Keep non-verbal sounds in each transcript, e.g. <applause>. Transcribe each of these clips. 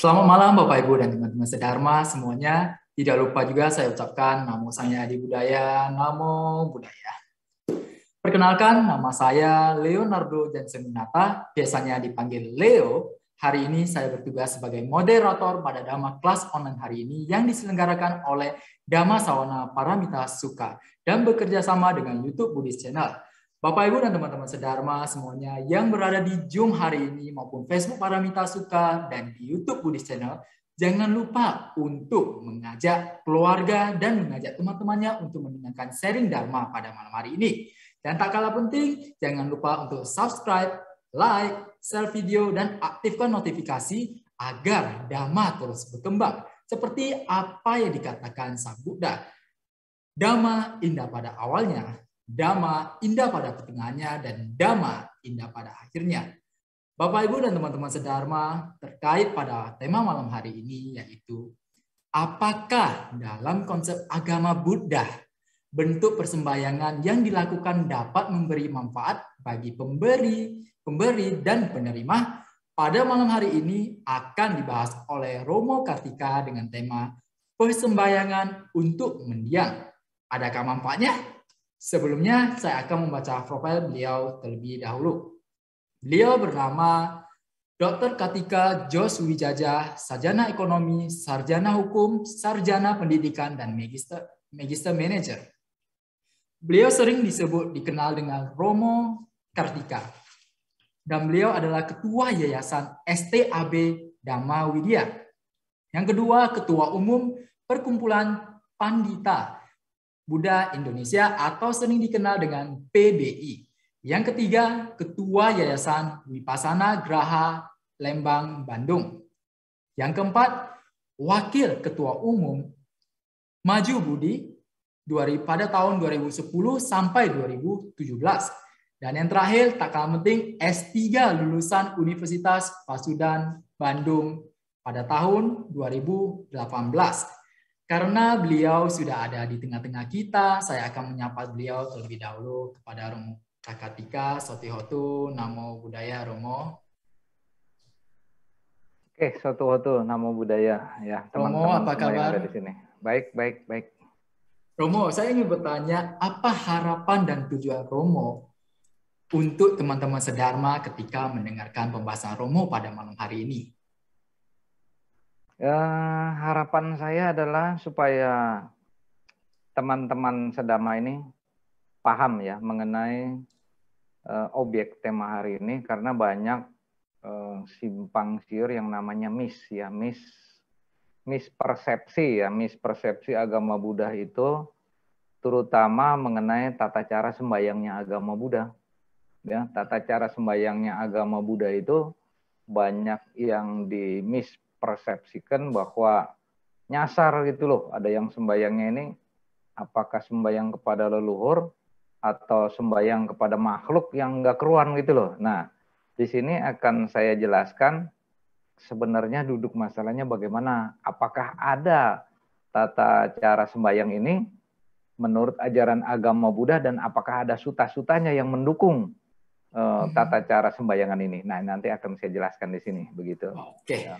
Selamat malam Bapak Ibu dan teman-teman sedharma semuanya. Tidak lupa juga saya ucapkan namo saya di budaya, namo budaya. Perkenalkan nama saya Leonardo Jansenunata, biasanya dipanggil Leo. Hari ini saya bertugas sebagai moderator pada Dhamma kelas online hari ini yang diselenggarakan oleh Dhamma Sawana Paramita Suka dan bekerja sama dengan YouTube Buddhist Channel. Bapak Ibu dan teman-teman sedharma semuanya yang berada di Zoom hari ini maupun Facebook Paramita Suka dan di YouTube Buddhist Channel, jangan lupa untuk mengajak keluarga dan mengajak teman-temannya untuk mendengarkan sharing Dharma pada malam hari ini. Dan tak kalah penting, jangan lupa untuk subscribe, like, share video, dan aktifkan notifikasi agar Dhamma terus berkembang. Seperti apa yang dikatakan Sang Buddha. Dhamma indah pada awalnya, Dhamma indah pada pertengahannya, dan Dhamma indah pada akhirnya. Bapak, Ibu, dan teman-teman sedharma terkait pada tema malam hari ini yaitu apakah dalam konsep agama Buddha bentuk persembahyangan yang dilakukan dapat memberi manfaat bagi pemberi, pemberi, dan penerima pada malam hari ini akan dibahas oleh Romo Kartika dengan tema persembahyangan untuk mendiang. Adakah manfaatnya? Sebelumnya, saya akan membaca profil beliau terlebih dahulu. Beliau bernama Dr. Katika Jos Wijaja, Sarjana Ekonomi, Sarjana Hukum, Sarjana Pendidikan, dan Magister, Magister Manager. Beliau sering disebut dikenal dengan Romo Kartika. Dan beliau adalah Ketua Yayasan STAB Dhamma Widya. Yang kedua, Ketua Umum Perkumpulan Pandita Buddha Indonesia atau sering dikenal dengan PBI. Yang ketiga, Ketua Yayasan Wipasana Graha Lembang, Bandung. Yang keempat, Wakil Ketua Umum Maju Budi pada tahun 2010 sampai 2017. Dan yang terakhir, tak kalah penting, S3 lulusan Universitas Pasudan Bandung pada tahun 2018. Karena beliau sudah ada di tengah-tengah kita, saya akan menyapa beliau terlebih dahulu kepada Romo Kakatika, Sotihotu, Namo Budaya, Romo. Oke, Sotihotu, Namo Budaya. Ya, teman-teman Romo, apa kabar? Di sini. Baik, baik, baik. Romo, saya ingin bertanya, apa harapan dan tujuan Romo untuk teman-teman sedharma ketika mendengarkan pembahasan Romo pada malam hari ini? Ya, harapan saya adalah supaya teman-teman sedama ini paham ya mengenai uh, objek tema hari ini karena banyak uh, simpang siur yang namanya mis ya mis mispersepsi ya mispersepsi agama Buddha itu terutama mengenai tata cara sembayangnya agama Buddha. Ya tata cara sembayangnya agama Buddha itu banyak yang di mis persepsikan bahwa nyasar gitu loh. Ada yang sembayangnya ini apakah sembayang kepada leluhur atau sembayang kepada makhluk yang enggak keruan gitu loh. Nah, di sini akan saya jelaskan sebenarnya duduk masalahnya bagaimana. Apakah ada tata cara sembayang ini menurut ajaran agama Buddha dan apakah ada suta-sutanya yang mendukung uh, tata cara sembayangan ini. Nah, nanti akan saya jelaskan di sini begitu. Oke. Ya.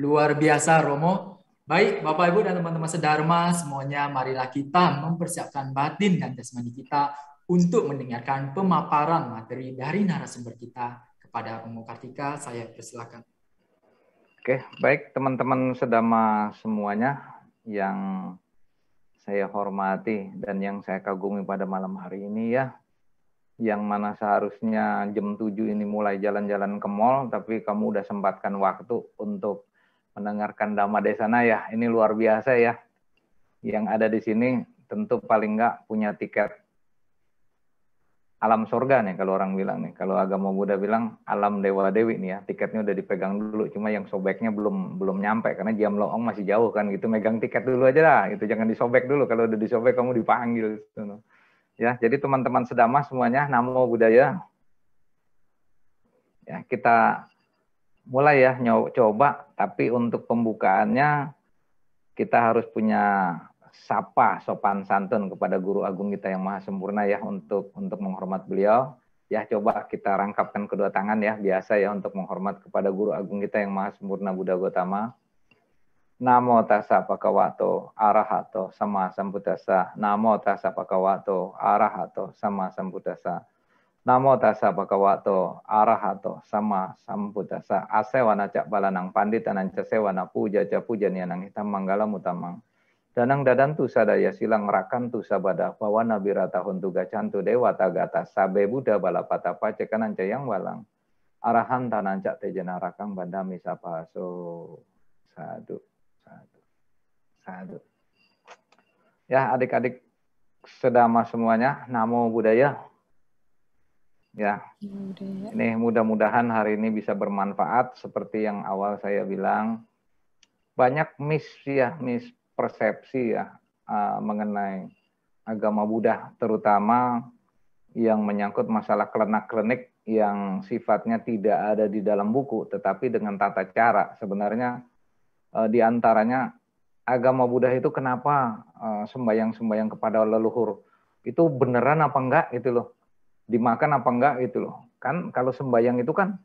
Luar biasa Romo. Baik Bapak Ibu dan teman-teman sedharma semuanya marilah kita mempersiapkan batin dan jasmani kita untuk mendengarkan pemaparan materi dari narasumber kita kepada Romo Kartika. Saya persilakan. Oke, baik teman-teman sedama semuanya yang saya hormati dan yang saya kagumi pada malam hari ini ya yang mana seharusnya jam 7 ini mulai jalan-jalan ke mall tapi kamu udah sempatkan waktu untuk mendengarkan Dhamma Desana ya. Ini luar biasa ya. Yang ada di sini tentu paling enggak punya tiket alam surga nih kalau orang bilang nih. Kalau agama Buddha bilang alam dewa dewi nih ya. Tiketnya udah dipegang dulu. Cuma yang sobeknya belum belum nyampe karena jam loong masih jauh kan gitu. Megang tiket dulu aja lah. Itu jangan disobek dulu. Kalau udah disobek kamu dipanggil. Gitu. Ya, jadi teman-teman sedama semuanya namo budaya. Ya, kita mulai ya coba tapi untuk pembukaannya kita harus punya sapa sopan santun kepada guru agung kita yang maha sempurna ya untuk untuk menghormat beliau ya coba kita rangkapkan kedua tangan ya biasa ya untuk menghormat kepada guru agung kita yang maha sempurna Buddha Gotama Namo tassa bhagavato arahato sama sambuddhasa. Namo tassa bhagavato arahato sama sambuddhasa. Namo tassa bhagavato arahato sama sambuddhasa. Asewana cak balanang panditanang casewana puja ca puja nianang hitam manggala mutamang. Danang dadan tu sadaya silang rakan tu sabada Nabi rata huntu gacantu dewa tagata sabe buddha balapata pacekanan cayang walang arahan tanancak tejana rakang bandami sapaso sadu sadu sadu ya adik-adik sedama semuanya namo budaya ya. Ini mudah-mudahan hari ini bisa bermanfaat seperti yang awal saya bilang. Banyak miss ya miss persepsi ya uh, mengenai agama Buddha, terutama yang menyangkut masalah klenak-klenik yang sifatnya tidak ada di dalam buku, tetapi dengan tata cara. Sebenarnya uh, di antaranya agama Buddha itu kenapa uh, sembayang-sembayang kepada leluhur? Itu beneran apa enggak itu loh dimakan apa enggak itu loh kan kalau sembayang itu kan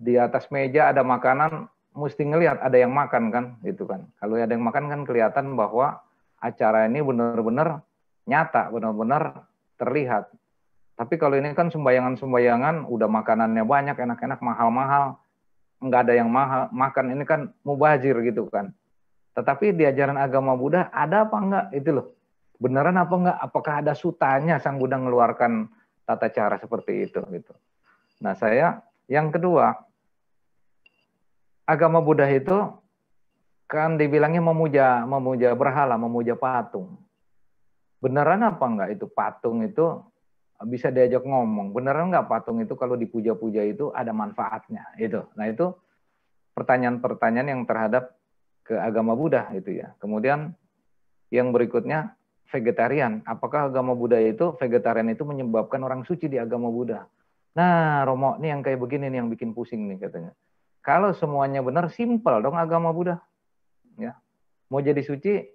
di atas meja ada makanan mesti ngelihat ada yang makan kan gitu kan. Kalau ada yang makan kan kelihatan bahwa acara ini benar-benar nyata, benar-benar terlihat. Tapi kalau ini kan sembayangan-sembayangan udah makanannya banyak, enak-enak, mahal-mahal, nggak ada yang mahal makan ini kan mubazir gitu kan. Tetapi di ajaran agama Buddha ada apa enggak itu loh. Beneran apa enggak? Apakah ada sutanya sang Buddha mengeluarkan tata cara seperti itu gitu. Nah, saya yang kedua, agama Buddha itu kan dibilangnya memuja memuja berhala, memuja patung. Beneran apa enggak itu patung itu bisa diajak ngomong? Beneran enggak patung itu kalau dipuja-puja itu ada manfaatnya? Itu. Nah, itu pertanyaan-pertanyaan yang terhadap ke agama Buddha itu ya. Kemudian yang berikutnya vegetarian. Apakah agama Buddha itu vegetarian itu menyebabkan orang suci di agama Buddha? Nah, Romo, ini yang kayak begini nih yang bikin pusing nih katanya. Kalau semuanya benar, simpel dong agama Buddha. Ya. Mau jadi suci,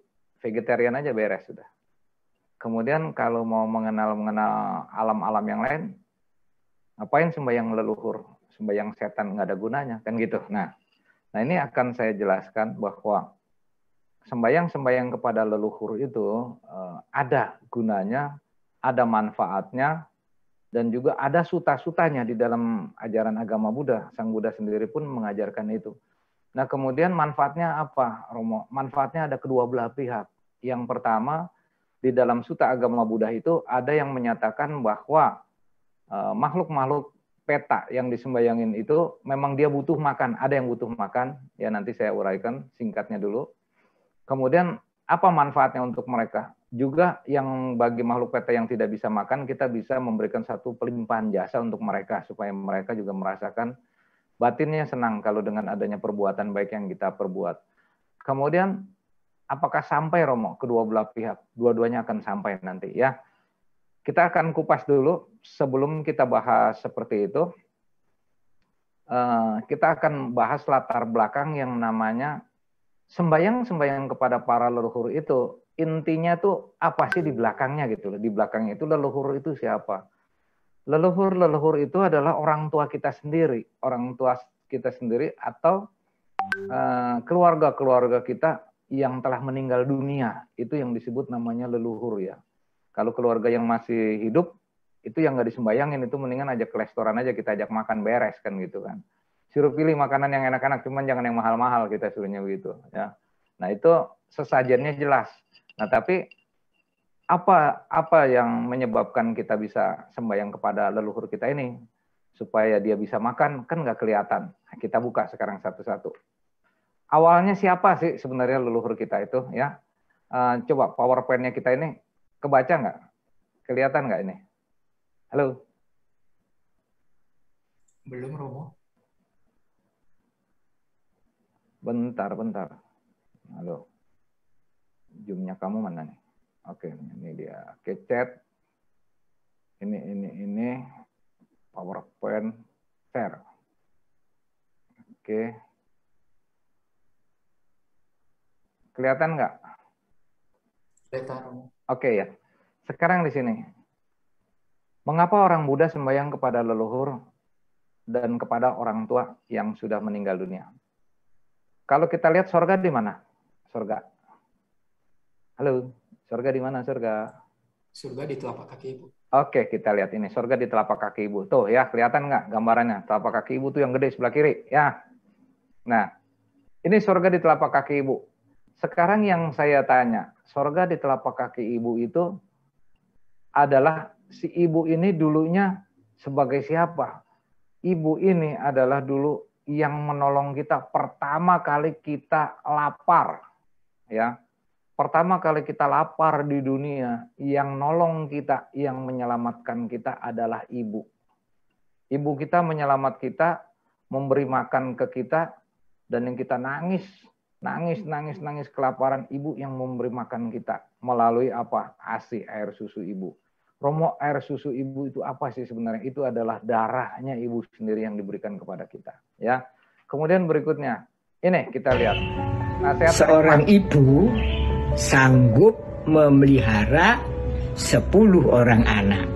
vegetarian aja beres sudah. Kemudian kalau mau mengenal mengenal alam-alam yang lain, ngapain sembahyang leluhur, sembahyang setan nggak ada gunanya kan gitu. Nah, nah ini akan saya jelaskan bahwa sembahyang-sembahyang kepada leluhur itu uh, ada gunanya, ada manfaatnya, dan juga ada suta-sutanya di dalam ajaran agama Buddha. Sang Buddha sendiri pun mengajarkan itu. Nah, kemudian manfaatnya apa, Romo? Manfaatnya ada kedua belah pihak. Yang pertama, di dalam suta agama Buddha itu ada yang menyatakan bahwa eh, makhluk-makhluk peta yang disembayangin itu memang dia butuh makan. Ada yang butuh makan, ya nanti saya uraikan singkatnya dulu. Kemudian apa manfaatnya untuk mereka? juga yang bagi makhluk peta yang tidak bisa makan, kita bisa memberikan satu pelimpahan jasa untuk mereka supaya mereka juga merasakan batinnya senang kalau dengan adanya perbuatan baik yang kita perbuat. Kemudian apakah sampai Romo kedua belah pihak? Dua-duanya akan sampai nanti ya. Kita akan kupas dulu sebelum kita bahas seperti itu. Eh, kita akan bahas latar belakang yang namanya sembayang-sembayang kepada para leluhur itu intinya tuh apa sih di belakangnya gitu loh. Di belakangnya itu leluhur itu siapa? Leluhur-leluhur itu adalah orang tua kita sendiri, orang tua kita sendiri atau eh, keluarga-keluarga uh, kita yang telah meninggal dunia. Itu yang disebut namanya leluhur ya. Kalau keluarga yang masih hidup itu yang nggak disembayangin itu mendingan ajak ke restoran aja kita ajak makan beres kan gitu kan. Suruh pilih makanan yang enak-enak cuman jangan yang mahal-mahal kita suruhnya gitu ya. Nah, itu sesajennya jelas Nah, tapi apa apa yang menyebabkan kita bisa sembahyang kepada leluhur kita ini supaya dia bisa makan kan nggak kelihatan. Nah, kita buka sekarang satu-satu. Awalnya siapa sih sebenarnya leluhur kita itu ya? Uh, coba powerpointnya kita ini kebaca nggak? Kelihatan nggak ini? Halo? Belum, Romo. Bentar, bentar. Halo. Zoom-nya kamu mana nih? Oke, ini dia. Oke, chat. Ini, ini, ini. PowerPoint share. Oke. Kelihatan nggak? Kelihatan. Oke ya. Sekarang di sini. Mengapa orang Buddha sembahyang kepada leluhur dan kepada orang tua yang sudah meninggal dunia? Kalau kita lihat sorga di mana? surga? Halo, surga di mana surga? Surga di telapak kaki ibu. Oke, kita lihat ini surga di telapak kaki ibu. Tuh ya, kelihatan nggak gambarannya? Telapak kaki ibu tuh yang gede sebelah kiri, ya. Nah, ini surga di telapak kaki ibu. Sekarang yang saya tanya, surga di telapak kaki ibu itu adalah si ibu ini dulunya sebagai siapa? Ibu ini adalah dulu yang menolong kita pertama kali kita lapar. Ya. Pertama kali kita lapar di dunia, yang nolong kita, yang menyelamatkan kita adalah ibu. Ibu kita menyelamat kita, memberi makan ke kita, dan yang kita nangis, nangis, nangis, nangis kelaparan ibu yang memberi makan kita melalui apa? ASI air susu ibu. Romo air susu ibu itu apa sih sebenarnya? Itu adalah darahnya ibu sendiri yang diberikan kepada kita. Ya. Kemudian berikutnya, ini kita lihat. Nasihat Seorang ibu sanggup memelihara 10 orang anak.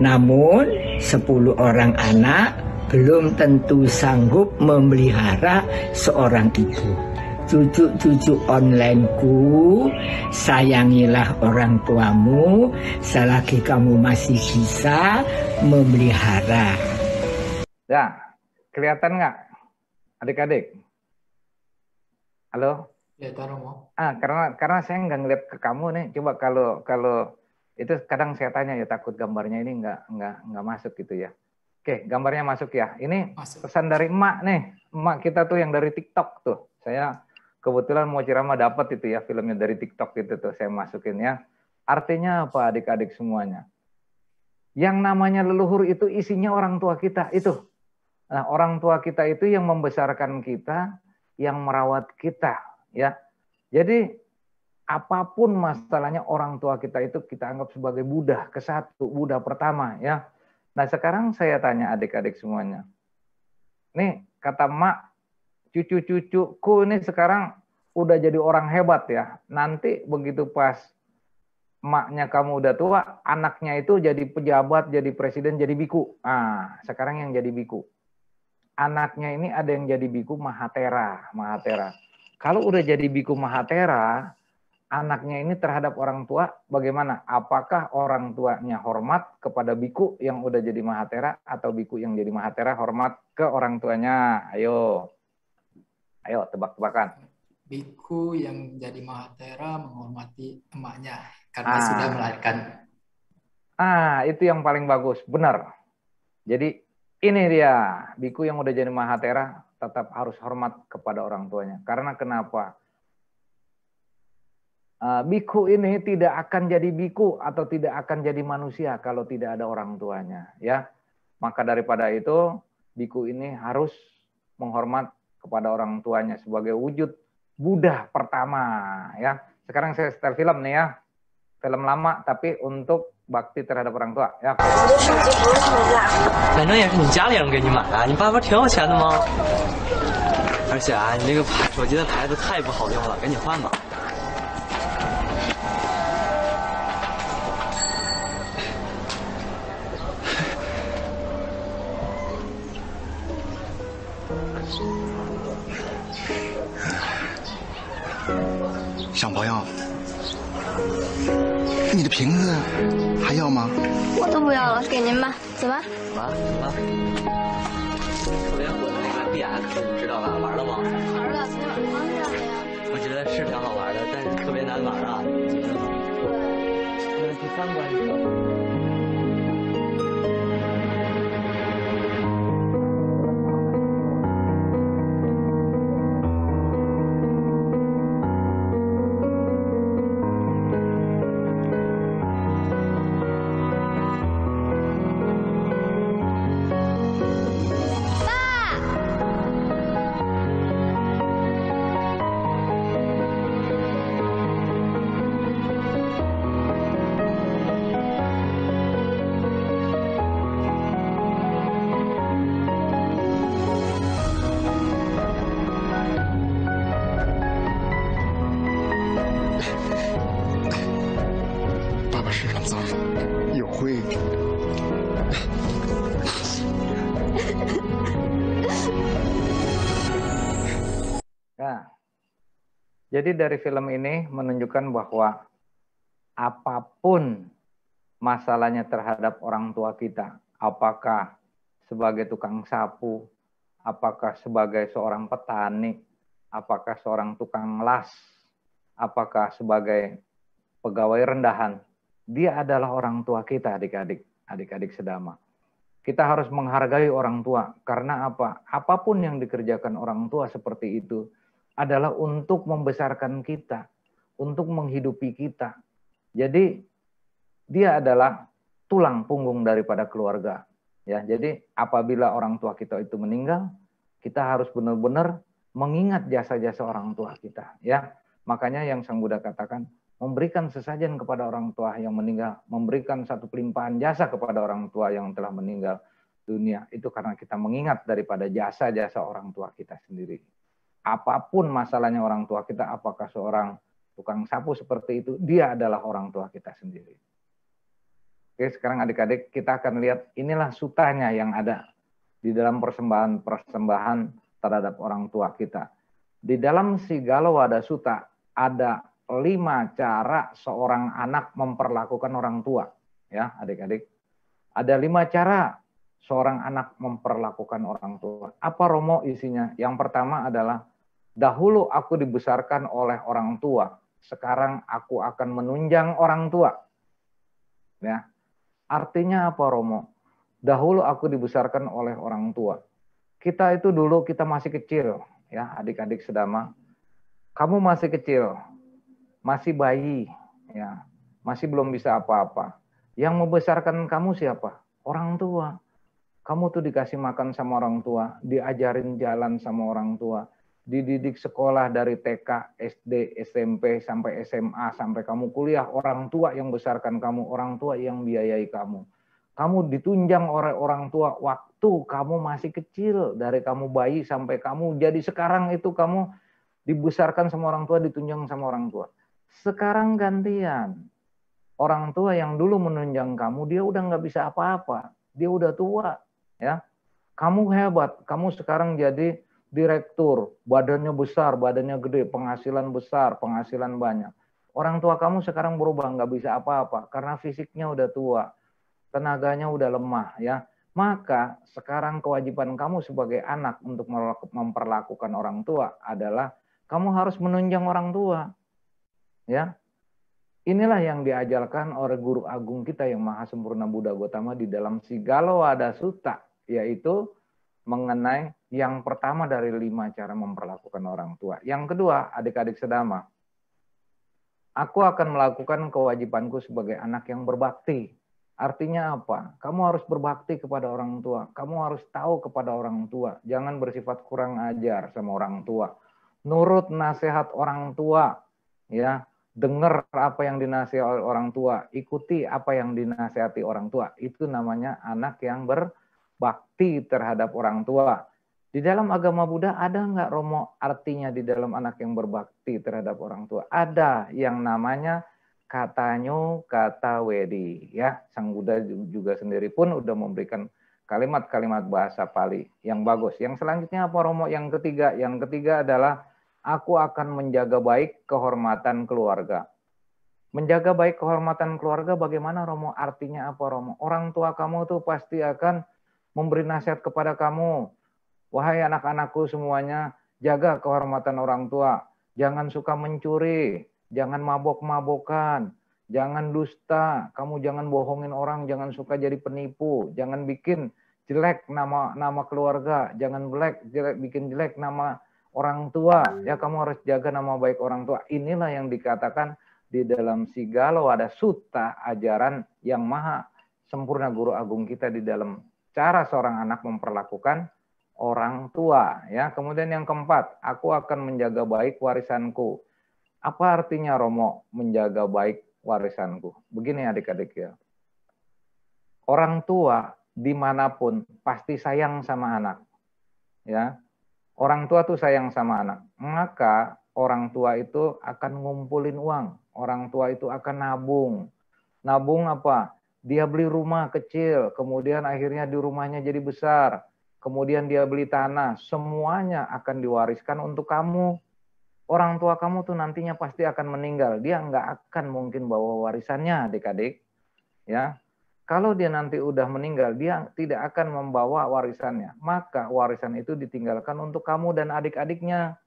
Namun 10 orang anak belum tentu sanggup memelihara seorang ibu cucu-cucu onlineku, sayangilah orang tuamu selagi kamu masih bisa memelihara. Ya, kelihatan nggak adik-adik? Halo? Ya, taruh Ah, karena karena saya nggak ngeliat ke kamu nih. Coba kalau kalau itu kadang saya tanya ya takut gambarnya ini nggak nggak nggak masuk gitu ya. Oke, gambarnya masuk ya. Ini masuk. pesan dari emak nih. Emak kita tuh yang dari TikTok tuh. Saya kebetulan mau ceramah dapat itu ya filmnya dari TikTok itu tuh saya masukin ya. Artinya apa adik-adik semuanya? Yang namanya leluhur itu isinya orang tua kita itu. Nah, orang tua kita itu yang membesarkan kita, yang merawat kita, ya. Jadi apa pun masalahnya orang tua kita itu kita anggap sebagai Buddha ke satu, Buddha pertama, ya. Nah, sekarang saya tanya adik-adik semuanya. Nih, kata mak, cucu-cucuku ini sekarang udah jadi orang hebat ya. Nanti begitu pas maknya kamu udah tua, anaknya itu jadi pejabat, jadi presiden, jadi biku. Ah, sekarang yang jadi biku. Anaknya ini ada yang jadi biku Mahatera, Mahatera. Kalau udah jadi biku Mahatera, anaknya ini terhadap orang tua bagaimana? Apakah orang tuanya hormat kepada biku yang udah jadi Mahatera atau biku yang jadi Mahatera hormat ke orang tuanya? Ayo. Ayo tebak-tebakan. Biku yang jadi Mahatera menghormati emaknya karena ah. sudah melahirkan. Ah, itu yang paling bagus, benar. Jadi ini dia, biku yang udah jadi Mahatera tetap harus hormat kepada orang tuanya. Karena kenapa? Uh, biku ini tidak akan jadi biku atau tidak akan jadi manusia kalau tidak ada orang tuanya, ya. Maka daripada itu, biku ini harus menghormat kepada orang tuanya sebagai wujud Buddha pertama ya. Sekarang saya setel film nih ya. Film lama tapi untuk bakti terhadap orang tua ya. 反想朋友？你的瓶子还要吗？我都不要了，给您吧，走吧。走吧，走吧。特别火的那个 DX，你知道吧？玩了吗？玩了，昨天晚上玩的呀。我觉得是挺好玩的，但是特别难玩啊？对。那第三关是什么？Jadi dari film ini menunjukkan bahwa apa pun masalahnya terhadap orang tua kita, apakah sebagai tukang sapu, apakah sebagai seorang petani, apakah seorang tukang las, apakah sebagai pegawai rendahan, dia adalah orang tua kita adik-adik, adik-adik sedama. Kita harus menghargai orang tua karena apa? Apa pun yang dikerjakan orang tua seperti itu adalah untuk membesarkan kita, untuk menghidupi kita. Jadi dia adalah tulang punggung daripada keluarga. Ya, jadi apabila orang tua kita itu meninggal, kita harus benar-benar mengingat jasa-jasa orang tua kita. Ya, makanya yang Sang Buddha katakan memberikan sesajen kepada orang tua yang meninggal, memberikan satu pelimpahan jasa kepada orang tua yang telah meninggal dunia itu karena kita mengingat daripada jasa-jasa orang tua kita sendiri apa pun masalahnya orang tua kita, apakah seorang tukang sapu seperti itu, dia adalah orang tua kita sendiri. Oke, sekarang adik-adik kita akan lihat inilah sutanya yang ada di dalam persembahan-persembahan terhadap orang tua kita. Di dalam Sigalo ada suta ada lima cara seorang anak memperlakukan orang tua. Ya, adik-adik. Ada lima cara seorang anak memperlakukan orang tua. Apa Romo isinya? Yang pertama adalah Dahulu aku dibesarkan oleh orang tua, sekarang aku akan menunjang orang tua. Ya. Artinya apa Romo? Dahulu aku dibesarkan oleh orang tua. Kita itu dulu kita masih kecil, ya adik-adik sedama. Kamu masih kecil, masih bayi, ya masih belum bisa apa-apa. Yang membesarkan kamu siapa? Orang tua. Kamu tuh dikasih makan sama orang tua, diajarin jalan sama orang tua, dididik sekolah dari TK, SD, SMP, sampai SMA, sampai kamu kuliah, orang tua yang besarkan kamu, orang tua yang biayai kamu. Kamu ditunjang oleh orang tua waktu kamu masih kecil, dari kamu bayi sampai kamu jadi sekarang itu kamu dibesarkan sama orang tua, ditunjang sama orang tua. Sekarang gantian. Orang tua yang dulu menunjang kamu, dia udah nggak bisa apa-apa. Dia udah tua. ya Kamu hebat, kamu sekarang jadi direktur, badannya besar, badannya gede, penghasilan besar, penghasilan banyak. Orang tua kamu sekarang berubah, nggak bisa apa-apa karena fisiknya udah tua, tenaganya udah lemah ya. Maka sekarang kewajiban kamu sebagai anak untuk memperlakukan orang tua adalah kamu harus menunjang orang tua. Ya. Inilah yang diajarkan oleh guru agung kita yang Maha Sempurna Buddha Gotama di dalam Sigalawada Sutta, yaitu mengenai yang pertama dari lima cara memperlakukan orang tua. Yang kedua, adik-adik sedama, aku akan melakukan kewajibanku sebagai anak yang berbakti. Artinya apa? Kamu harus berbakti kepada orang tua. Kamu harus tahu kepada orang tua. Jangan bersifat kurang ajar sama orang tua. Nurut nasihat orang tua. Ya, dengar apa yang dinasihati orang tua, ikuti apa yang dinasihati orang tua. Itu namanya anak yang ber bakti terhadap orang tua. Di dalam agama Buddha ada nggak Romo artinya di dalam anak yang berbakti terhadap orang tua? Ada yang namanya katanya kata wedi ya. Sang Buddha juga sendiri pun udah memberikan kalimat-kalimat bahasa Pali yang bagus. Yang selanjutnya apa Romo? Yang ketiga, yang ketiga adalah aku akan menjaga baik kehormatan keluarga. Menjaga baik kehormatan keluarga bagaimana Romo? Artinya apa Romo? Orang tua kamu tuh pasti akan memberi nasihat kepada kamu. Wahai anak-anakku semuanya, jaga kehormatan orang tua. Jangan suka mencuri, jangan mabok-mabokan, jangan dusta, kamu jangan bohongin orang, jangan suka jadi penipu, jangan bikin jelek nama nama keluarga, jangan jelek jelek bikin jelek nama orang tua. Ya kamu harus jaga nama baik orang tua. Inilah yang dikatakan di dalam Sigalo ada suta ajaran yang maha sempurna guru agung kita di dalam cara seorang anak memperlakukan orang tua ya. Kemudian yang keempat, aku akan menjaga baik warisanku. Apa artinya Romo menjaga baik warisanku? Begini adik-adik ya. Orang tua di mana pun pasti sayang sama anak. Ya, orang tua tuh sayang sama anak. Maka orang tua itu akan ngumpulin uang. Orang tua itu akan nabung. Nabung apa? Dia beli rumah kecil, kemudian akhirnya di rumahnya jadi besar. Kemudian dia beli tanah, semuanya akan diwariskan untuk kamu. orang tua kamu tuh nantinya pasti akan meninggal. Dia nggak akan mungkin bawa warisannya, adik-adik. Ya, kalau dia nanti udah meninggal, dia tidak akan membawa warisannya. Maka warisan itu ditinggalkan untuk kamu dan adik-adiknya.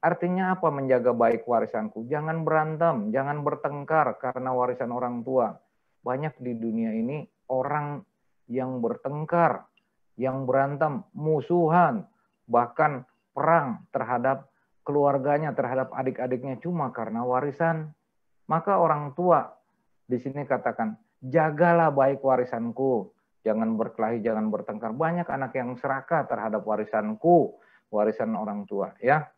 Artinya apa menjaga baik warisanku? Jangan berantem, jangan bertengkar karena warisan orang tua. Banyak di dunia ini orang yang bertengkar, yang berantem, musuhan, bahkan perang terhadap keluarganya, terhadap adik-adiknya cuma karena warisan. Maka orang tua di sini katakan, jagalah baik warisanku. Jangan berkelahi, jangan bertengkar. Banyak anak yang serakah terhadap warisanku, warisan orang tua. Ya,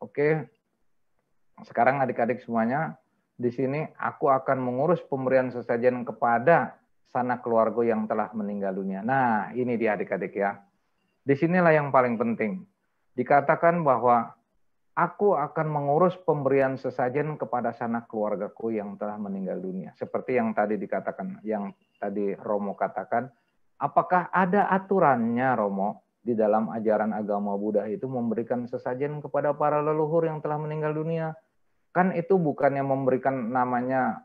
Oke, sekarang adik-adik semuanya, di sini aku akan mengurus pemberian sesajen kepada sanak keluarga yang telah meninggal dunia. Nah, ini dia adik-adik ya. Di sinilah yang paling penting. Dikatakan bahwa aku akan mengurus pemberian sesajen kepada sanak keluargaku yang telah meninggal dunia. Seperti yang tadi dikatakan, yang tadi Romo katakan, apakah ada aturannya Romo? di dalam ajaran agama Buddha itu memberikan sesajen kepada para leluhur yang telah meninggal dunia. Kan itu bukannya memberikan namanya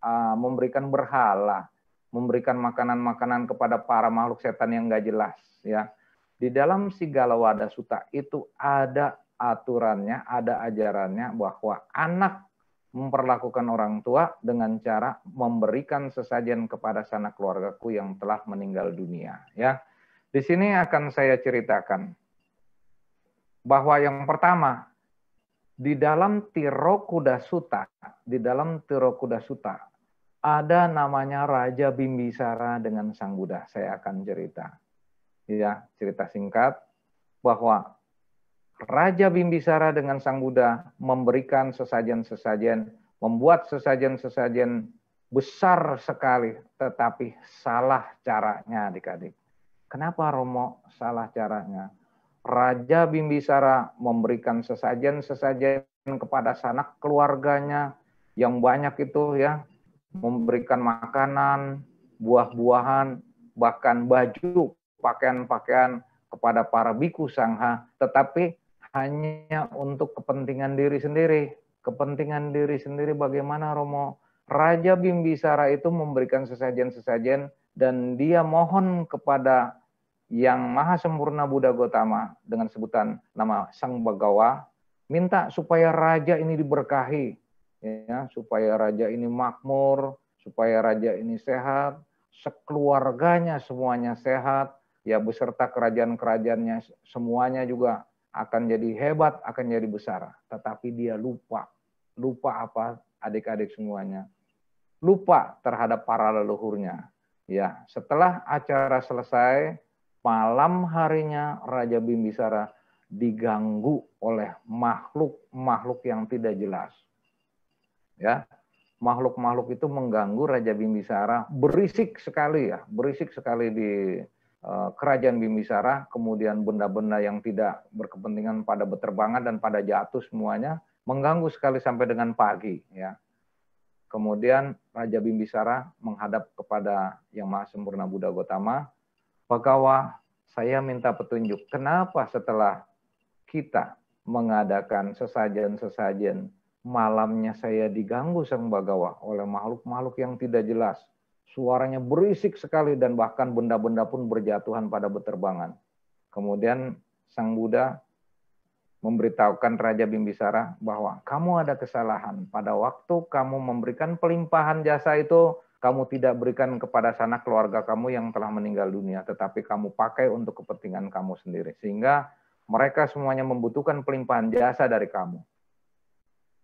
uh, memberikan berhala, memberikan makanan-makanan kepada para makhluk setan yang nggak jelas ya. Di dalam Sigalawada Sutta itu ada aturannya, ada ajarannya bahwa anak memperlakukan orang tua dengan cara memberikan sesajen kepada sanak keluargaku yang telah meninggal dunia ya di sini akan saya ceritakan bahwa yang pertama di dalam Tirokuda Sutta, di dalam Tirokuda Sutta ada namanya Raja Bimbisara dengan Sang Buddha. Saya akan cerita. Ya, cerita singkat bahwa Raja Bimbisara dengan Sang Buddha memberikan sesajen-sesajen, membuat sesajen-sesajen besar sekali, tetapi salah caranya adik-adik. Kenapa Romo salah caranya? Raja Bimbisara memberikan sesajen-sesajen kepada sanak keluarganya yang banyak itu ya, memberikan makanan, buah-buahan, bahkan baju, pakaian-pakaian kepada para biku sangha, tetapi hanya untuk kepentingan diri sendiri. Kepentingan diri sendiri bagaimana Romo? Raja Bimbisara itu memberikan sesajen-sesajen dan dia mohon kepada yang maha sempurna Buddha Gotama dengan sebutan nama Sang Bagawa minta supaya raja ini diberkahi ya supaya raja ini makmur supaya raja ini sehat sekeluarganya semuanya sehat ya beserta kerajaan-kerajaannya semuanya juga akan jadi hebat akan jadi besar. Tetapi dia lupa lupa apa adik-adik semuanya. Lupa terhadap para leluhurnya. Ya setelah acara selesai malam harinya Raja Bimbisara diganggu oleh makhluk-makhluk yang tidak jelas. Ya, makhluk-makhluk itu mengganggu Raja Bimbisara berisik sekali ya, berisik sekali di uh, kerajaan Bimbisara, kemudian benda-benda yang tidak berkepentingan pada beterbangan dan pada jatuh semuanya mengganggu sekali sampai dengan pagi ya. Kemudian Raja Bimbisara menghadap kepada Yang Maha Sempurna Buddha Gotama Pagawa, saya minta petunjuk. Kenapa setelah kita mengadakan sesajen-sesajen, malamnya saya diganggu Sang Bagawa oleh makhluk-makhluk yang tidak jelas. Suaranya berisik sekali dan bahkan benda-benda pun berjatuhan pada beterbangan. Kemudian Sang Buddha memberitahukan Raja Bimbisara bahwa kamu ada kesalahan. Pada waktu kamu memberikan pelimpahan jasa itu, kamu tidak berikan kepada sanak keluarga kamu yang telah meninggal dunia, tetapi kamu pakai untuk kepentingan kamu sendiri. Sehingga mereka semuanya membutuhkan pelimpahan jasa dari kamu.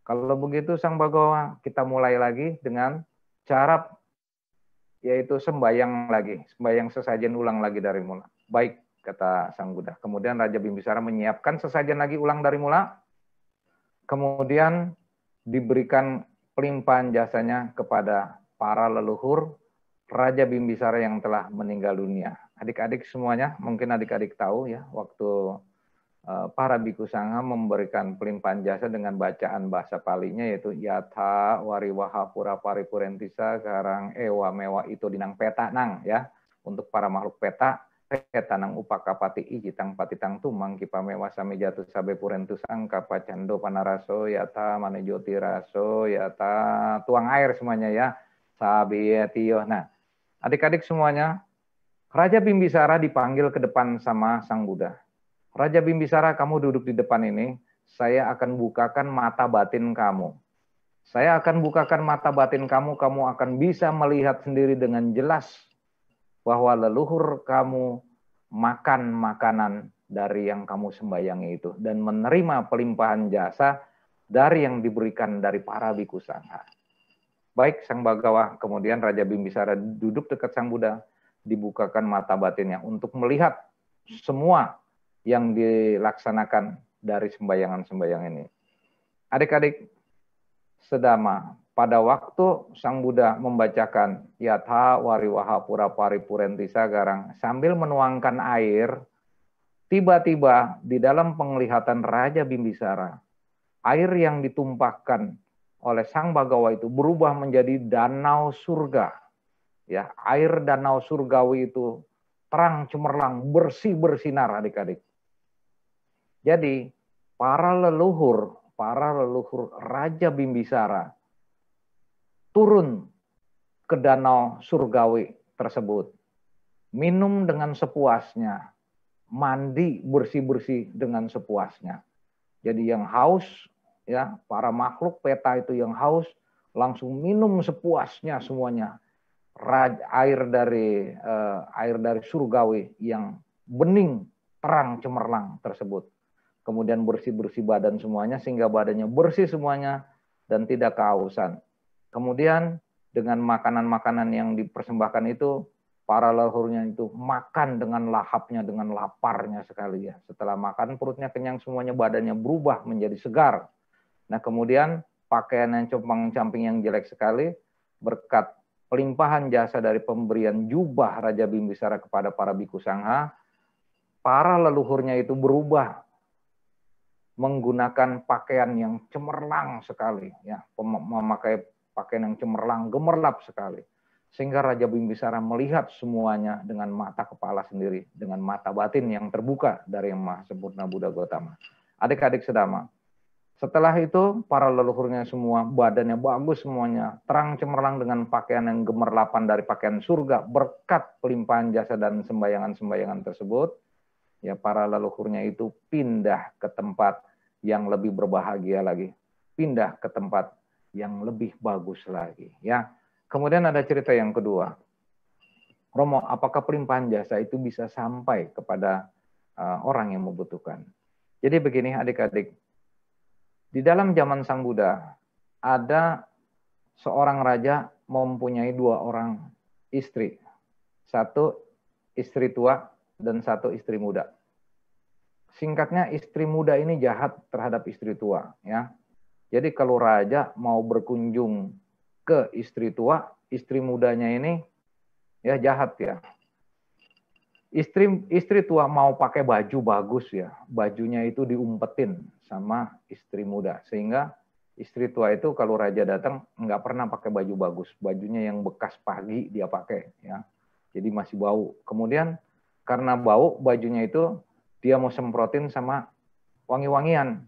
Kalau begitu Sang Bagawa, kita mulai lagi dengan cara yaitu sembayang lagi, sembayang sesajen ulang lagi dari mula. Baik, kata Sang Buddha. Kemudian Raja Bimbisara menyiapkan sesajen lagi ulang dari mula. Kemudian diberikan pelimpahan jasanya kepada para leluhur Raja Bimbisara yang telah meninggal dunia. Adik-adik semuanya, mungkin adik-adik tahu ya, waktu para biku sangha memberikan pelimpahan jasa dengan bacaan bahasa palinya yaitu yatha wariwaha pura paripurentisa garang ewa mewa itu dinang peta nang ya. Untuk para makhluk peta tanang upaka pati ijitang patitang tumang kipame wasame jatuh sabe purentu sangka pacando panaraso yata manejoti raso yata tuang air semuanya ya. Sabi ya tio. Nah adik-adik semuanya Raja Bimbisara dipanggil ke depan sama Sang Buddha. Raja Bimbisara, kamu duduk di depan ini, saya akan bukakan mata batin kamu. Saya akan bukakan mata batin kamu, kamu akan bisa melihat sendiri dengan jelas bahwa leluhur kamu makan makanan dari yang kamu sembayangi itu dan menerima pelimpahan jasa dari yang diberikan dari para biku sangha. Baik Sang Bagawa, kemudian Raja Bimbisara duduk dekat Sang Buddha, dibukakan mata batinnya untuk melihat semua yang dilaksanakan dari sembayangan-sembayangan ini. Adik-adik, sedama, pada waktu Sang Buddha membacakan Yatha Wariwaha Pura Paripurenti Sagarang sambil menuangkan air, tiba-tiba di dalam penglihatan Raja Bimbisara, air yang ditumpahkan oleh Sang Bagawa itu berubah menjadi danau surga ya air danau surgawi itu terang cemerlang bersih bersinar adik-adik jadi para leluhur para leluhur raja bimbisara turun ke danau surgawi tersebut minum dengan sepuasnya mandi bersih-bersih dengan sepuasnya jadi yang haus ya para makhluk peta itu yang haus langsung minum sepuasnya semuanya air dari uh, air dari surgawi yang bening terang cemerlang tersebut. Kemudian bersih-bersih badan semuanya sehingga badannya bersih semuanya dan tidak kehausan. Kemudian dengan makanan-makanan yang dipersembahkan itu para leluhurnya itu makan dengan lahapnya dengan laparnya sekali ya. Setelah makan perutnya kenyang semuanya badannya berubah menjadi segar. Nah, kemudian pakaian yang compang-camping yang jelek sekali berkat pelimpahan jasa dari pemberian jubah Raja Bimbisara kepada para biku sangha, para leluhurnya itu berubah menggunakan pakaian yang cemerlang sekali, ya, memakai pakaian yang cemerlang, gemerlap sekali. Sehingga Raja Bimbisara melihat semuanya dengan mata kepala sendiri, dengan mata batin yang terbuka dari Yang Maha Sempurna Buddha Gautama. Adik-adik sedama, setelah itu para leluhurnya semua badannya bagus semuanya, terang cemerlang dengan pakaian yang gemerlapan dari pakaian surga berkat pelimpahan jasa dan sembayangan-sembayangan tersebut. Ya para leluhurnya itu pindah ke tempat yang lebih berbahagia lagi, pindah ke tempat yang lebih bagus lagi. Ya, kemudian ada cerita yang kedua. Romo, apakah pelimpahan jasa itu bisa sampai kepada uh, orang yang membutuhkan? Jadi begini adik-adik, di dalam zaman Sang Buddha, ada seorang raja mempunyai dua orang istri. Satu istri tua dan satu istri muda. Singkatnya istri muda ini jahat terhadap istri tua. ya. Jadi kalau raja mau berkunjung ke istri tua, istri mudanya ini ya jahat ya istri istri tua mau pakai baju bagus ya, bajunya itu diumpetin sama istri muda sehingga istri tua itu kalau raja datang nggak pernah pakai baju bagus, bajunya yang bekas pagi dia pakai ya, jadi masih bau. Kemudian karena bau bajunya itu dia mau semprotin sama wangi-wangian.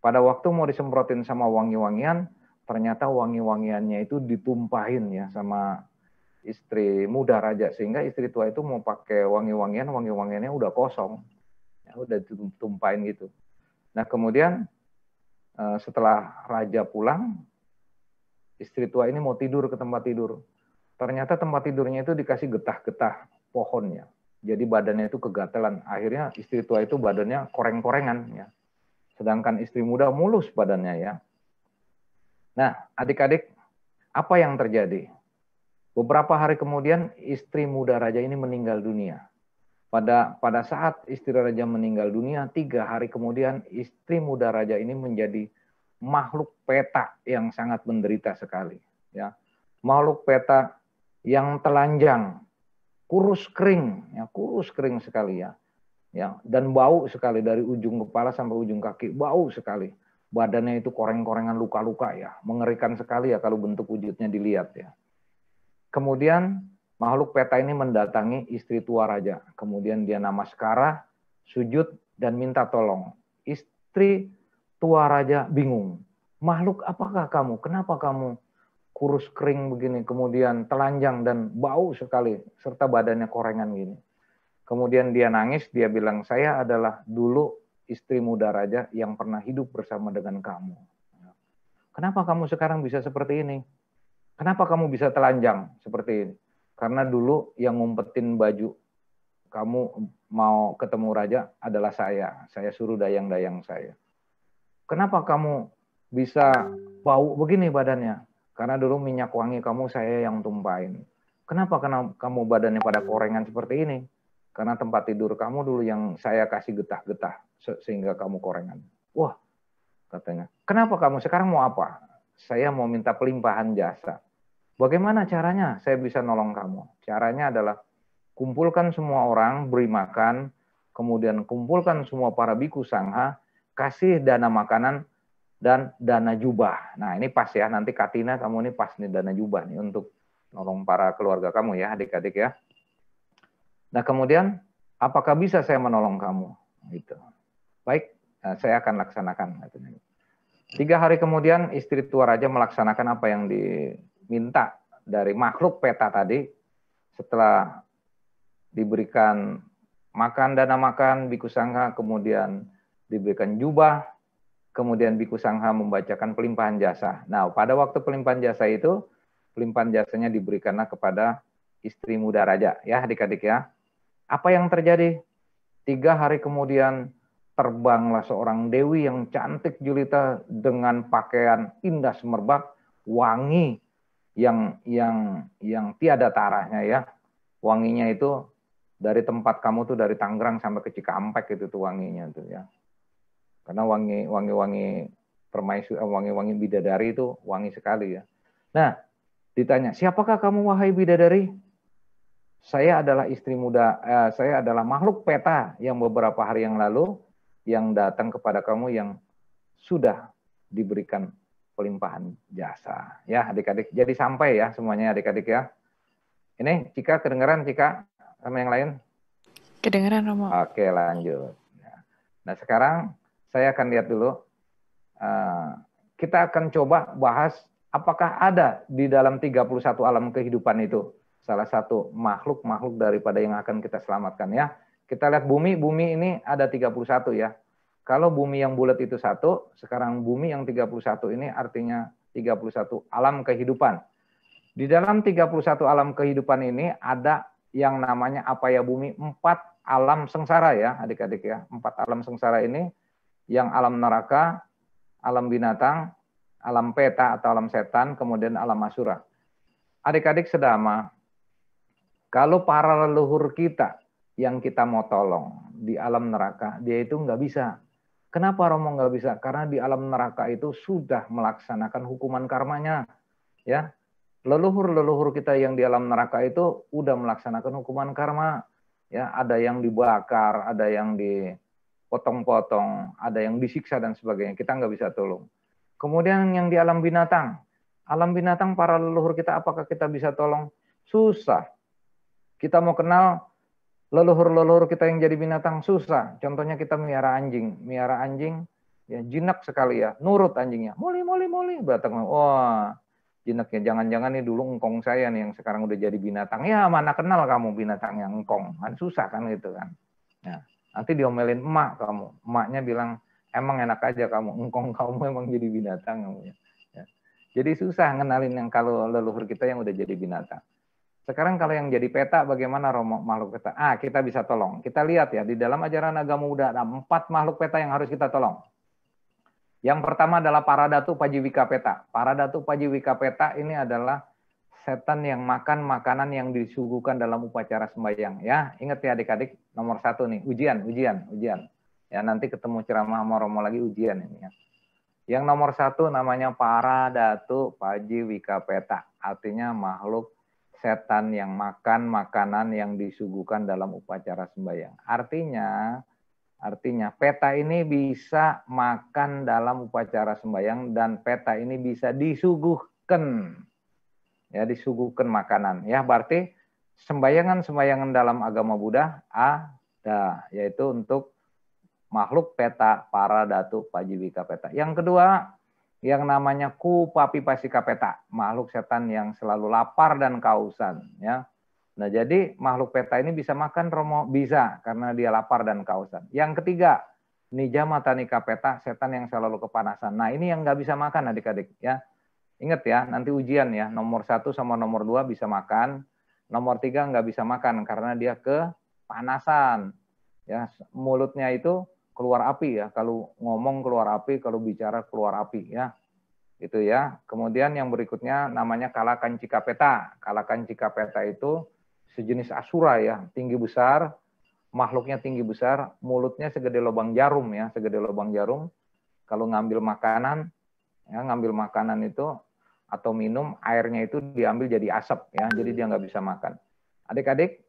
Pada waktu mau disemprotin sama wangi-wangian, ternyata wangi-wangiannya itu ditumpahin ya sama istri muda raja. Sehingga istri tua itu mau pakai wangi-wangian wangi-wangiannya udah kosong. Ya udah tumpahin gitu. Nah kemudian eh, setelah raja pulang istri tua ini mau tidur ke tempat tidur. Ternyata tempat tidurnya itu dikasih getah-getah pohonnya jadi badannya itu kegatelan akhirnya istri tua itu badannya koreng-korengan ya sedangkan istri muda mulus badannya ya nah adik-adik apa yang terjadi Beberapa hari kemudian istri muda raja ini meninggal dunia. Pada pada saat istri raja meninggal dunia, tiga hari kemudian istri muda raja ini menjadi makhluk peta yang sangat menderita sekali. Ya, makhluk peta yang telanjang, kurus kering, ya kurus kering sekali ya, ya dan bau sekali dari ujung kepala sampai ujung kaki, bau sekali. Badannya itu koreng-korengan luka-luka ya, mengerikan sekali ya kalau bentuk wujudnya dilihat ya. Kemudian makhluk peta ini mendatangi istri tua raja. Kemudian dia namaskara, sujud, dan minta tolong. Istri tua raja bingung. Makhluk apakah kamu? Kenapa kamu kurus kering begini, kemudian telanjang dan bau sekali, serta badannya korengan gini. Kemudian dia nangis, dia bilang, saya adalah dulu istri muda raja yang pernah hidup bersama dengan kamu. Kenapa kamu sekarang bisa seperti ini? Kenapa kamu bisa telanjang seperti ini? Karena dulu yang ngumpetin baju kamu mau ketemu raja adalah saya. Saya suruh dayang-dayang saya. Kenapa kamu bisa bau begini badannya? Karena dulu minyak wangi kamu saya yang tumpahin. Kenapa kamu badannya pada korengan seperti ini? Karena tempat tidur kamu dulu yang saya kasih getah-getah sehingga kamu korengan. Wah, katanya. Kenapa kamu sekarang mau apa? Saya mau minta pelimpahan jasa. Bagaimana caranya saya bisa nolong kamu? Caranya adalah kumpulkan semua orang, beri makan, kemudian kumpulkan semua para biku sangha, kasih dana makanan dan dana jubah. Nah ini pas ya, nanti Katina kamu ini pas nih dana jubah nih untuk nolong para keluarga kamu ya, adik-adik ya. Nah kemudian, apakah bisa saya menolong kamu? Gitu. Baik, nah, saya akan laksanakan. Tiga hari kemudian istri tua raja melaksanakan apa yang diminta dari makhluk peta tadi. Setelah diberikan makan dana makan biku sangha, kemudian diberikan jubah, kemudian biku sangha membacakan pelimpahan jasa. Nah, pada waktu pelimpahan jasa itu, pelimpahan jasanya diberikanlah kepada istri muda raja, ya adik-adik ya. Apa yang terjadi? Tiga hari kemudian terbanglah seorang dewi yang cantik julita dengan pakaian indah semerbak, wangi yang yang yang tiada tarahnya ya. Wanginya itu dari tempat kamu tuh dari Tangerang sampai ke Cikampek itu tuh wanginya tuh ya. Karena wangi wangi wangi permaisuri eh, wangi wangi bidadari itu wangi sekali ya. Nah, ditanya, "Siapakah kamu wahai bidadari?" Saya adalah istri muda, eh, saya adalah makhluk peta yang beberapa hari yang lalu yang datang kepada kamu yang sudah diberikan pelimpahan jasa. Ya, adik-adik. Jadi sampai ya semuanya adik-adik ya. Ini Cika kedengeran Cika? sama yang lain? Kedengeran Romo. Oke lanjut. Nah sekarang saya akan lihat dulu. Uh, kita akan coba bahas apakah ada di dalam 31 alam kehidupan itu salah satu makhluk-makhluk daripada yang akan kita selamatkan ya. Kita lihat bumi, bumi ini ada 31 ya. Kalau bumi yang bulat itu satu, sekarang bumi yang 31 ini artinya 31 alam kehidupan. Di dalam 31 alam kehidupan ini ada yang namanya apa ya bumi empat alam sengsara ya adik-adik ya empat alam sengsara ini yang alam neraka alam binatang alam peta atau alam setan kemudian alam masura adik-adik sedama kalau para leluhur kita yang kita mau tolong di alam neraka dia itu nggak bisa. Kenapa Romo nggak bisa? Karena di alam neraka itu sudah melaksanakan hukuman karmanya ya. Leluhur-leluhur kita yang di alam neraka itu udah melaksanakan hukuman karma. Ya, ada yang dibakar, ada yang dipotong-potong, ada yang disiksa dan sebagainya. Kita nggak bisa tolong. Kemudian yang di alam binatang, alam binatang para leluhur kita apakah kita bisa tolong? Susah. Kita mau kenal leluhur-leluhur kita yang jadi binatang susah. Contohnya kita miara anjing, miara anjing ya jinak sekali ya, nurut anjingnya. Moli moli moli, batang. Wah, jineknya jangan-jangan nih dulu engkong saya nih yang sekarang udah jadi binatang ya mana kenal kamu binatang yang engkong kan susah kan gitu kan ya nanti diomelin emak kamu. Emaknya bilang emang enak aja kamu. Engkong <laughs> kamu emang jadi binatang ya. jadi susah ngenalin yang kalau leluhur kita yang udah jadi binatang. Sekarang kalau yang jadi peta bagaimana Romo makhluk peta? Ah kita bisa tolong. Kita lihat ya di dalam ajaran agama Buddha ada empat makhluk peta yang harus kita tolong. Yang pertama adalah Paradatu Pajiwika Peta. Paradatu Pajiwika Peta ini adalah setan yang makan makanan yang disuguhkan dalam upacara sembahyang. Ya, ingat ya adik-adik, nomor satu nih, ujian, ujian, ujian. Ya, nanti ketemu ceramah sama Romo lagi ujian ini ya. Yang nomor satu namanya Paradatu Pajiwika Peta. Artinya makhluk setan yang makan makanan yang disuguhkan dalam upacara sembahyang. Artinya, Artinya peta ini bisa makan dalam upacara sembahyang dan peta ini bisa disuguhkan. Ya, disuguhkan makanan. Ya, berarti sembayangan-sembayangan dalam agama Buddha ada, yaitu untuk makhluk peta, para datu, pajibika peta. Yang kedua, yang namanya kupapi pasika peta, makhluk setan yang selalu lapar dan kausan. Ya. Nah jadi makhluk peta ini bisa makan romo bisa karena dia lapar dan kausan. Yang ketiga, nija matanika peta, setan yang selalu kepanasan. Nah ini yang nggak bisa makan adik-adik ya. Ingat ya, nanti ujian ya, nomor satu sama nomor dua bisa makan, nomor tiga nggak bisa makan karena dia kepanasan. Ya, mulutnya itu keluar api ya, kalau ngomong keluar api, kalau bicara keluar api ya. Itu ya. Kemudian yang berikutnya namanya kalakan cikapeta. Kalakan cikapeta itu sejenis asura ya, tinggi besar, makhluknya tinggi besar, mulutnya segede lubang jarum ya, segede lubang jarum. Kalau ngambil makanan, ya ngambil makanan itu atau minum airnya itu diambil jadi asap ya. Jadi dia nggak bisa makan. Adik-adik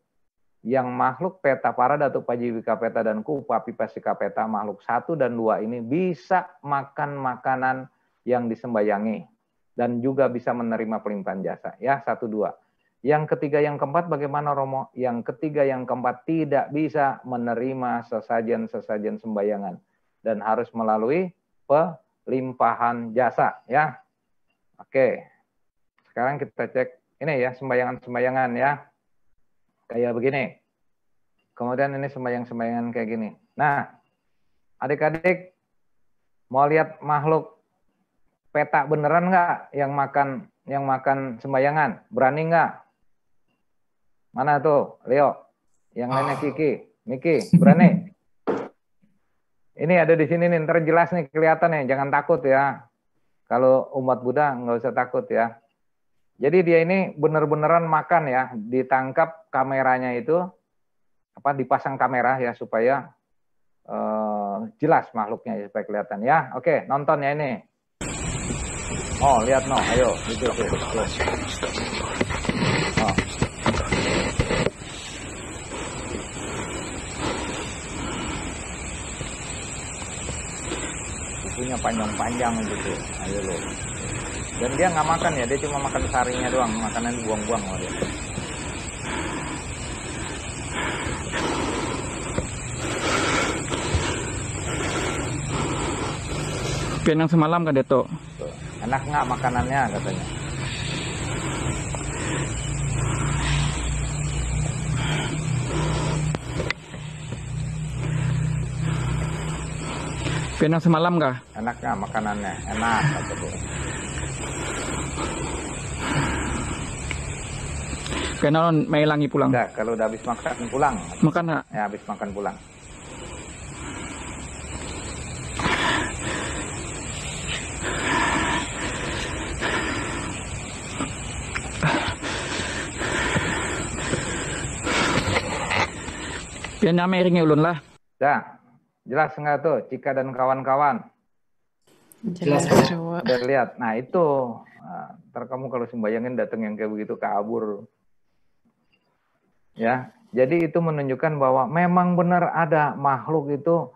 yang makhluk peta para datuk pajiwika peta dan kupa pipasika peta makhluk satu dan dua ini bisa makan makanan yang disembayangi dan juga bisa menerima pelimpahan jasa ya. Satu dua. Yang ketiga yang keempat bagaimana Romo? Yang ketiga yang keempat tidak bisa menerima sesajen sesajen sembayangan dan harus melalui pelimpahan jasa ya Oke. Sekarang kita cek ini ya sembayangan-sembayangan ya. Kayak begini. Kemudian ini sembayang-sembayangan kayak gini. Nah, adik-adik mau lihat makhluk peta beneran nggak yang makan yang makan sembayangan? Berani nggak? Mana tuh, Leo? Yang lainnya Kiki, Miki, berani? <laughs> Ini ada di sini nih, ntar jelas nih kelihatan nih, jangan takut ya. Kalau umat Buddha nggak usah takut ya. Jadi dia ini benar-beneran makan ya, ditangkap kameranya itu apa dipasang kamera ya supaya uh, jelas makhluknya ya, supaya kelihatan ya. Oke, nonton ya ini. Oh, lihat no, ayo, itu itu. Oh. kukunya panjang-panjang gitu ayo lo dan dia nggak makan ya dia cuma makan sarinya doang makanan buang-buang loh dia Pian yang semalam kan Deto? Enak nggak makanannya katanya? Pinang semalam kah? Enak nggak makanannya? Enak kata bu. Kena may langi pulang. Udah, kalau udah habis makan pulang. Makan nggak? Ya habis makan pulang. Pian nyamai ringi ulun lah. Dah, Jelas nggak tuh, Cika dan kawan-kawan? Jelas, Udah lihat. Nah itu, nah, ntar kamu kalau sembayangin datang yang kayak begitu kabur. Ya, jadi itu menunjukkan bahwa memang benar ada makhluk itu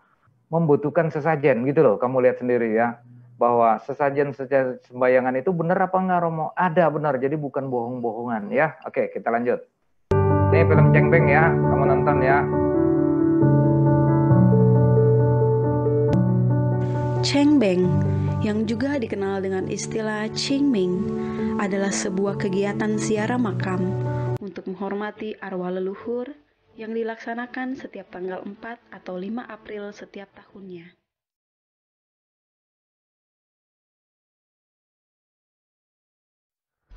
membutuhkan sesajen gitu loh. Kamu lihat sendiri ya, bahwa sesajen sesajen sembayangan itu benar apa enggak Romo? Ada benar, jadi bukan bohong-bohongan ya. Oke, kita lanjut. Ini film Cengbeng ya, kamu nonton ya. Chengbeng, yang juga dikenal dengan istilah Qingming, adalah sebuah kegiatan siara makam untuk menghormati arwah leluhur yang dilaksanakan setiap tanggal 4 atau 5 April setiap tahunnya.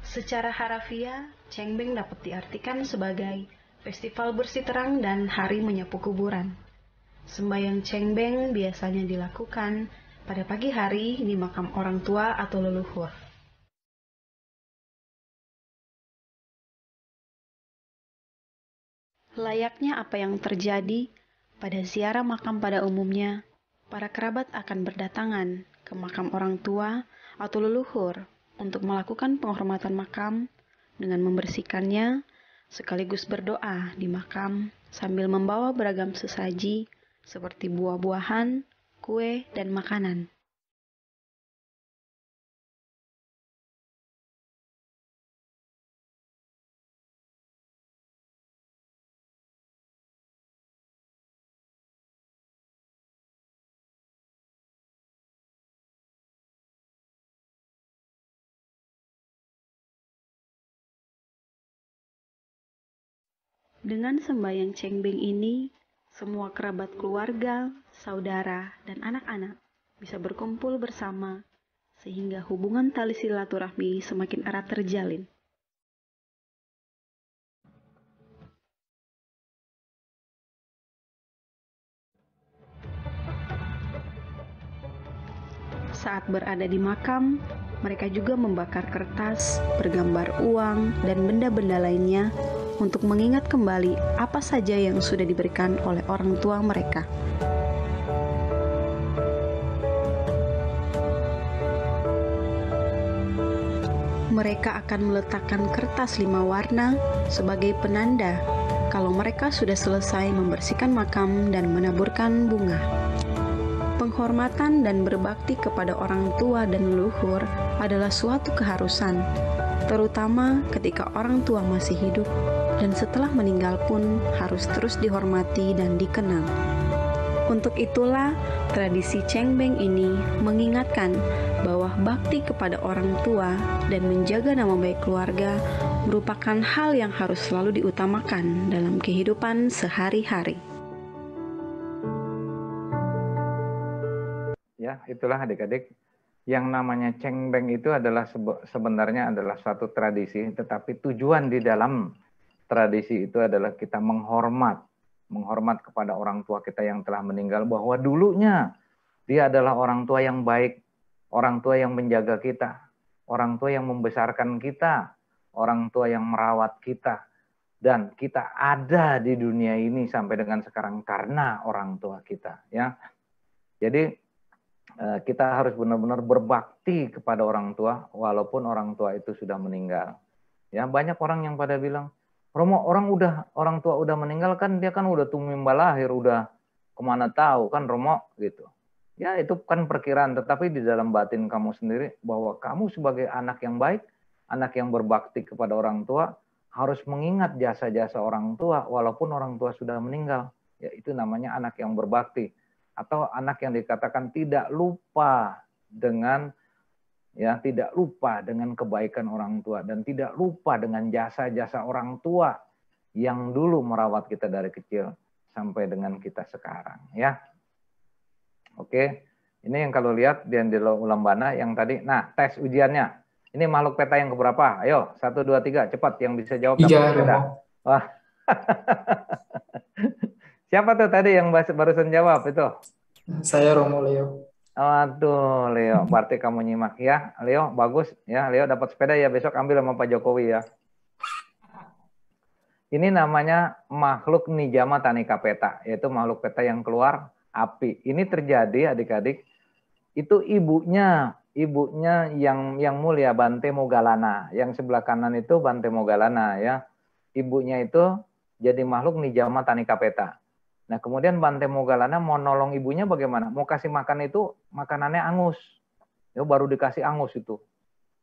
Secara harafiah, Chengbeng dapat diartikan sebagai festival bersih terang dan hari menyapu kuburan. Sembayang Cengbeng biasanya dilakukan pada pagi hari di makam orang tua atau leluhur. Layaknya apa yang terjadi pada ziarah makam pada umumnya, para kerabat akan berdatangan ke makam orang tua atau leluhur untuk melakukan penghormatan makam dengan membersihkannya sekaligus berdoa di makam sambil membawa beragam sesaji seperti buah-buahan, kue, dan makanan. Dengan sembahyang cengbing ini, semua kerabat keluarga, saudara, dan anak-anak bisa berkumpul bersama sehingga hubungan tali silaturahmi semakin erat terjalin. Saat berada di makam, mereka juga membakar kertas, bergambar uang, dan benda-benda lainnya untuk mengingat kembali apa saja yang sudah diberikan oleh orang tua mereka. Mereka akan meletakkan kertas lima warna sebagai penanda kalau mereka sudah selesai membersihkan makam dan menaburkan bunga. Penghormatan dan berbakti kepada orang tua dan leluhur adalah suatu keharusan, terutama ketika orang tua masih hidup dan setelah meninggal pun harus terus dihormati dan dikenal. Untuk itulah, tradisi Cengbeng ini mengingatkan bahwa bakti kepada orang tua dan menjaga nama baik keluarga merupakan hal yang harus selalu diutamakan dalam kehidupan sehari-hari. Ya, itulah adik-adik. Yang namanya cengbeng itu adalah sebenarnya adalah suatu tradisi, tetapi tujuan di dalam tradisi itu adalah kita menghormat, menghormat kepada orang tua kita yang telah meninggal bahwa dulunya dia adalah orang tua yang baik, orang tua yang menjaga kita, orang tua yang membesarkan kita, orang tua yang merawat kita, dan kita ada di dunia ini sampai dengan sekarang karena orang tua kita ya. Jadi Eh, kita harus benar-benar berbakti kepada orang tua walaupun orang tua itu sudah meninggal. Ya, banyak orang yang pada bilang, "Romo, orang udah orang tua udah meninggal kan? Dia kan udah tumimba lahir, udah ke mana tahu kan Romo? Gitu." Ya, itu kan perkiraan, tetapi di dalam batin kamu sendiri bahwa kamu sebagai anak yang baik, anak yang berbakti kepada orang tua harus mengingat jasa-jasa orang tua walaupun orang tua sudah meninggal. Ya, itu namanya anak yang berbakti atau anak yang dikatakan tidak lupa dengan ya tidak lupa dengan kebaikan orang tua dan tidak lupa dengan jasa-jasa orang tua yang dulu merawat kita dari kecil sampai dengan kita sekarang ya. Oke. Ini yang kalau lihat di Ulambana yang tadi nah tes ujiannya. Ini makhluk peta yang keberapa? Ayo, satu dua tiga, cepat yang bisa jawab Tiga, Wah. <laughs> Siapa tuh tadi yang barusan jawab itu? Saya Romo Leo. Aduh, Leo, berarti kamu nyimak ya. Leo, bagus ya. Leo dapat sepeda ya besok ambil sama Pak Jokowi ya. Ini namanya makhluk nijama tanika peta, yaitu makhluk peta yang keluar api. Ini terjadi adik-adik, itu ibunya, ibunya yang yang mulia Bante Mogalana. Yang sebelah kanan itu Bante Mogalana ya. Ibunya itu jadi makhluk nijama tanika peta. Nah kemudian Bante Mogalana mau nolong ibunya bagaimana? Mau kasih makan itu makanannya angus. Ya baru dikasih angus itu.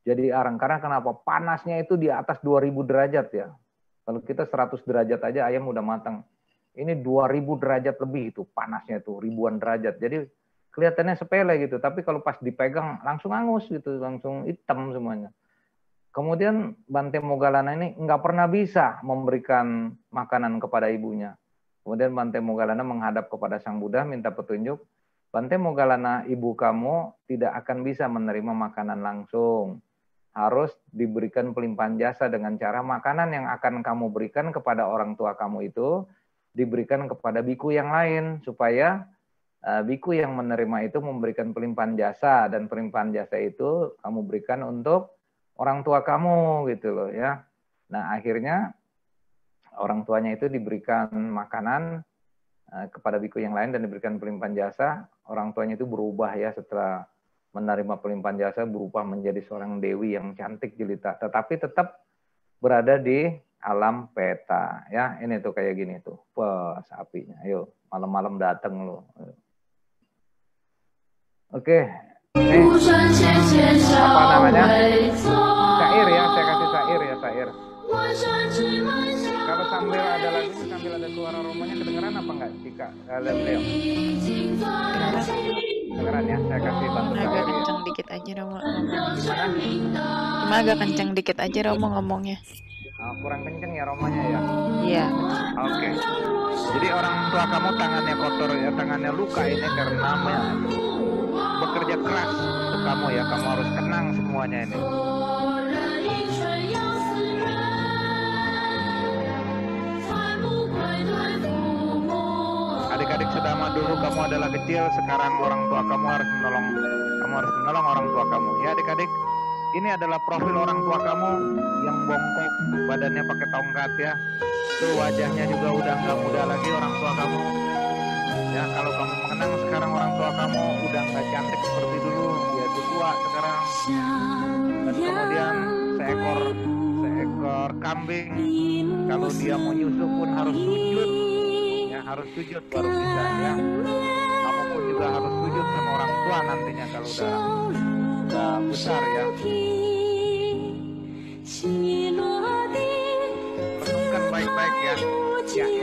Jadi arang karena kenapa? Panasnya itu di atas 2000 derajat ya. Kalau kita 100 derajat aja ayam udah matang. Ini 2000 derajat lebih itu panasnya itu ribuan derajat. Jadi kelihatannya sepele gitu, tapi kalau pas dipegang langsung angus gitu, langsung hitam semuanya. Kemudian Bante Mogalana ini nggak pernah bisa memberikan makanan kepada ibunya Kemudian Bante Mogalana menghadap kepada Sang Buddha minta petunjuk. Bante Mogalana, ibu kamu tidak akan bisa menerima makanan langsung. Harus diberikan pelimpahan jasa dengan cara makanan yang akan kamu berikan kepada orang tua kamu itu diberikan kepada biku yang lain supaya uh, biku yang menerima itu memberikan pelimpahan jasa dan pelimpahan jasa itu kamu berikan untuk orang tua kamu gitu loh ya. Nah, akhirnya orang tuanya itu diberikan makanan uh, kepada biku yang lain dan diberikan pelimpahan jasa, orang tuanya itu berubah ya setelah menerima pelimpahan jasa berubah menjadi seorang dewi yang cantik jelita, tetapi tetap berada di alam peta ya. Ini tuh kayak gini tuh. Wah, sapinya. Ayo, malam-malam datang lo. Oke. Ini apa namanya? Sair ya, saya kasih sair ya, sair. Kalau sambil ada lagu, sambil ada suara romanya kedengeran apa enggak jika kalian Leo? Kedengeran ya, saya kasih bantu Agak saya. kenceng dikit aja Romo ngomongnya. Agak kenceng dikit aja Romo ngomongnya. Oh, kurang kenceng ya romanya ya. Iya. Oke. Jadi orang tua kamu tangannya kotor ya, tangannya luka ini karena me- bekerja keras untuk kamu ya. Kamu harus tenang semuanya ini. Adik-adik sedama dulu kamu adalah kecil, sekarang orang tua kamu harus menolong kamu harus menolong orang tua kamu. Ya adik-adik, ini adalah profil orang tua kamu yang bongkok, badannya pakai tongkat ya. Tuh wajahnya juga udah nggak muda lagi orang tua kamu. Ya kalau kamu mengenang sekarang orang tua kamu udah nggak cantik seperti dulu, dia tuh tua sekarang. Dan kemudian seekor seekor kambing kalau dia mau nyusu pun harus sujud ya harus sujud baru bisa ya kamu pun juga harus sujud sama orang tua nantinya kalau udah udah besar ya renungkan baik-baik ya di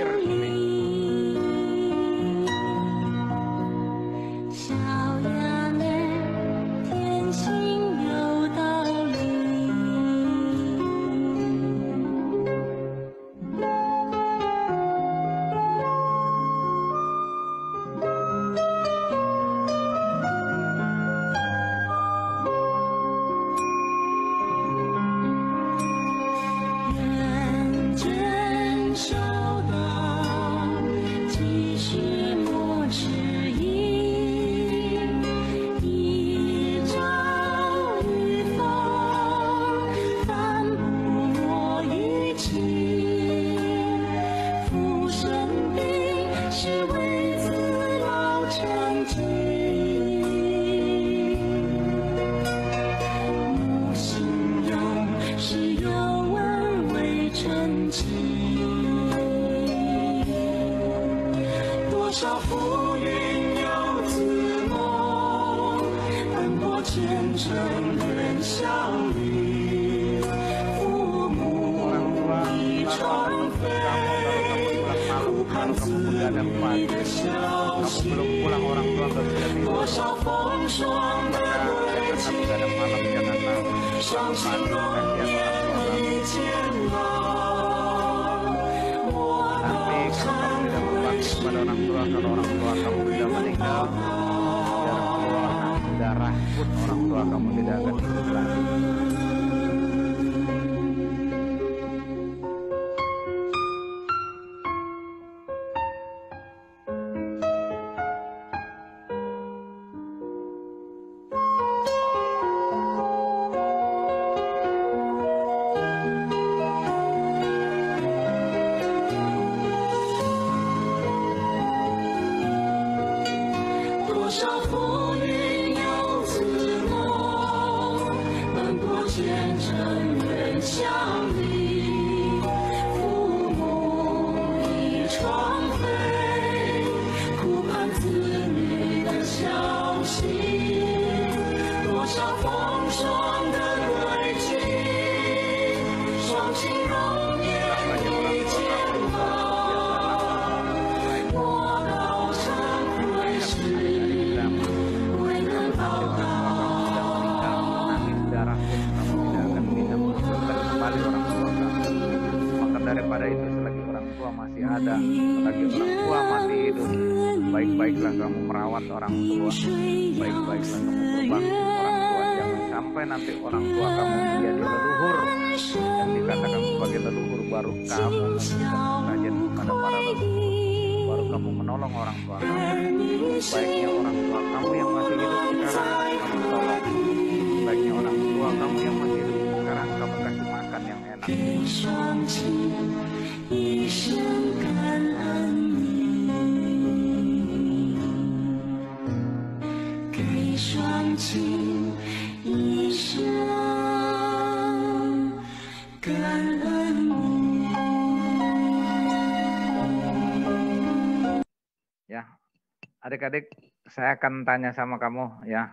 saya akan tanya sama kamu ya.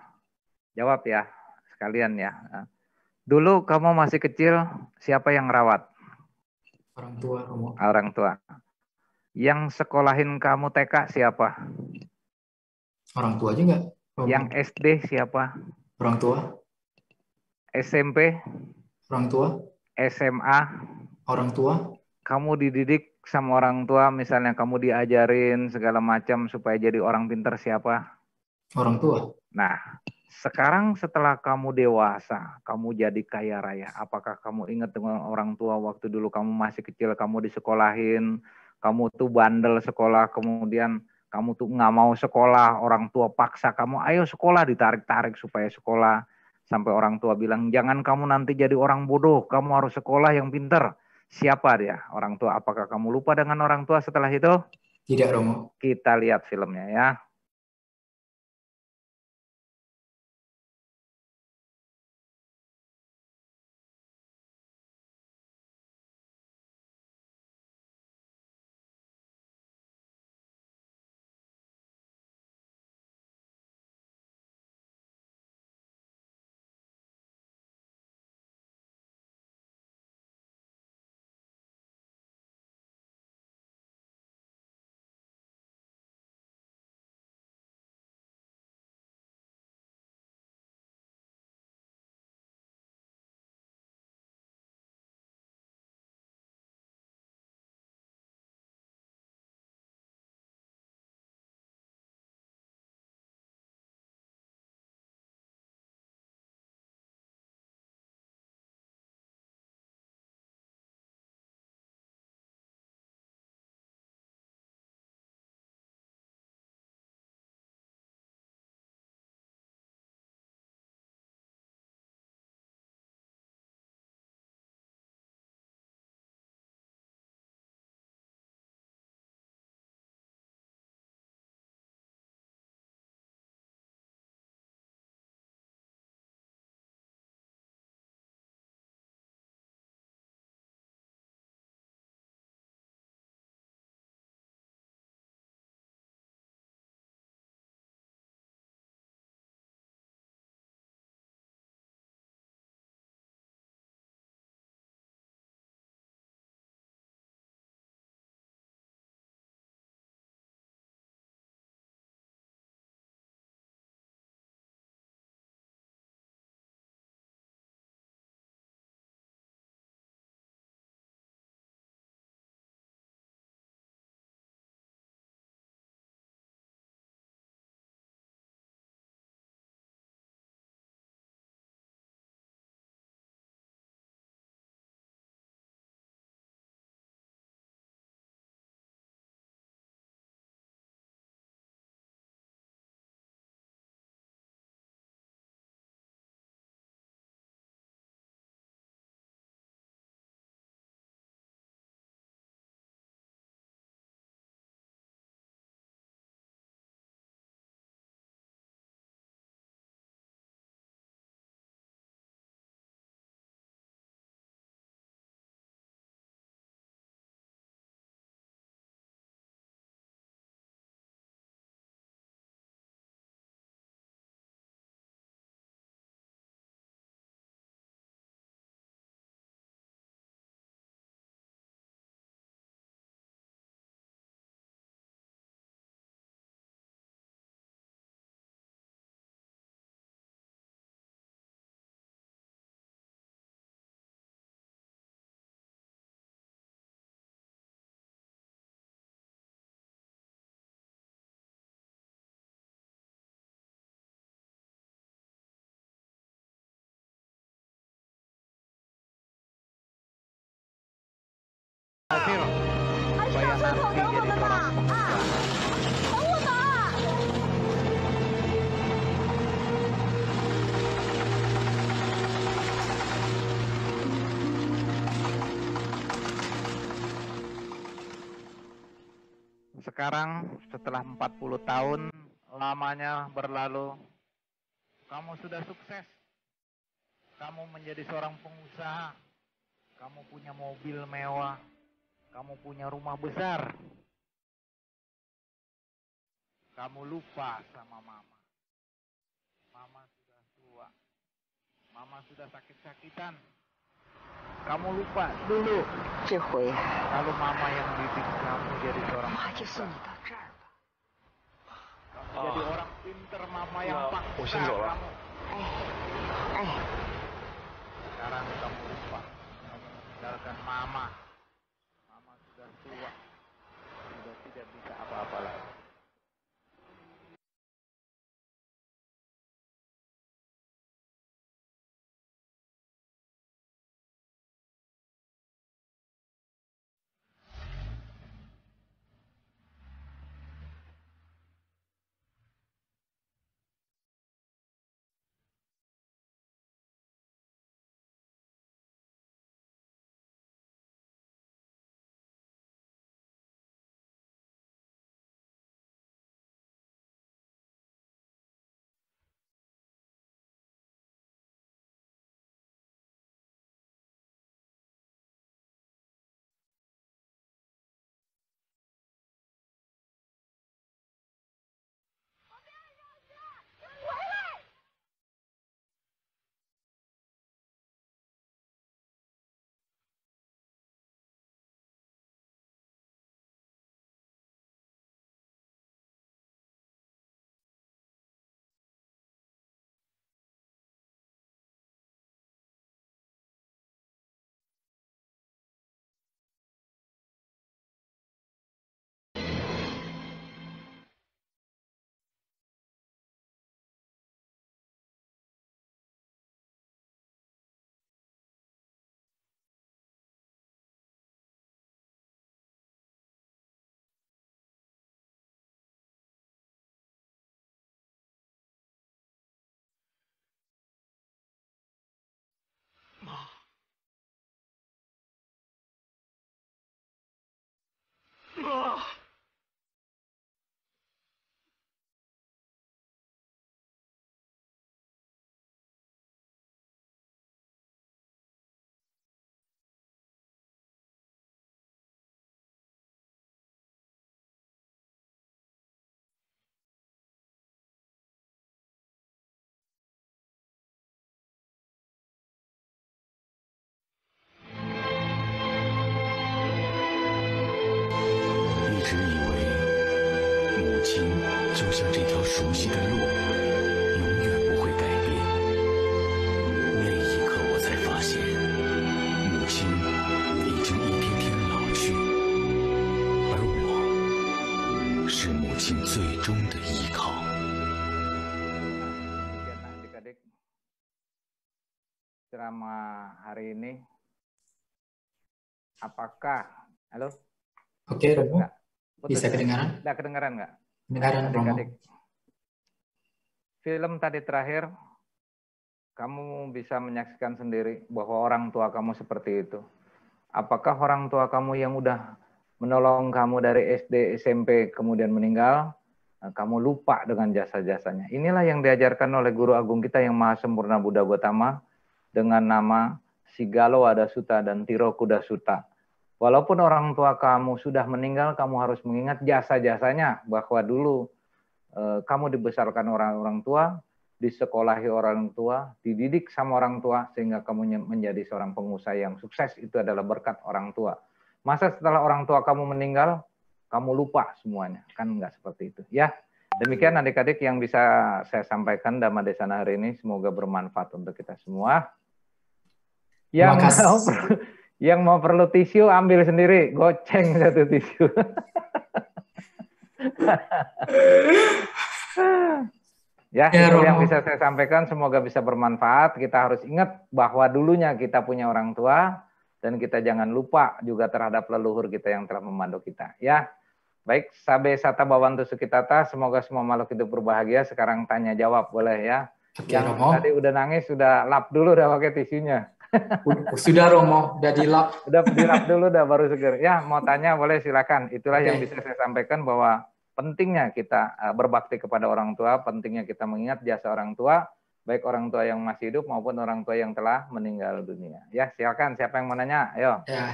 Jawab ya, sekalian ya. Dulu kamu masih kecil, siapa yang rawat? Orang tua kamu. Orang tua. Yang sekolahin kamu TK siapa? Orang tua juga. Kamu. Yang SD siapa? Orang tua. SMP? Orang tua. SMA? Orang tua? Kamu dididik sama orang tua, misalnya kamu diajarin segala macam supaya jadi orang pintar siapa? Orang tua. Nah, sekarang setelah kamu dewasa, kamu jadi kaya raya, apakah kamu ingat dengan orang tua waktu dulu kamu masih kecil, kamu disekolahin, kamu tuh bandel sekolah, kemudian kamu tuh nggak mau sekolah, orang tua paksa kamu, ayo sekolah, ditarik-tarik supaya sekolah, sampai orang tua bilang, jangan kamu nanti jadi orang bodoh, kamu harus sekolah yang pinter. Siapa dia? Orang tua. Apakah kamu lupa dengan orang tua setelah itu? Tidak, Romo. Kita lihat filmnya ya. Sekarang setelah 40 tahun lamanya berlalu, kamu sudah sukses. Kamu menjadi seorang pengusaha. Kamu punya mobil mewah. Kamu punya rumah besar. Kamu lupa sama mama. Mama sudah tua. Mama sudah sakit-sakitan. Kamu lupa dulu. Kalau mama yang didik kamu jadi seorang pintar. Jadi oh. orang pintar. mama yang paksa oh, kamu. Sekarang kamu lupa. Kamu meninggalkan mama. Mama sudah tua. Sudah tidak bisa apa-apa lagi. 熟悉的路永远不会改变。那一刻，我才发现，母亲已经一天天老去，而我是母亲最终的依靠。Demikian adik-adik ceramah hari ini. Apakah, halo? Oke, Romo. Nggak, putus Bisa kedengaran? Nggak kedengaran nggak? Film tadi terakhir, kamu bisa menyaksikan sendiri bahwa orang tua kamu seperti itu. Apakah orang tua kamu yang udah menolong kamu dari SD, SMP, kemudian meninggal, eh, kamu lupa dengan jasa-jasanya. Inilah yang diajarkan oleh guru agung kita yang maha sempurna Buddha Gotama dengan nama Sigalo Adasuta dan Tiro Kuda Suta. Walaupun orang tua kamu sudah meninggal, kamu harus mengingat jasa-jasanya bahwa dulu eh, kamu dibesarkan orang-orang tua, disekolahi orang tua, dididik sama orang tua sehingga kamu menjadi seorang pengusaha yang sukses itu adalah berkat orang tua. Masa setelah orang tua kamu meninggal, kamu lupa semuanya. Kan nggak seperti itu. Ya, demikian adik-adik yang bisa saya sampaikan Dhamma Desana hari ini. Semoga bermanfaat untuk kita semua. Yang Terima kasih. mau, yang mau perlu tisu ambil sendiri, goceng satu tisu. <laughs> Ya, Ya, itu yang bisa saya sampaikan. Semoga bisa bermanfaat. Kita harus ingat bahwa dulunya kita punya orang tua dan kita jangan lupa juga terhadap leluhur kita yang telah memandu kita. Ya, baik. Sabe sata bawantu sukitata. Semoga semua makhluk hidup berbahagia. Sekarang tanya jawab boleh ya. Oke, yang Romo. tadi udah nangis sudah lap dulu udah pakai tisunya. Ud- Sudah, Romo. Udah dilap. Udah dilap dulu udah baru seger. Ya, mau tanya boleh silakan. Itulah yang Oke. bisa saya sampaikan bahwa pentingnya kita uh, berbakti kepada orang tua, pentingnya kita mengingat jasa orang tua, baik orang tua yang masih hidup maupun orang tua yang telah meninggal dunia. Ya, silakan siapa yang mau nanya? Ayo. Ya.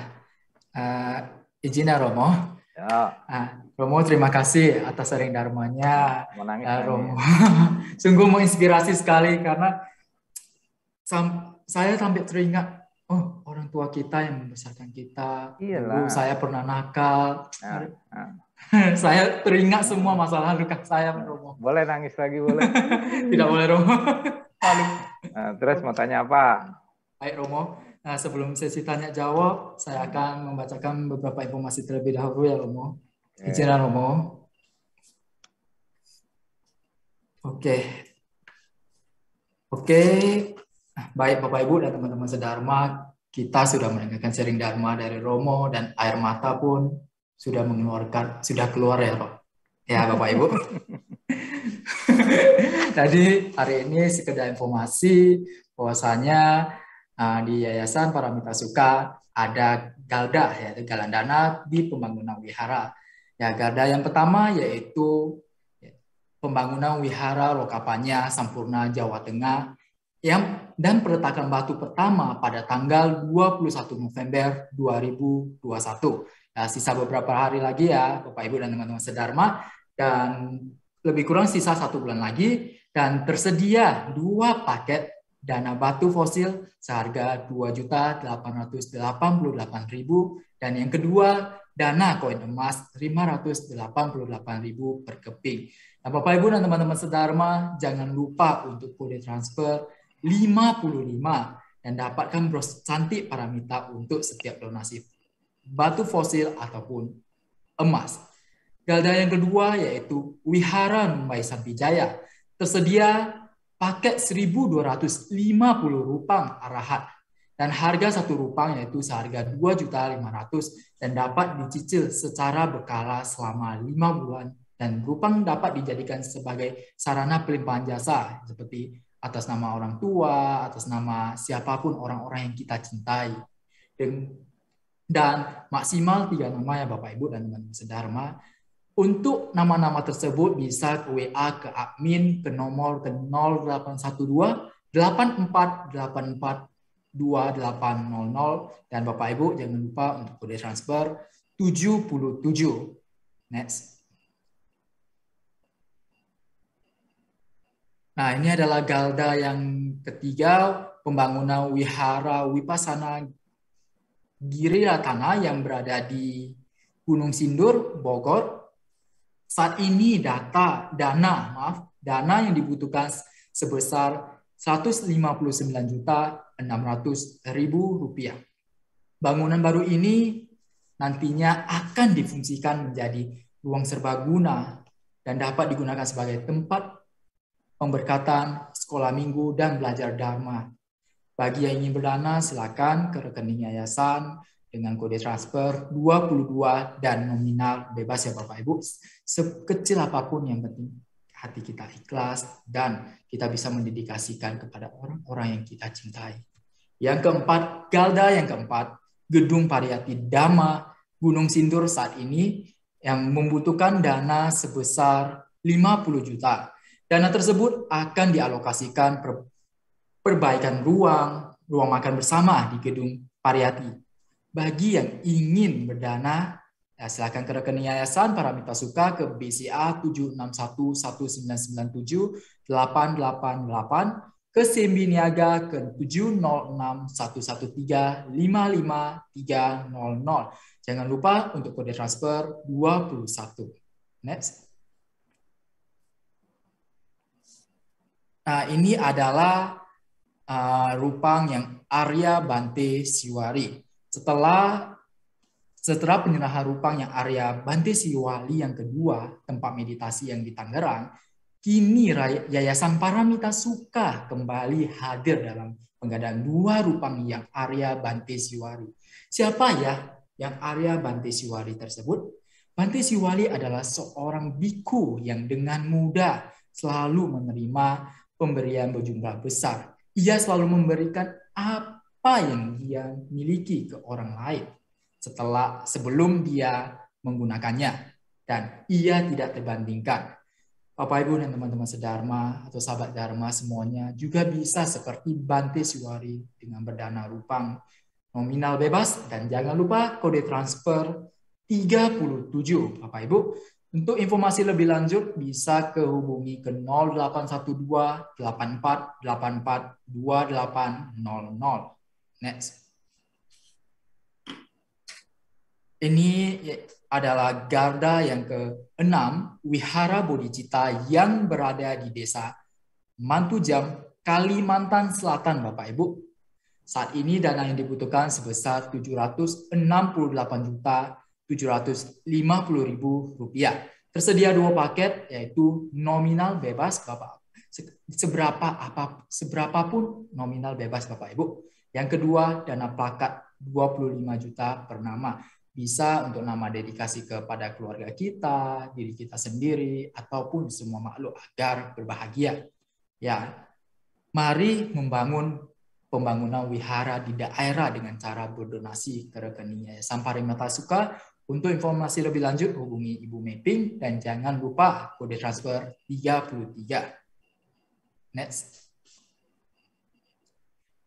Eh, izin ya, Romo. Ya, Ah, Romo, terima kasih atas sharing dharmanya. mau nangis. Ya, nangis. Romo. <laughs> Sungguh menginspirasi sekali karena sam- saya sampai teringat, oh orang tua kita yang membesarkan kita. Iyalah. Dulu saya pernah nakal. Nah, nah. <laughs> saya teringat semua masalah luka saya, Romo. Boleh nangis lagi boleh. <laughs> Tidak boleh, Romo. <laughs> Malu. Nah, terus mau tanya apa? Baik, Romo. Nah, sebelum sesi tanya jawab, saya akan membacakan beberapa informasi terlebih dahulu ya, Romo. Izin Romo. Oke. Oke. Nah, baik Bapak Ibu dan teman-teman sedharma, kita sudah mendengarkan sharing Dharma dari Romo dan air mata pun sudah mengeluarkan sudah keluar ya Pak. Ya Bapak Ibu. <laughs> Jadi hari ini sekedar informasi bahwasanya uh, di Yayasan Paramita Suka ada galda yaitu galan dana di pembangunan wihara. Ya galda yang pertama yaitu pembangunan wihara Lokapanya Sampurna Jawa Tengah yang dan peletakan batu pertama pada tanggal 21 November 2021. Ya, sisa beberapa hari lagi ya Bapak Ibu dan teman-teman sedharma dan lebih kurang sisa satu bulan lagi dan tersedia dua paket dana batu fosil seharga 2.888.000 dan yang kedua dana koin emas 588.000 per keping. Nah, Bapak Ibu dan teman-teman sedharma jangan lupa untuk kode transfer 55 dan dapatkan bros cantik paramita untuk setiap donasi batu fosil ataupun emas. Galda yang kedua yaitu Wihara Numbai Sampijaya. Tersedia paket 1250 rupang arahat dan harga satu rupang yaitu seharga 2.500 dan dapat dicicil secara berkala selama 5 bulan dan rupang dapat dijadikan sebagai sarana pelimpahan jasa seperti atas nama orang tua, atas nama siapa pun orang-orang yang kita cintai. Dan, dan maksimal tiga nama ya Bapak Ibu dan teman-teman sedharma. Untuk nama-nama tersebut bisa ke WA ke admin ke nomor ke 0812 8484 2800 dan Bapak Ibu jangan lupa untuk kode transfer 77. Next. Nah, ini adalah Galda yang ketiga, pembangunan Wihara Wipasana Giriratana yang berada di Gunung Sindur, Bogor. Saat ini data dana, maaf, dana yang dibutuhkan sebesar 159 juta 600 ribu rupiah. Bangunan baru ini nantinya akan difungsikan menjadi ruang serbaguna dan dapat digunakan sebagai tempat pemberkatan, sekolah minggu, dan belajar Dharma. Bagi yang ingin berdana, silakan ke rekening yayasan dengan kode transfer 22 dan nominal bebas ya Bapak Ibu. Sekecil apa pun yang penting hati kita ikhlas dan kita bisa mendedikasikan kepada orang-orang yang kita cintai. Yang keempat, Galda yang keempat, Gedung Pariyati Dhamma Gunung Sindur saat ini yang membutuhkan dana sebesar 50 juta Dana tersebut akan dialokasikan per, perbaikan ruang, ruang makan bersama di gedung Pariyati. Bagi yang ingin berdana, ya silakan ke rekening Yayasan Paramita Suka ke BCA 7611997 888 ke Sembi Niaga ke 70611355300. Jangan lupa untuk kode transfer 21. Next. Nah, ini adalah uh, Rupang yang Arya Bante Siwari. Setelah setelah penyerahan Rupang yang Arya Bante Siwali yang kedua, tempat meditasi yang di Tangerang, kini Yayasan Paramita Suka kembali hadir dalam pengadaan dua Rupang yang Arya Bante Siwari. Siapa ya yang Arya Bante Siwari tersebut? Bante Siwali adalah seorang biku yang dengan mudah selalu menerima pemberian berjumlah besar. Ia selalu memberikan apa yang dia miliki ke orang lain setelah sebelum dia menggunakannya dan ia tidak terbandingkan. Bapak Ibu dan teman-teman sedharma atau sahabat dharma semuanya juga bisa seperti Bante Siwari dengan berdana rupang nominal bebas dan jangan lupa kode transfer 37 Bapak Ibu untuk informasi lebih lanjut bisa kehubungi ke 0812 84 84 2800. Next. Ini adalah garda yang ke-6 Wihara Bodhicitta yang berada di desa Mantujam, Kalimantan Selatan, Bapak Ibu. Saat ini dana yang dibutuhkan sebesar 768 juta Rp750.000. Tersedia dua paket yaitu nominal bebas Bapak seberapa apa seberapapun nominal bebas Bapak Ibu. Yang kedua dana plakat 25 juta per nama bisa untuk nama dedikasi kepada keluarga kita, diri kita sendiri, ataupun semua makhluk agar berbahagia. Ya, mari membangun pembangunan wihara di daerah dengan cara berdonasi ke rekening Yayasan Parimata Suka. Untuk informasi lebih lanjut hubungi Ibu Mapping dan jangan lupa kode transfer 33. Next.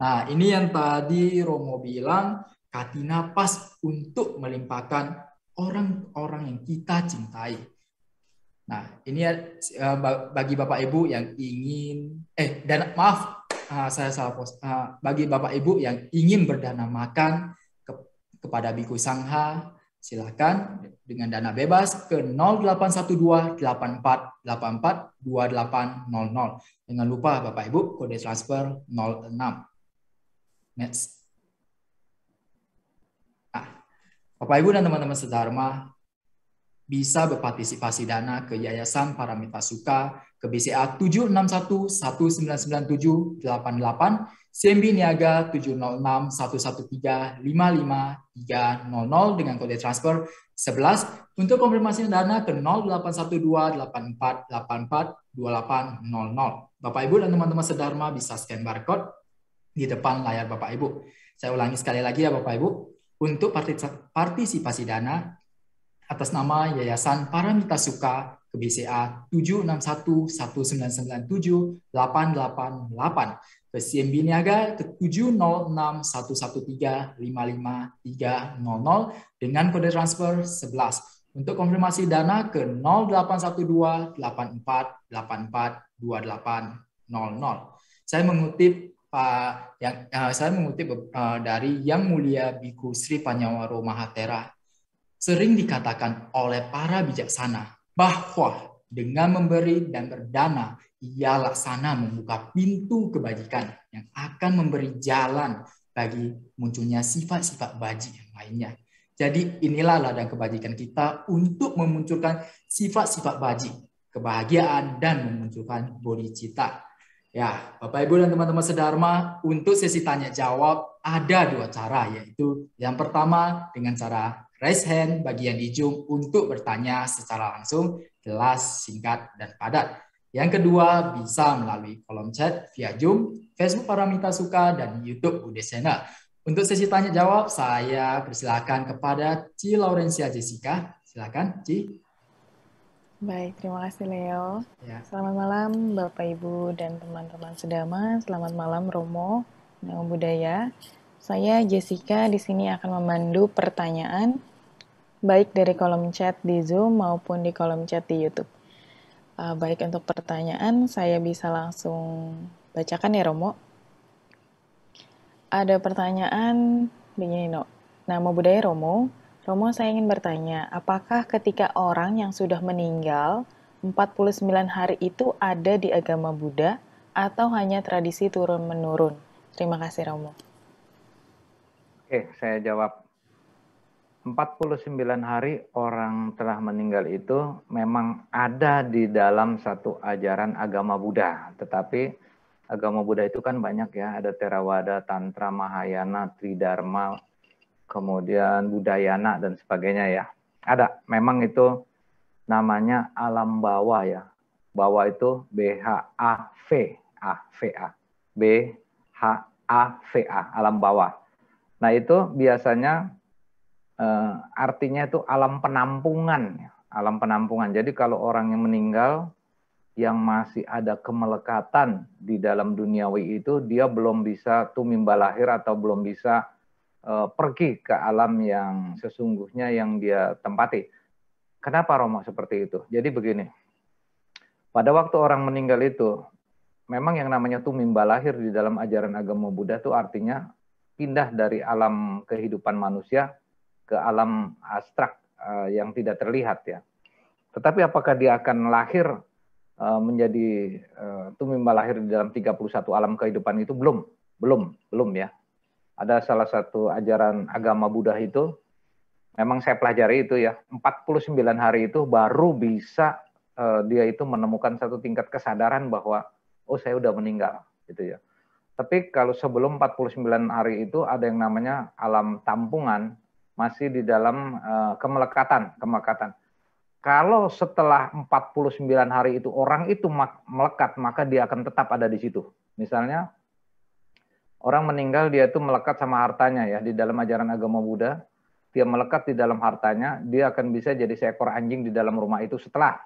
Nah, ini yang tadi Romo bilang Katina pas untuk melimpahkan orang-orang yang kita cintai. Nah, ini eh, bagi Bapak Ibu yang ingin eh dan maaf uh, saya salah pos. Uh, bagi Bapak Ibu yang ingin berdana makan ke, kepada Biku Sangha, silakan dengan dana bebas ke 0812 84 88 2800. Jangan lupa Bapak Ibu kode transfer 06. Next. Bapak Ibu dan teman-teman sedharma bisa berpartisipasi dana ke Yayasan Paramita Suka ke BCA 761 1997 88 CMB Niaga 706 113 55 300 dengan kode transfer 11 untuk konfirmasi dana ke 0812 84 84 2800. Bapak Ibu dan teman-teman sedharma bisa scan barcode di depan layar Bapak Ibu. Saya ulangi sekali lagi ya Bapak Ibu untuk partisipasi dana atas nama Yayasan Paramita Suka ke BCA 7611997 888 ke CMB Niaga ke 70611355300 dengan kode transfer 11 untuk konfirmasi dana ke 0812 8484 2800. Saya mengutip Pak yang uh, saya mengutip uh, dari Yang Mulia Biku Sri Panyawaro Mahatera sering dikatakan oleh para bijaksana bahwa dengan memberi dan berdana ia laksana membuka pintu kebajikan yang akan memberi jalan bagi munculnya sifat-sifat baji yang lainnya. Jadi inilah ladang kebajikan kita untuk memunculkan sifat-sifat baji, kebahagiaan dan memunculkan bodhicitta Ya, Bapak Ibu dan teman-teman sedharma, untuk sesi tanya jawab ada dua cara, yaitu yang pertama dengan cara raise hand bagian di Zoom untuk bertanya secara langsung, jelas, singkat, dan padat. Yang kedua bisa melalui kolom chat via Zoom, Facebook Paramita Suka, dan YouTube Bude Channel. Untuk sesi tanya jawab, saya persilakan kepada Ci Laurencia Jessica. Silakan, Ci. Baik, terima kasih Leo. Ya. Selamat malam Bapak Ibu dan teman-teman sedama. Selamat malam Romo, Nama Budaya. Saya Jessica di sini akan memandu pertanyaan baik dari kolom chat di Zoom maupun di kolom chat di YouTube. Uh, baik untuk pertanyaan, saya bisa langsung bacakan ya Romo. Ada pertanyaan begini, no. Nama budaya Romo, Romo saya ingin bertanya, apakah ketika orang yang sudah meninggal 49 hari itu ada di agama Buddha atau hanya tradisi turun-menurun? Terima kasih Romo. Oke, saya jawab. 49 hari orang telah meninggal itu memang ada di dalam satu ajaran agama Buddha. Tetapi agama Buddha itu kan banyak ya, ada Theravada, Tantra, Mahayana, Tridharma, kemudian budayana dan sebagainya ya. Ada, memang itu namanya alam bawah ya. Bawah itu B H A V A V A. B H A V A, alam bawah. Nah, itu biasanya eh, artinya itu alam penampungan, ya. alam penampungan. Jadi kalau orang yang meninggal yang masih ada kemelekatan di dalam duniawi itu dia belum bisa tumimba lahir atau belum bisa uh, pergi ke alam yang sesungguhnya yang dia tempati. Kenapa Romo seperti itu? Jadi begini, pada waktu orang meninggal itu, memang yang namanya tumimba lahir di dalam ajaran agama Buddha itu artinya pindah dari alam kehidupan manusia ke alam abstrak uh, yang tidak terlihat ya. Tetapi apakah dia akan lahir uh, menjadi uh, tumimba lahir di dalam 31 alam kehidupan itu? Belum, belum, belum ya. Ada salah satu ajaran agama Buddha itu memang saya pelajari itu ya. 49 hari itu baru bisa uh, dia itu menemukan satu tingkat kesadaran bahwa oh saya udah meninggal gitu ya. Tapi kalau sebelum 49 hari itu ada yang namanya alam tampungan masih di dalam uh, kemelekatan, kemelekatan. Kalau setelah 49 hari itu orang itu melekat, maka dia akan tetap ada di situ. Misalnya orang meninggal dia itu melekat sama hartanya ya di dalam ajaran agama Buddha dia melekat di dalam hartanya, dia akan bisa jadi seekor anjing di dalam rumah itu setelah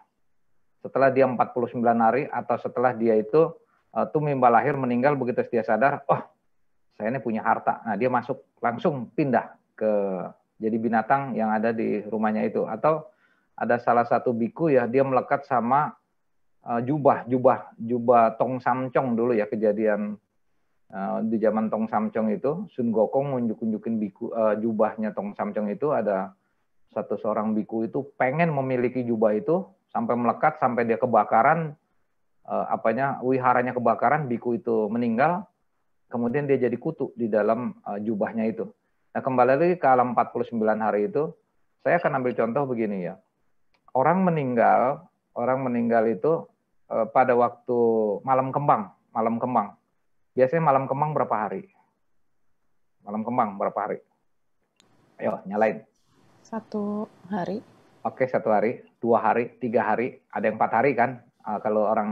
setelah dia 49 hari atau setelah dia itu uh, tumimba lahir meninggal begitu dia sadar, oh saya ini punya harta. Nah, dia masuk langsung pindah ke jadi binatang yang ada di rumahnya itu. Atau ada salah satu biku ya dia melekat sama uh, jubah jubah jubah tong samcong dulu ya kejadian Eh, di zaman Tong Samcong itu. Sun Gokong nunjuk-nunjukin biku uh, jubahnya Tong Samcong itu. Ada satu seorang biku itu pengen memiliki jubah itu sampai melekat sampai dia kebakaran uh, apanya wiharanya kebakaran biku itu meninggal. Kemudian dia jadi kutu di dalam uh, jubahnya itu. Nah, kembali lagi ke alam 49 hari itu saya akan ambil contoh begini ya. Orang meninggal, orang meninggal itu uh, pada waktu malam kembang, malam kembang Biasanya malam kembang berapa hari? Malam kembang berapa hari? Ayo, nyalain. Satu hari. Oke, satu hari, dua hari, tiga hari, ada yang empat hari kan? Uh, kalau orang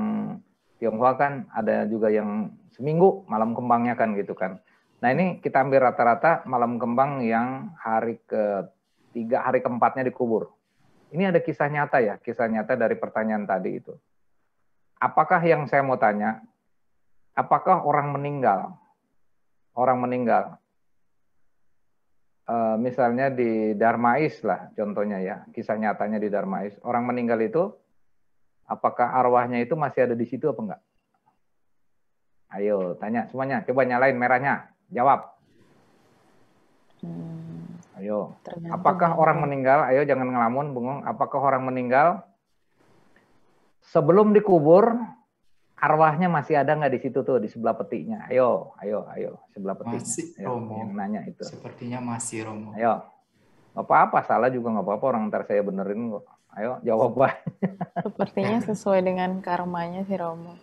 Tionghoa kan ada juga yang seminggu malam kembangnya kan gitu kan. Nah ini kita ambil rata-rata malam kembang yang hari ke tiga hari keempatnya dikubur. Ini ada kisah nyata ya, kisah nyata dari pertanyaan tadi itu. Apakah yang saya mau tanya, apakah orang meninggal, orang meninggal, uh, misalnya di Darmais lah contohnya ya, kisah nyatanya di Darmais, orang meninggal itu, apakah arwahnya itu masih ada di situ apa enggak? Ayo, tanya semuanya, coba nyalain merahnya, jawab. Hmm, ayo, apakah orang meninggal? Ayo jangan ngelamun, bengong. Apakah orang meninggal sebelum dikubur arwahnya masih ada nggak di situ tuh di sebelah petinya? Ayo, ayo, ayo, sebelah petinya. Masih, ayo, Romo. Yang nanya itu. Sepertinya masih Romo. Ayo, nggak apa-apa, salah juga nggak apa-apa. Orang ntar saya benerin kok. Ayo, jawab pak. Sepertinya sesuai dengan karmanya sih Romo.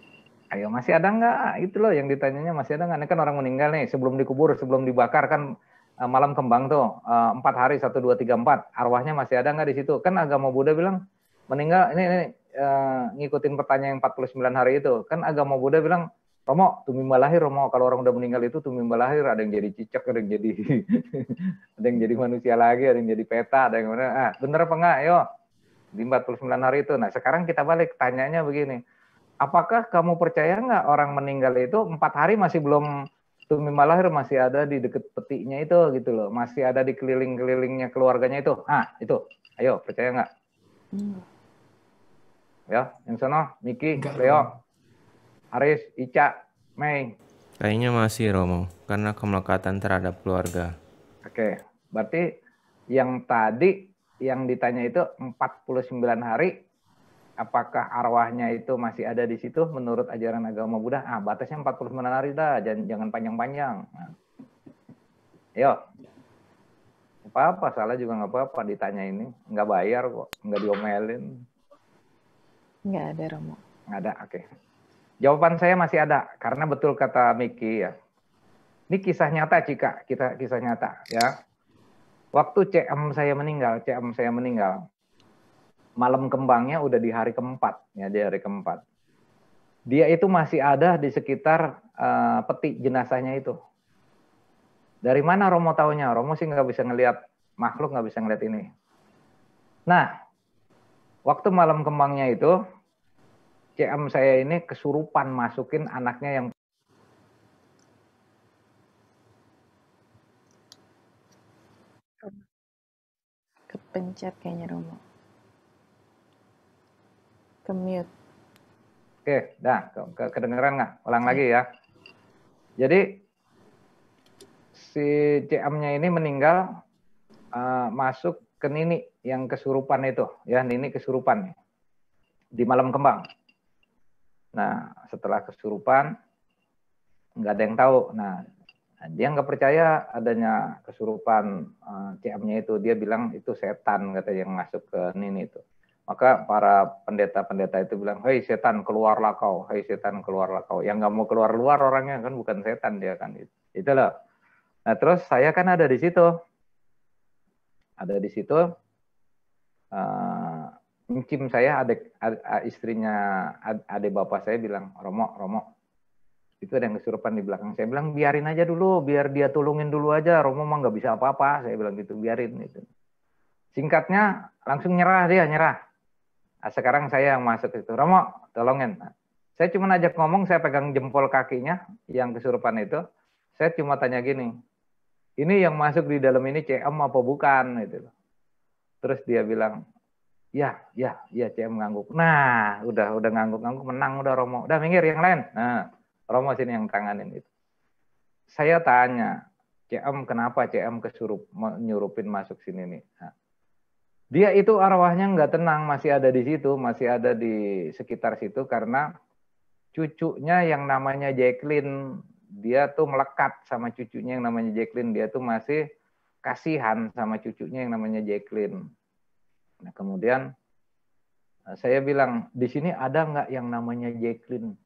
Ayo, masih ada nggak? Itu loh yang ditanyanya masih ada nggak? Ini kan orang meninggal nih, sebelum dikubur, sebelum dibakar kan eh, malam kembang tuh eh, empat hari satu dua tiga empat arwahnya masih ada nggak di situ kan agama Buddha bilang meninggal ini, ini uh, ngikutin pertanyaan 49 hari itu. Kan agama Buddha bilang, Romo, tumimba lahir, Romo. Kalau orang udah meninggal itu tumimba lahir, ada yang jadi cicak, ada yang jadi <laughs> ada yang jadi manusia lagi, ada yang jadi peta, ada yang mana. Ah, bener apa enggak? Yo, di 49 hari itu. Nah, sekarang kita balik, tanyanya begini. Apakah kamu percaya nggak orang meninggal itu empat hari masih belum tumimba lahir masih ada di deket petinya itu gitu loh, masih ada di keliling-kelilingnya keluarganya itu. Ah, itu. Ayo, percaya nggak? Hmm. Ya, yang sana Miki, Enggak, Leo, Aris, Ica, Mei. Kayaknya masih Romo, karena kemelekatan terhadap keluarga. Oke, berarti yang tadi yang ditanya itu 49 hari, apakah arwahnya itu masih ada di situ menurut ajaran agama Buddha? Ah, batasnya 49 hari dah, jangan jangan panjang-panjang. Nah. Yo. Apa-apa, salah juga nggak apa-apa ditanya ini. Nggak bayar kok, nggak diomelin. Nggak ada, Romo. Nggak ada, oke. Okay. Jawaban saya masih ada, karena betul kata Miki ya. Ini kisah nyata, Cika. Kita kisah nyata, ya. Waktu CM saya meninggal, CM saya meninggal, malam kembangnya udah di hari keempat, ya di hari keempat. Dia itu masih ada di sekitar uh, peti jenazahnya itu. Dari mana Romo taunya? Romo sih nggak bisa ngelihat makhluk, nggak bisa ngelihat ini. Nah, Waktu malam kembangnya itu, CM saya ini kesurupan masukin anaknya yang kepencet kayaknya Romo. Ke mute. Oke, dah, ke kedengeran nggak? Ulang lagi ya. Jadi si CM-nya ini meninggal uh, masuk ke Nini yang kesurupan itu, ya Nini kesurupan di malam kembang. Nah, setelah kesurupan nggak ada yang tahu. Nah, dia nggak percaya adanya kesurupan uh, eh, CM-nya itu. Dia bilang itu setan kata yang masuk ke Nini itu. Maka para pendeta-pendeta itu bilang, hei setan keluarlah kau, hei setan keluarlah kau. Yang nggak mau keluar luar orangnya kan bukan setan dia kan. Itu loh. Nah terus saya kan ada di situ, ada di situ. Uh, saya adik, adik istrinya adik bapak saya bilang Romo Romo itu ada yang kesurupan di belakang saya bilang biarin aja dulu biar dia tolongin dulu aja Romo mah nggak bisa apa-apa saya bilang gitu biarin itu singkatnya langsung nyerah dia nyerah nah, sekarang saya yang masuk itu Romo tolongin saya cuma ajak ngomong saya pegang jempol kakinya yang kesurupan itu saya cuma tanya gini ini yang masuk di dalam ini CM apa bukan gitu terus dia bilang Ya, ya, ya CM ngangguk. Nah, udah udah ngangguk-ngangguk menang udah Romo. Udah minggir yang lain. Nah, Romo sini yang tanganin itu. Saya tanya, CM kenapa CM kesurup nyurupin masuk sini nih? Nah, dia itu arwahnya nggak tenang, masih ada di situ, masih ada di sekitar situ karena cucunya yang namanya Jacqueline dia tuh melekat sama cucunya yang namanya Jacqueline, dia tuh masih kasihan sama cucunya yang namanya Jacqueline. Nah, kemudian eh, saya bilang, di sini ada nggak yang namanya Jacqueline?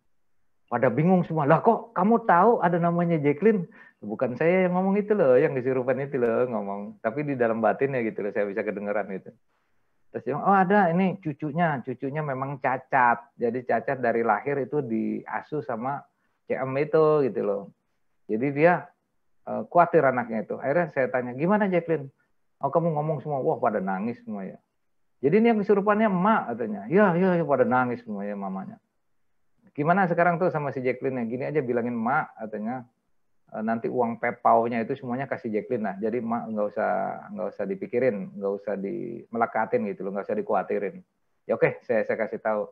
Pada bingung semua, lah kok kamu tahu ada namanya Jacqueline? Bukan saya yang ngomong itu loh, yang disuruhkan itu loh ngomong. Tapi di dalam batin ya gitu loh, saya bisa kedengeran itu. Terus dia, oh ada ini cucunya, cucunya memang cacat. Jadi cacat dari lahir itu diasuh sama CM itu gitu loh. Jadi dia uh, khawatir anaknya itu. Akhirnya saya tanya, gimana Jacqueline? Oh kamu ngomong semua, wah pada nangis semua ya. Jadi ini yang kesurupannya emak katanya. Ya, ya, ya pada nangis semua ya mamanya. Gimana sekarang tuh sama si Jacqueline? Gini aja bilangin emak katanya. E, nanti uang pepaunya itu semuanya kasih Jacqueline lah. Jadi emak nggak usah nggak usah dipikirin, nggak usah dimelakatin gitu loh, nggak usah dikuatirin. Ya oke, saya saya kasih tahu.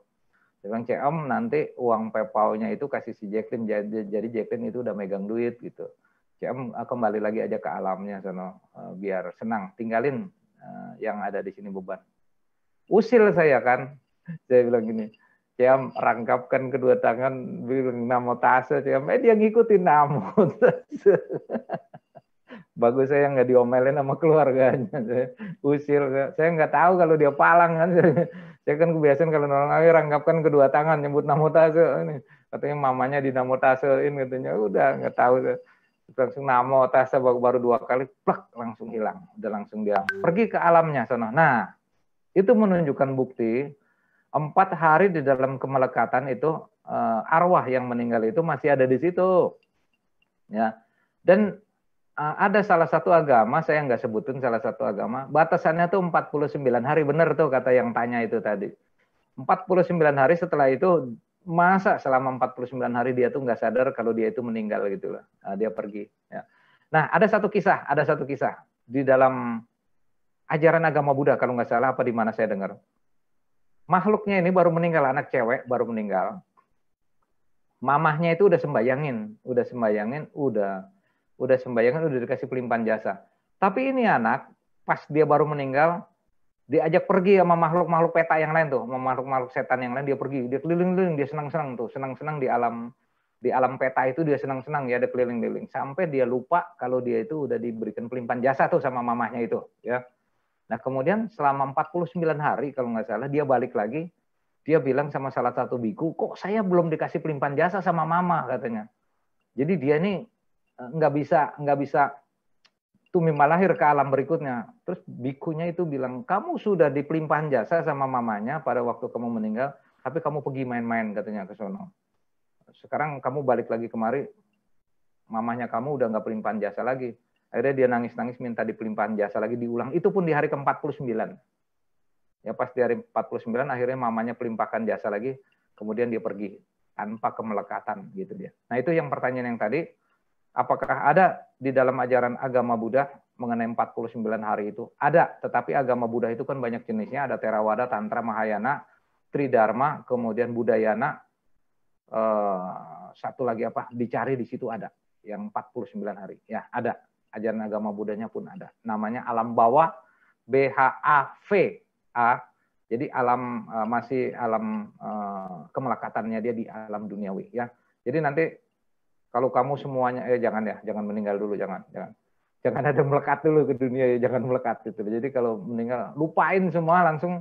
Bilang CM nanti uang pepaunya itu kasih si Jacqueline jadi, jadi Jacqueline itu udah megang duit gitu. CM e, kembali lagi aja ke alamnya sono e, biar senang tinggalin yang ada di sini beban usil saya kan <laughs> saya bilang gini saya rangkapkan kedua tangan bilang namo tase. Saya eh dia ngikutin namo <laughs> bagus saya nggak diomelin sama keluarganya. <laughs> Usil saya nggak tahu kalau dia palang kan. <laughs> Saya kan kebiasaan kalau nolong ayo rangkapkan kedua tangan nyebut namo tase. Ini katanya mamanya di namo ini katanya. Udah nggak tahu. Langsung namo tase baru, baru dua kali plak langsung hilang. Udah langsung dia pergi ke alamnya sana. Nah itu menunjukkan bukti empat hari di dalam kemelekatan itu uh, arwah yang meninggal itu masih ada di situ. Ya. Dan uh, ada salah satu agama, saya nggak sebutin salah satu agama, batasannya tuh 49 hari, benar tuh kata yang tanya itu tadi. 49 hari setelah itu masa selama 49 hari dia tuh nggak sadar kalau dia itu meninggal gitu loh. Nah, dia pergi. Ya. Nah, ada satu kisah, ada satu kisah di dalam ajaran agama Buddha kalau nggak salah apa di mana saya dengar. Makhluknya ini baru meninggal, anak cewek baru meninggal. Mamahnya itu udah sembayangin, udah sembayangin, udah udah sembayangin, udah dikasih pelimpahan jasa. Tapi ini anak pas dia baru meninggal, diajak pergi sama makhluk-makhluk peta yang lain tuh, sama makhluk-makhluk setan yang lain dia pergi, dia keliling-keliling, dia senang-senang tuh, senang-senang di alam di alam peta itu dia senang-senang ya ada keliling-keliling sampai dia lupa kalau dia itu udah diberikan pelimpahan jasa tuh sama mamahnya itu ya Nah kemudian selama 49 hari kalau nggak salah dia balik lagi, dia bilang sama salah satu biku, kok saya belum dikasih pelimpahan jasa sama mama katanya. Jadi dia ini eh, nggak bisa nggak bisa tumimba lahir ke alam berikutnya. Terus bikunya itu bilang, kamu sudah dipelimpahan jasa sama mamanya pada waktu kamu meninggal, tapi kamu pergi main-main katanya ke sono. Sekarang kamu balik lagi kemari, mamanya kamu udah nggak pelimpahan jasa lagi Akhirnya dia nangis-nangis minta dipelimpahan jasa lagi diulang. Itu pun di hari ke-49. Ya pas di hari 49 akhirnya mamanya pelimpahkan jasa lagi, kemudian dia pergi tanpa kemelekatan gitu dia. Nah, itu yang pertanyaan yang tadi, apakah ada di dalam ajaran agama Buddha mengenai 49 hari itu? Ada, tetapi agama Buddha itu kan banyak jenisnya, ada Theravada, Tantra, Mahayana, Tridharma, kemudian Budayana, eh, satu lagi apa? Dicari di situ ada yang 49 hari. Ya, ada ajaran agama Budanya pun ada. Namanya alam bawah BHAV A. Jadi alam uh, masih alam uh, kemelekatannya dia di alam duniawi ya. Jadi nanti kalau kamu semuanya eh jangan ya, jangan meninggal dulu, jangan, jangan. Jangan ada melekat dulu ke dunia ya, jangan melekat gitu. Jadi kalau meninggal lupain semua langsung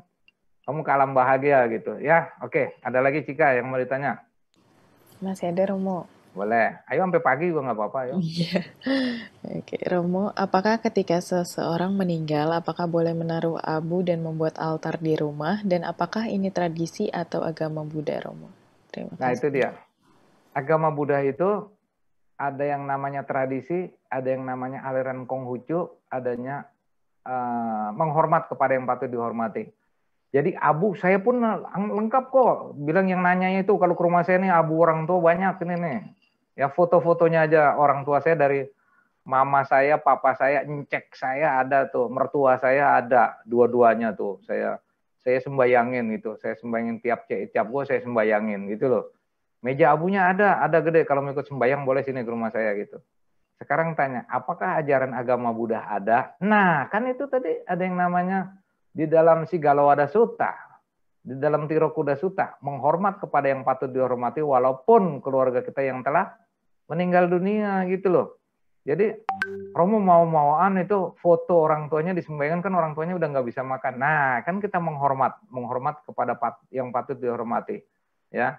kamu ke alam bahagia gitu. Ya, oke. Ada lagi Cika yang mau ditanya? Masih ada Romo. Boleh. Ayo sampai pagi juga nggak apa-apa ya. Iya. <laughs> Oke, Romo, apakah ketika seseorang meninggal, apakah boleh menaruh abu dan membuat altar di rumah? Dan apakah ini tradisi atau agama Buddha, Romo? Terima kasih. Nah, itu dia. Agama Buddha itu ada yang namanya tradisi, ada yang namanya aliran Konghucu, adanya uh, menghormat kepada yang patut dihormati. Jadi abu saya pun lengkap kok. Bilang yang nanyanya itu kalau ke rumah saya nih abu orang tua banyak ini nih. Ya foto-fotonya aja orang tua saya dari mama saya, papa saya, cek saya ada tuh, mertua saya ada, dua-duanya tuh. Saya saya sembayangin itu, saya sembayangin tiap tiap gua saya sembayangin gitu loh. Meja abunya ada, ada gede. Kalau mau ikut sembayang boleh sini ke rumah saya gitu. Sekarang tanya, apakah ajaran agama Buddha ada? Nah, kan itu tadi ada yang namanya di dalam si Galawada Sutta, di dalam Tirokuda Sutta, menghormat kepada yang patut dihormati walaupun keluarga kita yang telah meninggal dunia gitu loh. Jadi Romo mau-mauan itu foto orang tuanya disembahkan kan orang tuanya udah nggak bisa makan. Nah kan kita menghormat, menghormat kepada pat, yang patut dihormati, ya.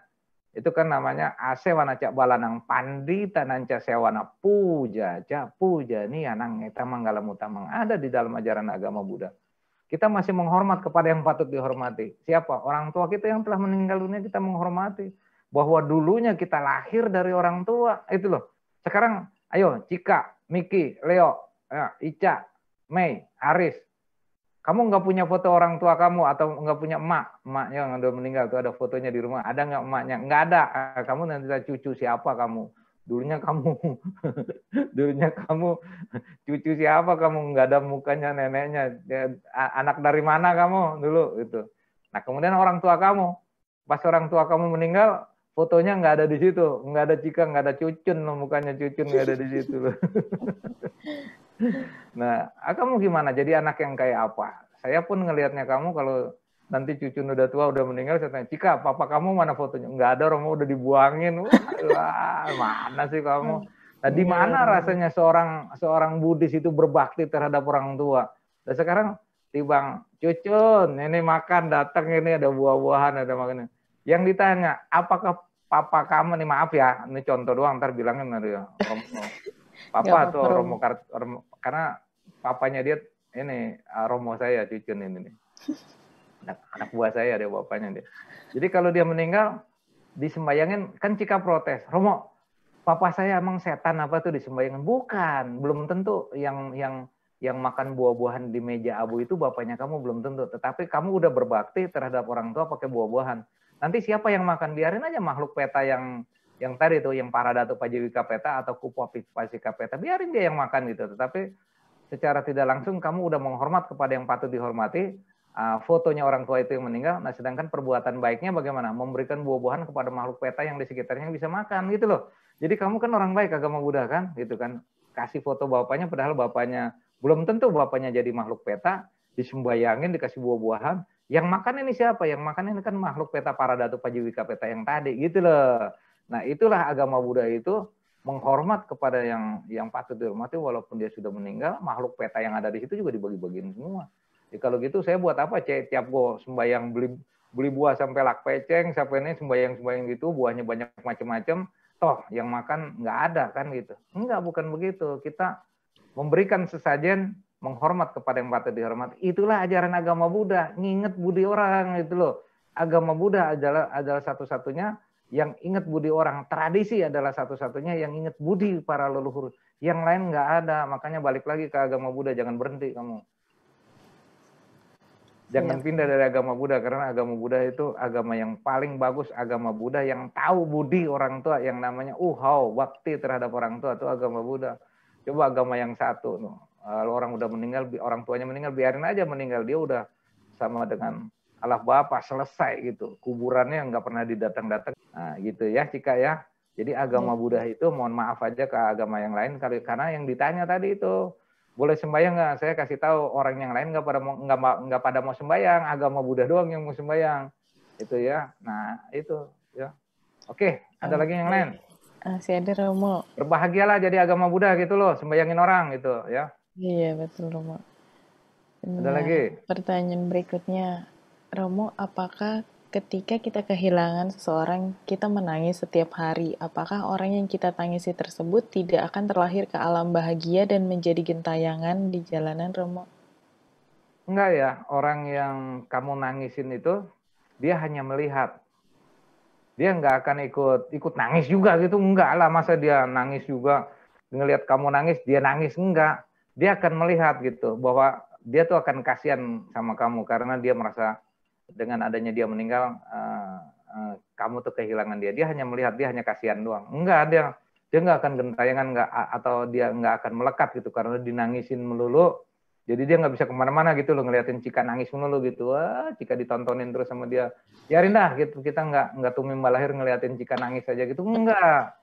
Itu kan namanya asewana cak balanang pandi tananca sewana puja ja puja nih anang eta manggala mutamang ada di dalam ajaran agama Buddha. Kita masih menghormat kepada yang patut dihormati. Siapa? Orang tua kita yang telah meninggal dunia kita menghormati bahwa dulunya kita lahir dari orang tua itu loh. Sekarang ayo Cika, Miki, Leo, ya, Ica, Mei, Aris, kamu nggak punya foto orang tua kamu atau nggak punya emak, emaknya yang udah meninggal tuh ada fotonya di rumah, ada nggak emaknya? Nggak ada. Ah, kamu nanti cucu siapa kamu? Dulunya kamu, <laughs> dulunya kamu <laughs> cucu siapa kamu? Nggak ada mukanya neneknya. Anak dari mana kamu dulu itu? Nah kemudian orang tua kamu, pas orang tua kamu meninggal, fotonya nggak ada di situ, nggak ada Cika, nggak ada Cucun, mukanya Cucun nggak ada di situ. <laughs> nah, ah, kamu gimana? Jadi anak yang kayak apa? Saya pun ngelihatnya kamu kalau nanti Cucun udah tua, udah meninggal, saya tanya, Cika, papa kamu mana fotonya? Nggak ada, Romo udah dibuangin. Wah, mana sih kamu? Nah, di mana iya. rasanya seorang seorang Buddhis itu berbakti terhadap orang tua? Dan sekarang, Tibang, Cucun, ini makan, datang ini ada buah-buahan, ada makanan yang ditanya, apakah papa kamu nih maaf ya, ini contoh doang, ntar bilangin nanti ya. <laughs> Papa atau Romo, Romo, karena papanya dia ini ah, Romo saya cucun ini nih. <laughs> Anak, anak buah saya ada bapaknya dia. Jadi kalau dia meninggal disembayangin kan Cika protes, Romo, papa saya emang setan apa tuh disembayangin? Bukan, belum tentu yang yang yang makan buah-buahan di meja abu itu bapaknya kamu belum tentu. Tetapi kamu udah berbakti terhadap orang tua pakai buah-buahan. Nanti siapa yang makan? Biarin aja makhluk peta yang yang tadi itu yang para datu pajewika peta atau kupo pasika peta, biarin dia yang makan gitu. Tetapi secara tidak langsung kamu udah menghormat kepada yang patut dihormati, uh, fotonya orang tua itu yang meninggal. Nah, sedangkan perbuatan baiknya bagaimana? Memberikan buah-buahan kepada makhluk peta yang di sekitarnya bisa makan gitu loh. Jadi kamu kan orang baik agama Buddha kan, gitu kan? Kasih foto bapaknya padahal bapaknya belum tentu bapaknya jadi makhluk peta, disembayangin dikasih buah-buahan, yang makan ini siapa? Yang makan ini kan makhluk peta para datu pajiwika peta yang tadi gitu loh. Nah, itulah agama Buddha itu menghormat kepada yang yang patut dihormati walaupun dia sudah meninggal, makhluk peta yang ada di situ juga dibagi-bagiin semua. Ya, kalau gitu saya buat apa? Cek tiap go sembayang beli beli buah sampai lak peceng, sampai ini sembayang-sembayang gitu, buahnya banyak macam-macam, toh yang makan nggak ada kan gitu. Enggak, bukan begitu. Kita memberikan sesajen menghormat kepada yang patut dihormati. Itulah ajaran agama Buddha, nginget budi orang itu loh. Agama Buddha adalah adalah satu-satunya yang ingat budi orang. Tradisi adalah satu-satunya yang ingat budi para leluhur. Yang lain nggak ada. Makanya balik lagi ke agama Buddha, jangan berhenti kamu. Jangan ya. pindah dari agama Buddha karena agama Buddha itu agama yang paling bagus, agama Buddha yang tahu budi orang tua yang namanya uhau, bakti terhadap orang tua itu agama Buddha. Coba agama yang satu, kalau orang udah meninggal, orang tuanya meninggal, biarin aja meninggal. Dia udah sama dengan Allah Bapa selesai gitu. Kuburannya nggak pernah didatang-datang. Nah, gitu ya, Cika ya. Jadi agama iya. Buddha itu mohon maaf aja ke agama yang lain karena yang ditanya tadi itu boleh sembahyang nggak? Saya kasih tahu orang yang lain nggak pada mau nggak nggak pada mau sembahyang, agama Buddha doang yang mau sembahyang. Itu ya. Nah, itu ya. Oke, ada lagi yang lain? Masih ada Romo. Berbahagialah jadi agama Buddha gitu loh, sembayangin orang gitu ya. Iya betul Romo. Ada lagi? Pertanyaan berikutnya, Romo, apakah ketika kita kehilangan seseorang, kita menangis setiap hari? Apakah orang yang kita tangisi tersebut tidak akan terlahir ke alam bahagia dan menjadi gentayangan di jalanan, Romo? Enggak ya, orang yang kamu nangisin itu, dia hanya melihat dia nggak akan ikut ikut nangis juga gitu enggak lah masa dia nangis juga ngelihat kamu nangis dia nangis enggak dia akan melihat gitu bahwa dia tuh akan kasihan sama kamu karena dia merasa dengan adanya dia meninggal uh, uh, kamu tuh kehilangan dia dia hanya melihat dia hanya kasihan doang enggak dia dia nggak akan gentayangan nggak atau dia nggak akan melekat gitu karena dinangisin melulu jadi dia nggak bisa ke mana-mana gitu loh ngeliatin Cika nangis mulu gitu. Wah, Cika ditontonin terus sama dia. Biarin dah gitu. Kita nggak nggak tumim lahir ngeliatin Cika nangis aja gitu. Enggak.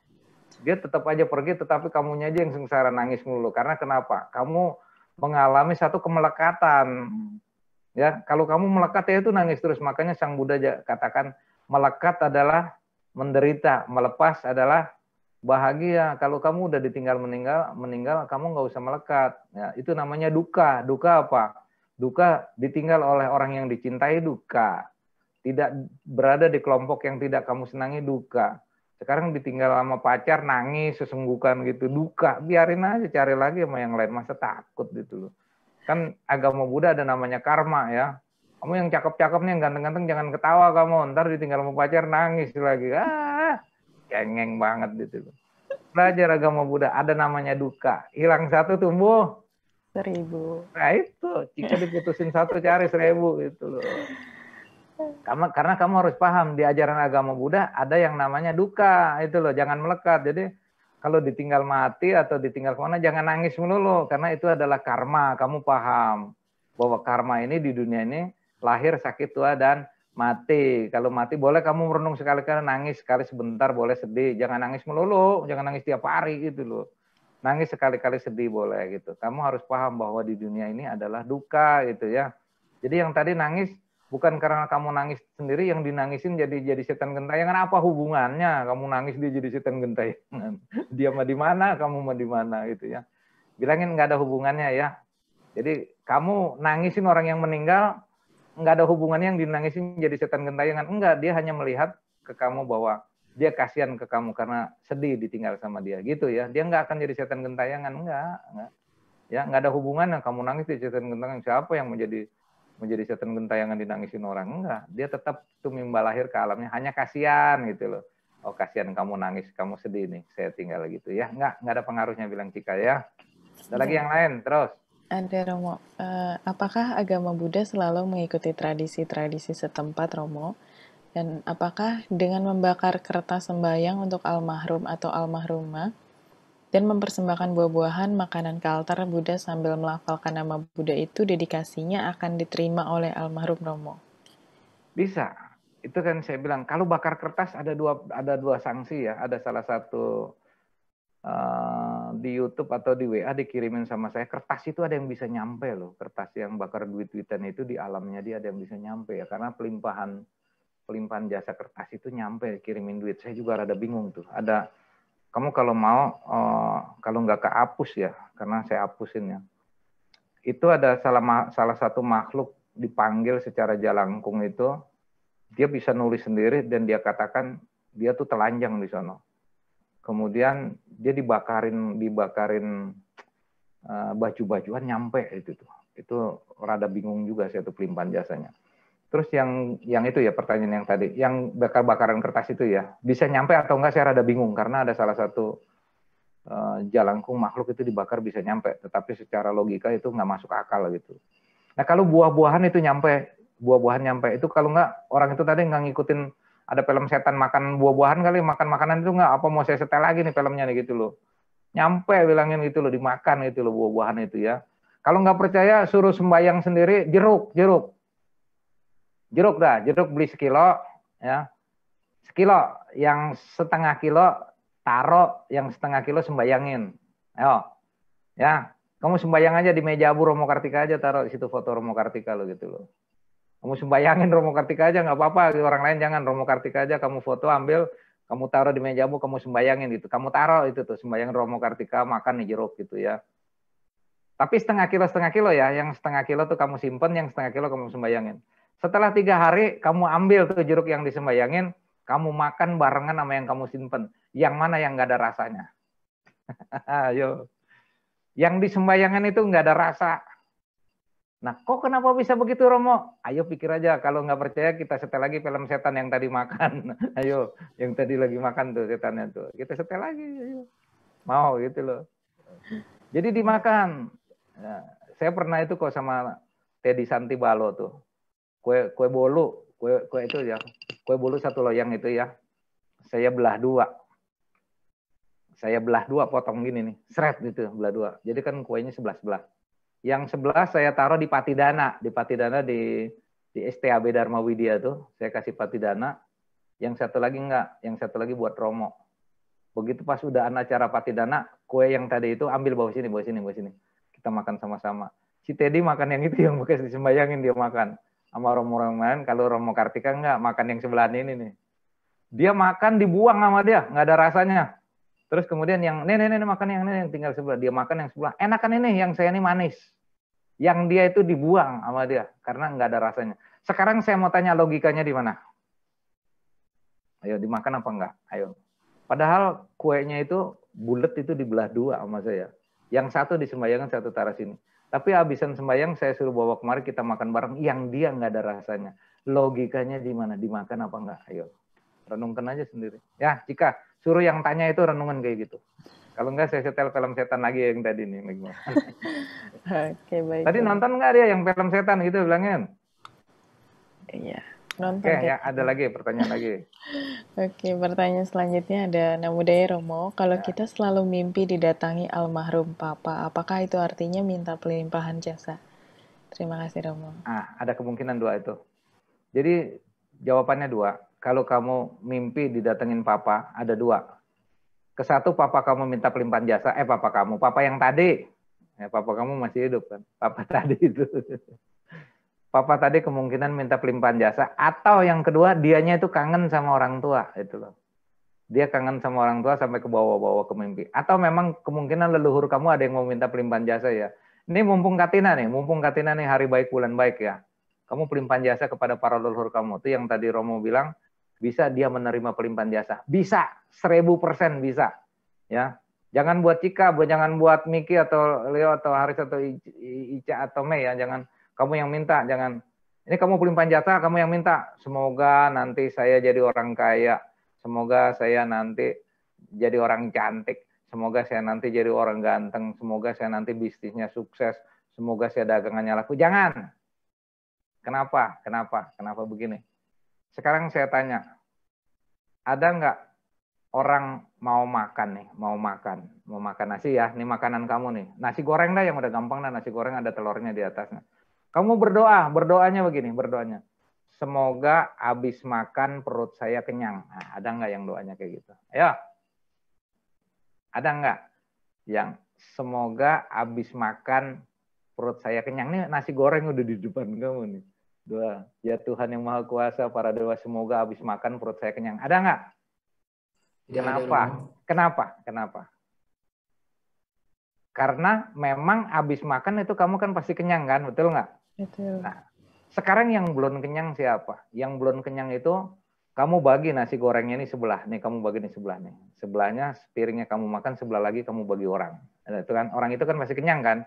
Dia tetap aja pergi tetapi kamunya aja yang sengsara nangis mulu. Karena kenapa? Kamu mengalami satu kemelekatan. Ya, kalau kamu melekat ya itu nangis terus. Makanya Sang Buddha katakan melekat adalah menderita, melepas adalah bahagia. Kalau kamu udah ditinggal meninggal, meninggal kamu nggak usah melekat. Ya, itu namanya duka. Duka apa? Duka ditinggal oleh orang yang dicintai duka. Tidak berada di kelompok yang tidak kamu senangi duka. Sekarang ditinggal sama pacar nangis sesenggukan gitu duka. Biarin aja cari lagi sama yang lain masa takut gitu loh. Kan agama Buddha ada namanya karma ya. Kamu yang cakep-cakep nih, yang ganteng-ganteng jangan ketawa kamu. Ntar ditinggal sama pacar nangis lagi. Ah, cengeng banget gitu loh. Belajar agama Buddha ada namanya duka. Hilang satu tumbuh seribu. Nah itu, jika diputusin satu cari seribu gitu loh. Karena, karena kamu harus paham di ajaran agama Buddha ada yang namanya duka itu loh, jangan melekat. Jadi kalau ditinggal mati atau ditinggal ke mana jangan nangis melulu karena itu adalah karma. Kamu paham bahwa karma ini di dunia ini lahir sakit tua dan mati. Kalau mati boleh kamu merenung sekali-kali nangis sekali sebentar boleh sedih. Jangan nangis melulu, jangan nangis tiap hari gitu loh. Nangis sekali-kali sedih boleh gitu. Kamu harus paham bahwa di dunia ini adalah duka gitu ya. Jadi yang tadi nangis bukan karena kamu nangis sendiri yang dinangisin jadi jadi setan gentayangan apa hubungannya? Kamu nangis dia jadi setan gentayangan. <laughs> Dia mah di mana, kamu mah di mana gitu ya. Bilangin nggak ada hubungannya ya. Jadi kamu nangisin orang yang meninggal nggak ada hubungannya yang dinangisin jadi setan gentayangan. Enggak, dia hanya melihat ke kamu bahwa dia kasihan ke kamu karena sedih ditinggal sama dia gitu ya. Dia nggak akan jadi setan gentayangan, enggak, enggak. Ya, nggak ada hubungan kamu nangis di setan gentayangan. Siapa yang menjadi menjadi setan gentayangan dinangisin orang? Enggak. Dia tetap tumimba lahir ke alamnya hanya kasihan gitu loh. Oh, kasihan kamu nangis, kamu sedih nih. Saya tinggal gitu ya. Enggak, enggak ada pengaruhnya bilang Cika ya. Ada lagi yang lain, terus. Ada Romo, uh, apakah agama Buddha selalu mengikuti tradisi-tradisi setempat Romo? Dan apakah dengan membakar kertas sembayang untuk almarhum atau almarhumah dan mempersembahkan buah-buahan makanan ke Buddha sambil melafalkan nama Buddha itu dedikasinya akan diterima oleh almarhum Romo? Bisa. Itu kan saya bilang kalau bakar kertas ada dua ada dua sanksi ya. Ada salah satu uh, di YouTube atau di WA dikirimin sama saya kertas itu ada yang bisa nyampe loh kertas yang bakar duit-duitan itu di alamnya dia ada yang bisa nyampe ya karena pelimpahan pelimpahan jasa kertas itu nyampe kirimin duit saya juga rada bingung tuh ada kamu kalau mau uh, kalau nggak kehapus ya karena saya hapusin ya. Itu ada salah salah satu makhluk dipanggil secara jalangkung itu dia bisa nulis sendiri dan dia katakan dia tuh telanjang di sana kemudian dia dibakarin dibakarin uh, baju-bajuan nyampe itu tuh. Itu rada bingung juga saya tuh pelimpahan jasanya terus yang yang itu ya pertanyaan yang tadi yang bakar-bakaran kertas itu ya bisa nyampe atau enggak saya rada bingung karena ada salah satu uh, jalangkung makhluk itu dibakar bisa nyampe tetapi secara logika itu nggak masuk akal gitu. Nah kalau buah-buahan itu nyampe buah-buahan nyampe itu kalau enggak orang itu tadi nggak ngikutin ada film setan makan buah-buahan kali makan makanan itu nggak apa mau saya setel lagi nih filmnya nih? gitu loh. Nyampe bilangin gitu loh dimakan itu loh buah-buahan itu ya. Kalau nggak percaya suruh sembayang sendiri jeruk jeruk jeruk dah jeruk beli sekilo ya. Sekilo yang setengah kilo taro yang setengah kilo sembayangin. Ayo ya. Kamu sembayang aja di meja abu Romo Kartika aja taruh di situ foto Romo Kartika lo gitu loh kamu sembayangin Romo Kartika aja nggak apa-apa, orang lain jangan Romo Kartika aja kamu foto ambil. Kamu taruh di mejamu, kamu sembayangin gitu. Kamu taruh itu tuh sembayang Romo Kartika makan nih jeruk gitu ya. Tapi setengah kilo setengah kilo ya, yang setengah kilo tuh kamu simpen, yang setengah kilo kamu sembayangin. Setelah tiga hari kamu ambil tuh jeruk yang disembayangin, kamu makan barengan sama yang kamu simpen. Yang mana yang nggak ada rasanya? <laughs> Ayo. Yang disembayangin itu nggak ada rasa. Nah, kok kenapa bisa begitu Romo? Ayo pikir aja, kalau nggak percaya kita setel lagi film setan yang tadi makan. <laughs> Ayo, yang tadi lagi makan tuh setannya tuh. Kita setel lagi, ayo. Mau gitu loh. Jadi dimakan. Nah, saya pernah itu kok sama Teddy Santi Balo tuh. Kue kue bolu, kue kue itu ya. Kue bolu satu loyang itu ya. Saya belah dua. Saya belah dua potong gini nih, seret gitu belah dua. Jadi kan kuenya sebelah sebelah yang sebelah saya taruh di Patidana, di Patidana di di STAB Dharma Widya tuh, saya kasih Patidana. Yang satu lagi enggak, yang satu lagi buat Romo. Begitu pas udah acara Patidana, kue yang tadi itu ambil bawa sini, bawa sini, bawa sini. Kita makan sama-sama. Si Teddy makan yang itu yang bekas disembayangin dia makan. Sama Romo lain, kalau Romo Kartika enggak, makan yang sebelah ini nih. Dia makan dibuang sama dia, nggak ada rasanya. Terus kemudian yang nenek nenek makan yang nenek yang tinggal sebelah, dia makan yang sebelah. Enakan ini yang saya ini manis. Yang dia itu dibuang sama dia karena nggak ada rasanya. Sekarang saya mau tanya logikanya di mana? Ayo dimakan apa enggak? Ayo. Padahal kuenya itu bulat itu dibelah dua sama saya. Yang satu disembayangkan satu taruh sini. Tapi habisan sembayang saya suruh bawa kemari kita makan bareng yang dia nggak ada rasanya. Logikanya di mana? Dimakan apa enggak? Ayo. Renungkan aja sendiri. Ya, jika suruh yang tanya itu renungan kayak gitu. Kalau enggak saya setel film setan lagi yang tadi nih. <laughs> Oke baik. Tadi nonton enggak dia yang film setan gitu bilangin? Iya. Nonton. Oke, ya ada lagi pertanyaan lagi. <laughs> Oke, pertanyaan selanjutnya ada Namudaya Romo. Kalau ya. kita selalu mimpi didatangi almarhum papa, apakah itu artinya minta pelimpahan jasa? Terima kasih Romo. Ah, ada kemungkinan dua itu. Jadi jawabannya dua kalau kamu mimpi didatengin papa, ada dua. Ke satu papa kamu minta pelimpahan jasa, eh papa kamu, papa yang tadi. Ya, papa kamu masih hidup kan, papa <laughs> tadi itu. Papa tadi kemungkinan minta pelimpahan jasa, atau yang kedua dianya itu kangen sama orang tua, itu loh. Dia kangen sama orang tua sampai ke bawah-bawah ke mimpi. Atau memang kemungkinan leluhur kamu ada yang mau minta pelimpahan jasa ya. Ini mumpung Katina nih, mumpung Katina nih hari baik bulan baik ya. Kamu pelimpahan jasa kepada para leluhur kamu. Itu yang tadi Romo bilang, bisa dia menerima pelimpahan jasa. Bisa, seribu persen bisa. Ya, jangan buat Cika, jangan buat Miki atau Leo atau Haris atau Ica atau Mei ya, jangan kamu yang minta, jangan ini kamu pelimpahan jasa, kamu yang minta. Semoga nanti saya jadi orang kaya, semoga saya nanti jadi orang cantik, semoga saya nanti jadi orang ganteng, semoga saya nanti bisnisnya sukses, semoga saya dagangannya laku. Jangan. Kenapa? Kenapa? Kenapa begini? Sekarang saya tanya, ada nggak orang mau makan nih, mau makan, mau makan nasi ya, ini makanan kamu nih, nasi goreng dah yang udah gampang dah, nasi goreng ada telurnya di atasnya. Kamu berdoa, berdoanya begini, berdoanya. Semoga habis makan perut saya kenyang. Nah, ada nggak yang doanya kayak gitu? Ayo. Ada nggak yang semoga habis makan perut saya kenyang? Nih nasi goreng udah di depan kamu nih. Dua, ya Tuhan yang Maha Kuasa, para dewa semoga habis makan perut saya kenyang. Ada nggak? Kenapa? Kenapa? Kenapa? Karena memang habis makan itu kamu kan pasti kenyang kan, betul nggak? Betul. Nah, sekarang yang belum kenyang siapa? Yang belum kenyang itu kamu bagi nasi gorengnya ini sebelah, nih kamu bagi nih sebelah nih. Sebelahnya piringnya kamu makan, sebelah lagi kamu bagi orang. Itu kan orang itu kan masih kenyang kan?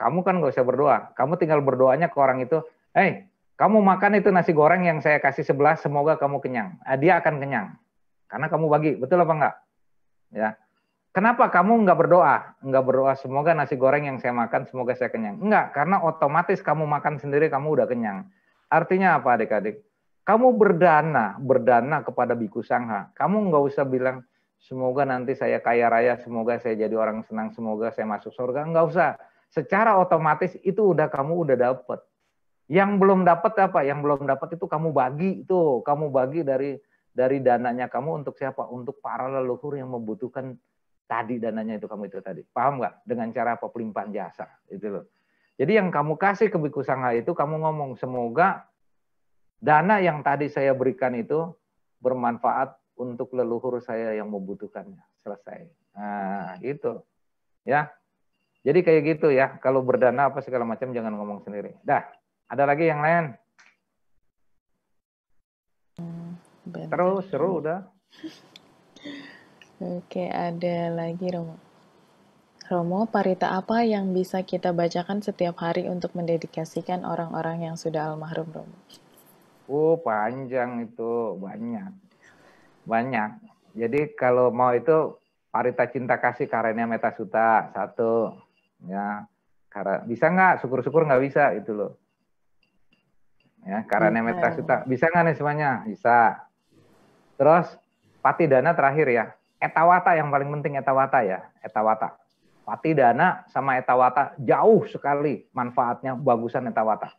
Kamu kan nggak usah berdoa, kamu tinggal berdoanya ke orang itu, hei kamu makan itu nasi goreng yang saya kasih sebelah, semoga kamu kenyang. Nah, dia akan kenyang. Karena kamu bagi, betul apa enggak? Ya. Kenapa kamu enggak berdoa? Enggak berdoa, semoga nasi goreng yang saya makan, semoga saya kenyang. Enggak, karena otomatis kamu makan sendiri, kamu udah kenyang. Artinya apa adik-adik? Kamu berdana, berdana kepada Biku Sangha. Kamu enggak usah bilang, semoga nanti saya kaya raya, semoga saya jadi orang senang, semoga saya masuk surga. Enggak usah. Secara otomatis itu udah kamu udah dapet. Yang belum dapat apa? Yang belum dapat itu kamu bagi itu, kamu bagi dari dari dananya kamu untuk siapa? Untuk para leluhur yang membutuhkan tadi dananya itu kamu itu tadi. Paham nggak? Dengan cara apa? Pelimpahan jasa itu loh. Jadi yang kamu kasih ke Biku Sangha itu kamu ngomong semoga dana yang tadi saya berikan itu bermanfaat untuk leluhur saya yang membutuhkannya. Selesai. Nah, itu. Ya. Jadi kayak gitu ya. Kalau berdana apa segala macam jangan ngomong sendiri. Dah. Ada lagi yang lain? Terus seru udah. <laughs> Oke, ada lagi Romo. Romo, parita apa yang bisa kita bacakan setiap hari untuk mendedikasikan orang-orang yang sudah almarhum Romo? Oh, panjang itu, banyak. Banyak. Jadi kalau mau itu parita cinta kasih karena metasuta satu ya. Karena bisa nggak? Syukur-syukur nggak bisa itu loh. Ya karena metasuta. Bisa nggak nih semuanya? Bisa. Terus pati dana terakhir ya etawata yang paling penting etawata ya. Etawata. Pati dana sama etawata jauh sekali manfaatnya bagusan etawata.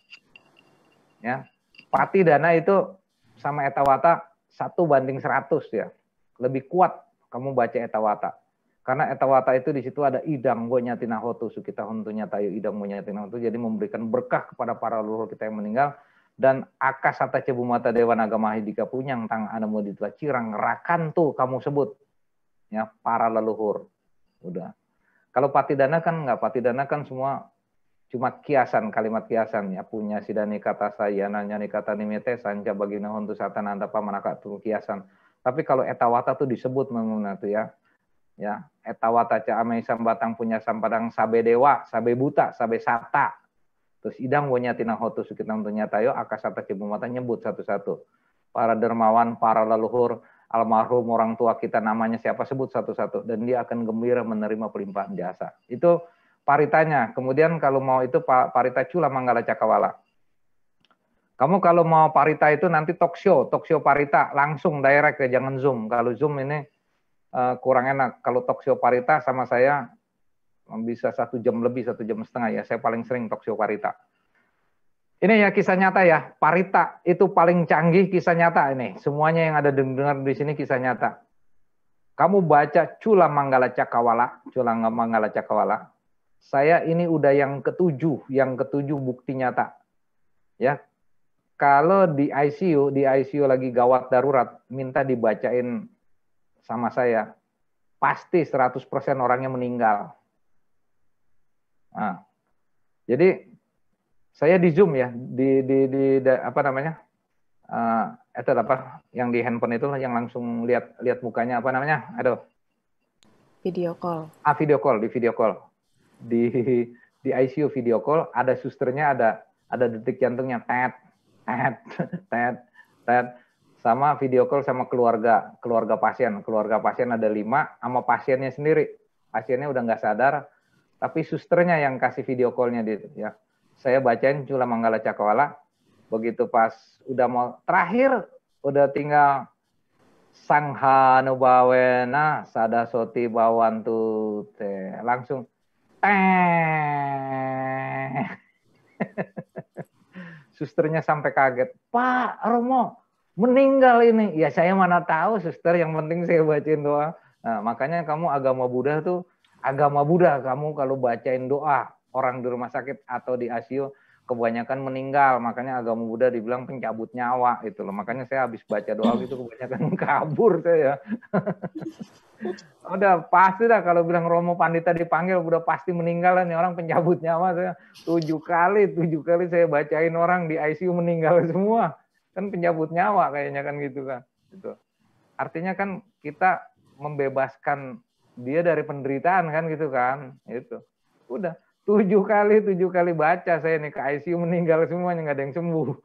Ya. Pati dana itu sama etawata satu banding seratus ya. Lebih kuat kamu baca etawata. Karena etawata itu di situ ada idang tina hotu sukita hontunya tayu idang tina hotu jadi memberikan berkah kepada para leluhur kita yang meninggal. Dan akasata cebu mata dewa naga mahidika punyang tang anamo ditla cirang rakan tuh kamu sebut ya para leluhur udah kalau patidana kan nggak patidana kan semua cuma kiasan kalimat kiasan ya punya sidani kata saya nanya kata nimete sanca bagina hontu satan anda pamanaka tuh kiasan tapi kalau etawata tuh disebut memang tuh ya. Ya, etawata ca ame sambatang punya sampadang sabe dewa, sabe buta, sabe sata. Terus idang wonya tina hotu sukitam tunya tayo akasata cibumata nyebut satu-satu. Para dermawan, para leluhur, almarhum orang tua kita namanya siapa sebut satu-satu dan dia akan gembira menerima pelimpahan jasa. Itu paritanya. Kemudian kalau mau itu parita cula manggala cakawala. Kamu kalau mau parita itu nanti talk show, talk show parita langsung direct ya, jangan zoom. Kalau zoom ini uh, kurang enak. Kalau talk show parita sama saya bisa satu jam lebih, satu jam setengah ya. Saya paling sering talk show parita. Ini ya kisah nyata ya. Parita itu paling canggih kisah nyata ini. Semuanya yang ada dengar di sini kisah nyata. Kamu baca Cula Manggala Cakawala, Cula Manggala Cakawala. Saya ini udah yang ketujuh, yang ketujuh bukti nyata. Ya, kalau di ICU, di ICU lagi gawat darurat, minta dibacain sama saya. Pasti 100% orangnya meninggal. Nah, jadi saya di Zoom ya, di di di, di apa namanya? Uh, itu apa yang di handphone itu yang langsung lihat lihat mukanya apa namanya? Aduh. Video call. Ah, video call, di video call. Di di ICU video call ada susternya ada ada detik jantungnya tet tet tet tet sama video call sama keluarga keluarga pasien keluarga pasien ada lima sama pasiennya sendiri pasiennya udah nggak sadar tapi susternya yang kasih video callnya di ya saya bacain Cula Manggala Cakawala begitu pas udah mau terakhir udah tinggal Sangha Nubawena Sada Soti Bawantu teh langsung eh <laughs> susternya sampai kaget. Pak Romo meninggal ini. Ya saya mana tahu suster, yang penting saya bacain doa. Nah, makanya kamu agama Buddha tuh agama Buddha kamu kalau bacain doa orang di rumah sakit atau di ICU kebanyakan meninggal. Makanya agama Buddha dibilang pencabut nyawa itu loh. Makanya saya habis baca doa gitu kebanyakan <laughs> kabur saya <laughs> udah pasti dah kalau bilang Romo Pandita dipanggil udah pasti meninggal nih orang pencabut nyawa saya. Tujuh kali tujuh kali saya bacain orang di ICU meninggal semua. Kan pencabut nyawa kayaknya kan gitu kan. Itu artinya kan kita membebaskan dia dari penderitaan kan gitu kan. Itu udah tujuh kali tujuh kali baca saya nih ke ICU meninggal semuanya nggak ada yang sembuh. <laughs>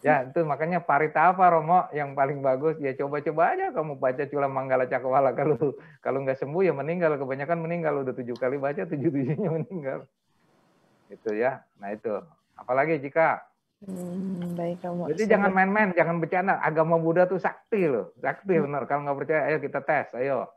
Ya, itu makanya parita apa Romo? Yang paling bagus ya coba-coba aja kamu baca Cula Manggala Cakrawala. Kalau kalau nggak sembuh ya meninggal. Kebanyakan meninggal udah tujuh kali baca tujuh tujuhnya <laughs> meninggal. Itu ya. Nah itu. Apalagi jika hmm, baik Romo. Jadi jangan main-main jangan bercanda. Agama Buddha tuh sakti loh. Sakti hmm. benar. Kalau nggak percaya ayo kita tes ayo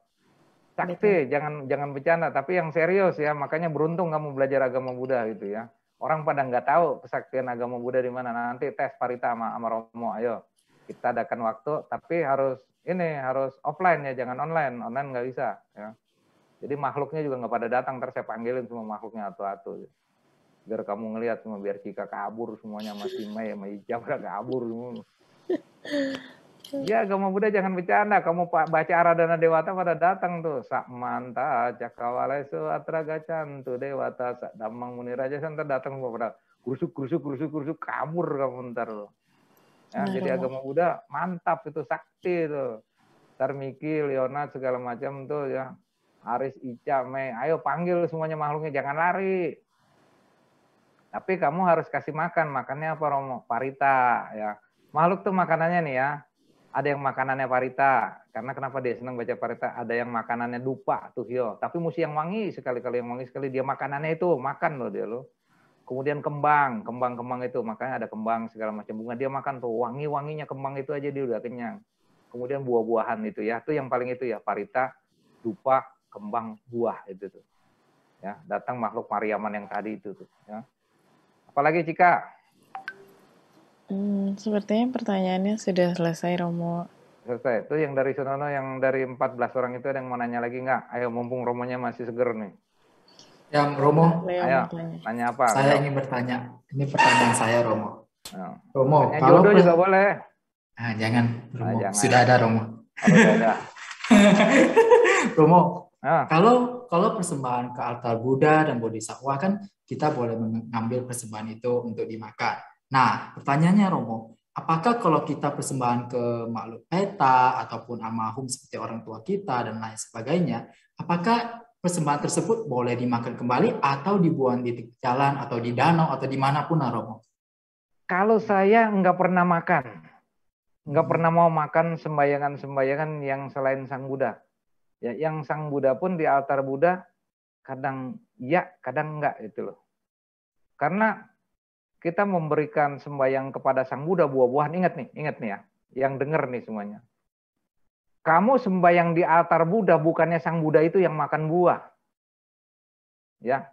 sakti jangan jangan bercanda tapi yang serius ya makanya beruntung kamu belajar agama Buddha gitu ya orang pada nggak tahu kesaktian agama Buddha di mana. Nanti tes parita sama, sama Romo, ayo kita adakan waktu, tapi harus ini harus offline ya, jangan online. Online nggak bisa. Ya. Jadi makhluknya juga nggak pada datang, terus saya panggilin semua makhluknya atu-atu. Biar kamu ngelihat semua, biar Cika kabur semuanya, masih Mei, sama Ijab <laughs> kabur semua. Ya agama Buddha jangan bercanda. Kamu baca Aradana Dewata pada datang tuh. Sakmanta cakawalesu atragacan tuh Dewata damang muniraja santar datang pada kurusuk kurusuk kurusuk kurusuk kabur kamu ntar loh. Ya, nah, jadi agama Buddha mantap itu sakti itu. Tarmiki, Leonard segala macam tuh ya. Aris, Ica, Mei, ayo panggil semuanya makhluknya jangan lari. Tapi kamu harus kasih makan. Makannya apa Romo? Parita ya. Makhluk tuh makanannya nih ya ada yang makanannya parita. Karena kenapa dia senang baca parita? Ada yang makanannya dupa tuh yo. Tapi mesti yang wangi sekali-kali yang wangi sekali dia makanannya itu makan loh dia loh kemudian kembang kembang kembang itu. Makanya ada kembang segala macam bunga. Dia makan tuh wangi wanginya kembang itu aja dia udah kenyang. Kemudian buah-buahan itu ya. Itu yang paling itu ya parita dupa kembang buah itu tuh. Ya datang makhluk Mariaman yang tadi itu tuh ya. Apalagi jika Hmm, sepertinya pertanyaannya sudah selesai, Romo. Selesai. Itu yang dari Sonono, yang dari 14 orang itu ada yang mau nanya lagi nggak? Ayo, mumpung Romonya masih seger nih. Ya, Romo. Leo Ayo, tanya apa? Saya ingin bertanya. Ini pertanyaan saya, Romo. Ya. Romo, tanya kalau jodoh juga boleh. Ah, jangan, Romo. Ah, jangan. Sudah ada, Romo. sudah ada. <laughs> Romo, ah. kalau kalau persembahan ke altar Buddha dan Bodhisattva kan kita boleh mengambil persembahan itu untuk dimakan. Nah, pertanyaannya Romo, apakah kalau kita persembahan ke makhluk peta ataupun almarhum seperti orang tua kita dan lain sebagainya, apakah persembahan tersebut boleh dimakan kembali atau dibuang di jalan atau di danau atau di mana pun Romo? Kalau saya nggak pernah makan, nggak pernah mau makan sembayangan-sembayangan yang selain Sang Buddha. Ya, yang Sang Buddha pun di altar Buddha kadang ya, kadang enggak itu loh. Karena kita memberikan sembahyang kepada Sang Buddha buah-buahan. Ingat nih, ingat nih ya. Yang dengar nih semuanya. Kamu sembahyang di altar Buddha, bukannya Sang Buddha itu yang makan buah. Ya.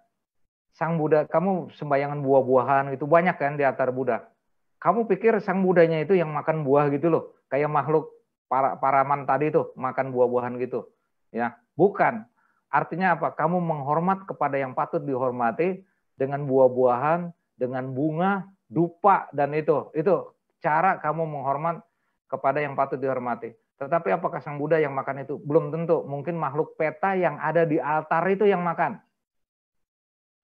Sang Buddha, kamu sembayangan buah-buahan itu banyak kan di altar Buddha. Kamu pikir Sang Budanya itu yang makan buah gitu loh. Kayak makhluk para paraman tadi tuh makan buah-buahan gitu. Ya, bukan. Artinya apa? Kamu menghormat kepada yang patut dihormati dengan buah-buahan, dengan bunga, dupa dan itu. Itu cara kamu menghormat kepada yang patut dihormati. Tetapi apakah sang Buddha yang makan itu? Belum tentu. Mungkin makhluk peta yang ada di altar itu yang makan.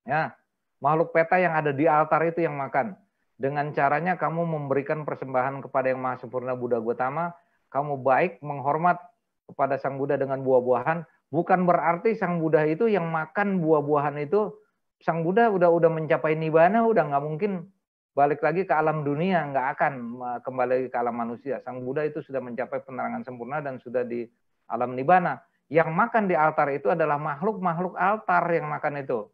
Ya, makhluk peta yang ada di altar itu yang makan. Dengan caranya kamu memberikan persembahan kepada yang Maha Sempurna Buddha Gautama, kamu baik menghormat kepada sang Buddha dengan buah-buahan, bukan berarti sang Buddha itu yang makan buah-buahan itu sang Buddha udah udah mencapai nibana udah nggak mungkin balik lagi ke alam dunia nggak akan kembali ke alam manusia. Sang Buddha itu sudah mencapai penerangan sempurna dan sudah di alam nibana yang makan di altar itu adalah makhluk-makhluk altar yang makan itu.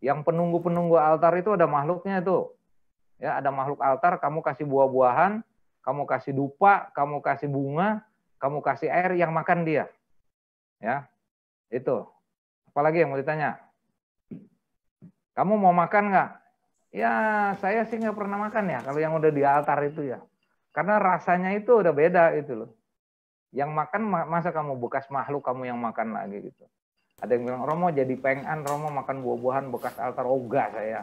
Yang penunggu-penunggu altar itu ada makhluknya itu. Ya ada makhluk altar kamu kasih buah-buahan kamu kasih dupa kamu kasih bunga kamu kasih air yang makan dia. Ya itu. Apalagi yang mau ditanya kamu mau makan nggak? Ya saya sih nggak pernah makan ya kalau yang udah di altar itu ya. Karena rasanya itu udah beda itu loh. Yang makan masa kamu bekas makhluk kamu yang makan lagi gitu. Ada yang bilang Romo jadi pengen Romo makan buah-buahan bekas altar oga saya.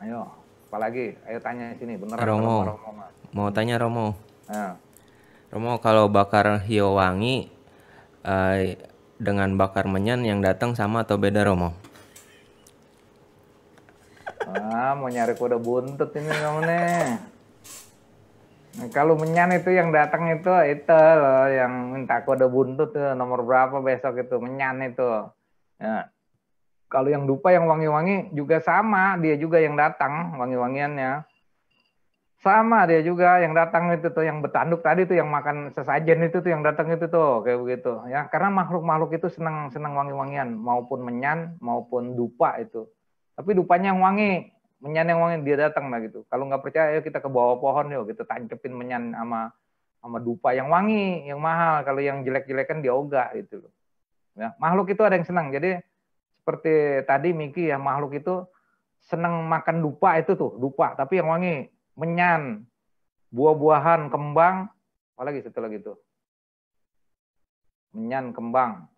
Ayo, apalagi? Ayo tanya sini bener Romo. Romo, mau tanya Romo. Ya. Romo kalau bakar hiu wangi uh, dengan bakar menyan yang datang sama atau beda Romo? Ah, mau nyari kuda buntut ini kamu nih. Nah, kalau menyan itu yang datang itu itu loh yang minta kode buntut tuh nomor berapa besok itu menyan itu. Ya. Kalau yang dupa yang wangi-wangi juga sama, dia juga yang datang wangi-wangiannya sama dia juga yang datang itu tuh yang bertanduk tadi tuh yang makan sesajen itu tuh yang datang itu tuh kayak begitu. Ya karena makhluk-makhluk itu senang senang wangi-wangian maupun menyan maupun dupa itu. Tapi dupanya yang wangi menyan yang wangi dia datang lah gitu. Kalau nggak percaya yuk kita ke bawah pohon yuk kita tancepin menyan sama sama dupa yang wangi yang mahal. Kalau yang jelek-jelek kan dia ogah gitu loh. Ya makhluk itu ada yang senang. Jadi seperti tadi Miki ya makhluk itu senang makan dupa itu tuh dupa. Tapi yang wangi menyan, buah-buahan, kembang, apalagi satu lagi itu. Menyan, kembang,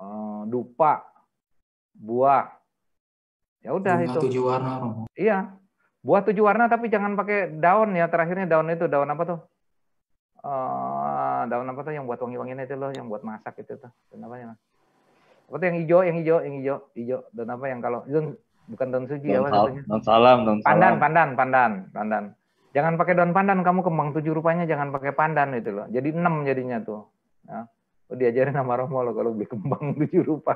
eh, dupa, buah. Ya udah itu. Tujuh warna. Iya. Buah tujuh warna tapi jangan pakai daun ya. Terakhirnya daun itu daun apa tuh? Uh, daun apa tuh yang buat wangi-wangian itu loh, yang buat masak itu tuh. Daun apa ya? Apa tuh yang hijau, yang hijau, yang hijau, hijau. Daun apa yang kalau daun bukan daun suci daun apa sal, Daun salam, daun pandan, salam. pandan, pandan, pandan. Jangan pakai daun pandan, kamu kembang tujuh rupanya jangan pakai pandan itu loh. Jadi enam jadinya tuh. Ya. Oh, diajarin sama Romo loh kalau beli kembang <laughs> tujuh rupa.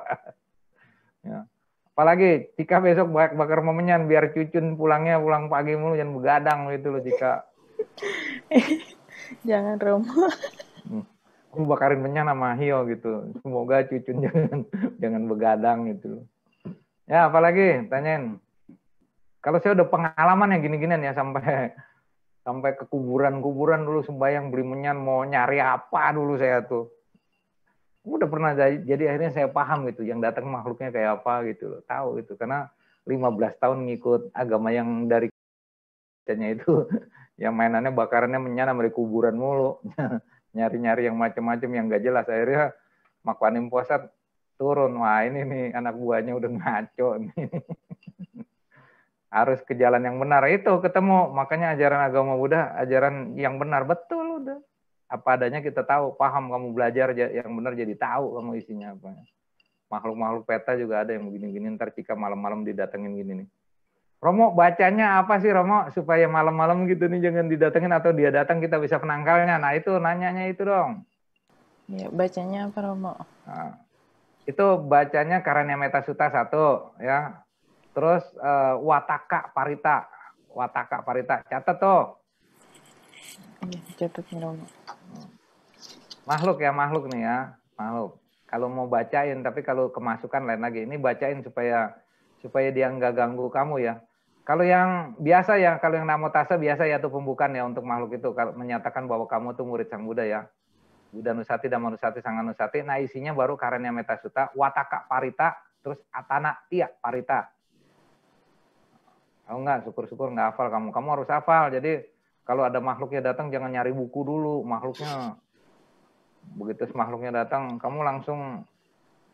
ya. Apalagi jika besok bakar, bakar memenyan biar cucun pulangnya pulang pagi mulu jangan begadang gitu loh jika. <laughs> jangan Romo. Hmm. Aku bakarin menyan sama Hio gitu. Semoga cucun <laughs> jangan jangan begadang gitu loh. Ya apalagi tanyain. Kalau saya udah pengalaman yang gini-ginian ya sampai sampai ke kuburan-kuburan dulu sembayang beli menyan mau nyari apa dulu saya tuh. Udah pernah jadi akhirnya saya paham gitu yang datang makhluknya kayak apa gitu loh tahu gitu. Karena 15 tahun ngikut agama yang dari itu <laughs> yang mainannya bakarannya menyana dari kuburan mulu. <laughs> Nyari-nyari yang macam-macam yang gak jelas. Akhirnya makwanim puasa turun wah ini nih anak buahnya udah ngaco nih <laughs> harus ke jalan yang benar itu ketemu makanya ajaran agama Buddha ajaran yang benar betul udah apa adanya kita tahu, paham kamu belajar yang benar jadi tahu kamu isinya apa. Makhluk-makhluk peta juga ada yang begini-gini ntar jika malam-malam didatengin gini nih. Romo bacanya apa sih Romo supaya malam-malam gitu nih jangan didatengin atau dia datang kita bisa penangkalnya. Nah itu nanyanya itu dong. Ya, bacanya apa Romo? Nah, itu bacanya Karanya Metasuta satu ya. Terus uh, Wataka Parita. Wataka Parita. Catat tuh. Iya, catat makhluk ya makhluk nih ya makhluk kalau mau bacain tapi kalau kemasukan lain lagi ini bacain supaya supaya dia nggak ganggu kamu ya kalau yang biasa ya kalau yang namo tasa biasa ya tuh pembukaan ya untuk makhluk itu kalau menyatakan bahwa kamu tuh murid sang Buddha ya Buddha Nusati dan Nusati. Nah isinya baru karena metasuta wataka parita terus atana tia parita. Tahu nggak? Syukur-syukur nggak hafal kamu. Kamu harus hafal. Jadi kalau ada makhluknya datang jangan nyari buku dulu makhluknya. Begitu makhluknya datang kamu langsung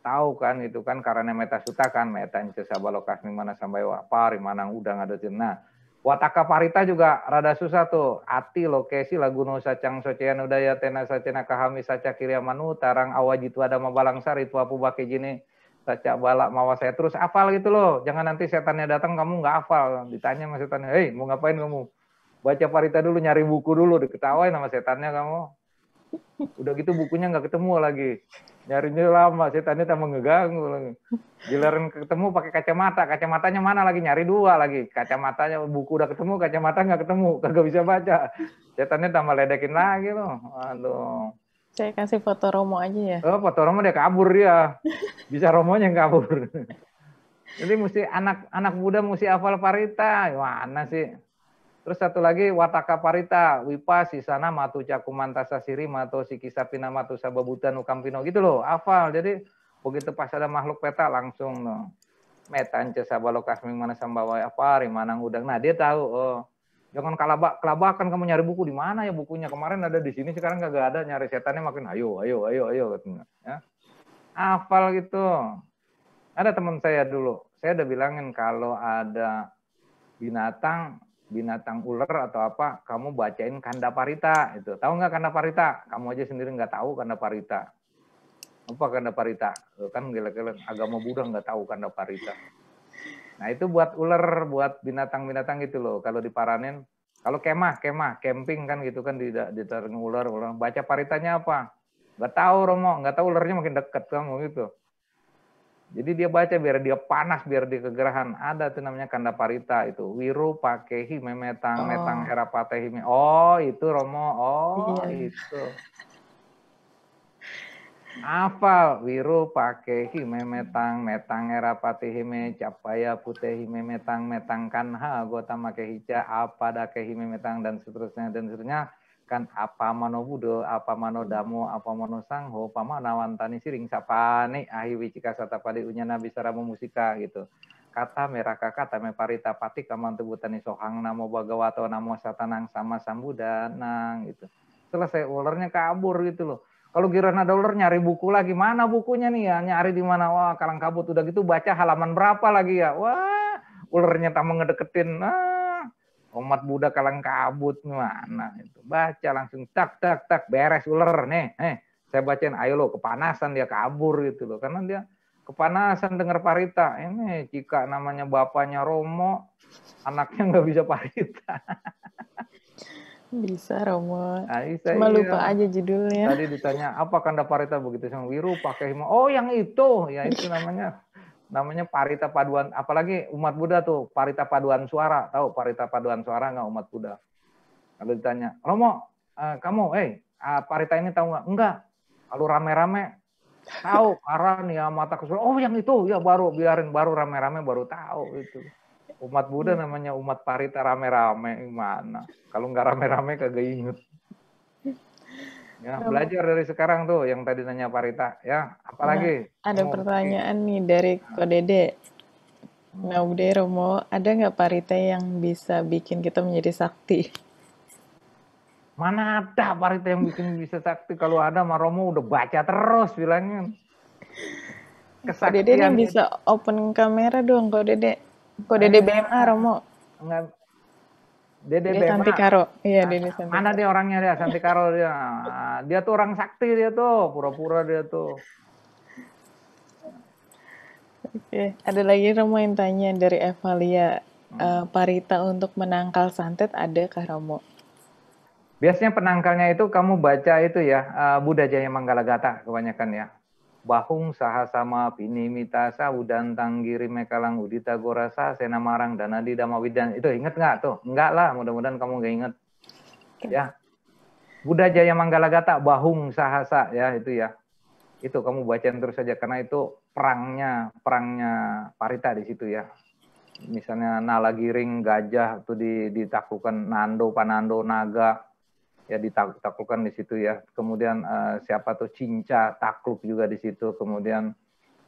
tahu kan itu kan karena meta suta kan. Meta sabalokas mana sampai wapar mana udang ada nah Wataka parita juga rada susah tuh. Ati lokasi lagu no sacang socean udaya tena sacena kahami saca kiri manu tarang awajitu ada mabalang sari itu apa bake jini saca balak mawa saya terus hafal gitu loh. Jangan nanti setannya datang kamu nggak hafal. Ditanya sama setannya, hei mau ngapain kamu? Baca parita dulu, nyari buku dulu, diketawain sama setannya kamu. Udah gitu bukunya nggak ketemu lagi. Nyarinya lama, setannya tambah ngeganggu lagi. Giliran ketemu pakai kacamata, kacamatanya mana lagi? Nyari dua lagi. Kacamatanya buku udah ketemu, kacamata nggak ketemu, <laughs> kagak bisa baca. Setannya tambah ledekin lagi loh. Aduh. Saya kasih foto Romo aja ya. Oh, foto Romo dia kabur dia. Bisa Romonya yang kabur. <laughs> Jadi mesti anak anak muda mesti hafal parita. Mana sih? Terus satu lagi wataka parita, wipa sisana matu cakumantasa siri matu sikisapina matu sababutan ukampino gitu loh, hafal. Jadi begitu pas ada makhluk peta langsung no. Metance sabalokas mana sambawa apa rimanang udang. Nah, dia tahu oh jangan kalabak kelabakan kamu nyari buku di mana ya bukunya kemarin ada di sini sekarang kagak ada nyari setannya makin ayo ayo ayo ayo katanya ya hafal gitu ada teman saya dulu saya udah bilangin kalau ada binatang binatang ular atau apa, kamu bacain kanda parita itu. Tahu nggak kanda parita? Kamu aja sendiri nggak tahu kanda parita. Apa kanda parita? Kan gila-gila agama Buddha nggak tahu kanda parita. Nah itu buat ular, buat binatang-binatang gitu loh. Kalau diparanin, kalau kemah, kemah, camping kan gitu kan di di ular, ular. Baca paritanya apa? Nggak tahu Romo, nggak tahu ularnya makin deket kamu gitu. Jadi dia baca biar dia panas, biar dia kegerahan. Ada tuh namanya kanda parita itu. Wiru pakehi memetang, oh. metang erapatehi. Oh itu Romo, oh iya. itu. Afal wiru pakehi memetang, metang erapatehi me capaya putehi memetang, metang kanha gota makehica apa dakehi memetang dan seterusnya dan seterusnya kan apa mano budo, apa mano damo, apa mano sangho, pamana wantani siring sapane ahi wicika unyana bisaramu musika gitu. Kata meraka kata me parita pati kamantu butani sohang namo bagawato namo satanang sama sambudanang gitu. Selesai ularnya kabur gitu loh. Kalau giran ada ular nyari buku lagi, mana bukunya nih ya? Nyari di mana? Wah, kalang kabut udah gitu baca halaman berapa lagi ya? Wah, ularnya tak mengedeketin. Ah, umat Buddha kalang kabut mana itu? Baca langsung tak tak tak beres ular nih. Eh saya bacain ayo lo kepanasan dia kabur gitu loh. Karena dia kepanasan dengar parita. Ini jika namanya bapaknya Romo anaknya nggak bisa parita. Bisa Romo. Nah, bisa, cuma iya. lupa aja judulnya. Tadi ditanya apa kanda parita? Begitu sama Wiru pakai oh yang itu. Ya itu namanya namanya parita paduan apalagi umat Buddha tuh parita paduan suara. Tahu parita paduan suara nggak umat Buddha? Kalau ditanya Romo uh, kamu eh uh, parita ini tahu nggak? Enggak. Kalau rame-rame. Tahu karena ya mata kesulitan oh yang itu ya baru biarin baru rame-rame baru tahu itu. Umat Buddha namanya umat parita rame-rame gimana? Kalau nggak rame-rame kagak inget Ya, belajar dari sekarang tuh yang tadi nanya Parita ya. Apalagi? Nah, ada oh, pertanyaan okay. nih dari Kodede. Nah, udah Romo, ada nggak Parita yang bisa bikin kita menjadi sakti? Mana ada Parita yang bikin bisa sakti? Kalau ada mah Romo udah baca terus bilangnya. Kesaktian. Kodede yang bisa open kamera dong, Kodede. Kodede BMA Romo. Enggak, Dede dia Santikaro. Iya, Dede Santikaro. Mana dia orangnya dia Santikaro dia. Dia tuh orang sakti dia tuh, pura-pura dia tuh. Oke, ada lagi Romo yang tanya dari Evalia. Hmm. Uh, parita untuk menangkal santet ada kah Romo? Biasanya penangkalnya itu kamu baca itu ya, uh, Buddha Jaya Manggala Gata kebanyakan ya bahung sahasama pinimitasa udan tanggiri mekalang udita gorasa senamarang danadi damawidan. Itu inget nggak tuh? Enggak lah mudah-mudahan kamu nggak inget ya. Buddha Jaya Manggalagata bahung sahasa ya itu ya. Itu kamu bacain terus saja karena itu perangnya perangnya Parita di situ ya. Misalnya Nalagiring gajah itu ditaklukkan Nando Panando Naga ya ditaklukkan di situ ya. Kemudian uh, siapa tuh Cinca takluk juga di situ. Kemudian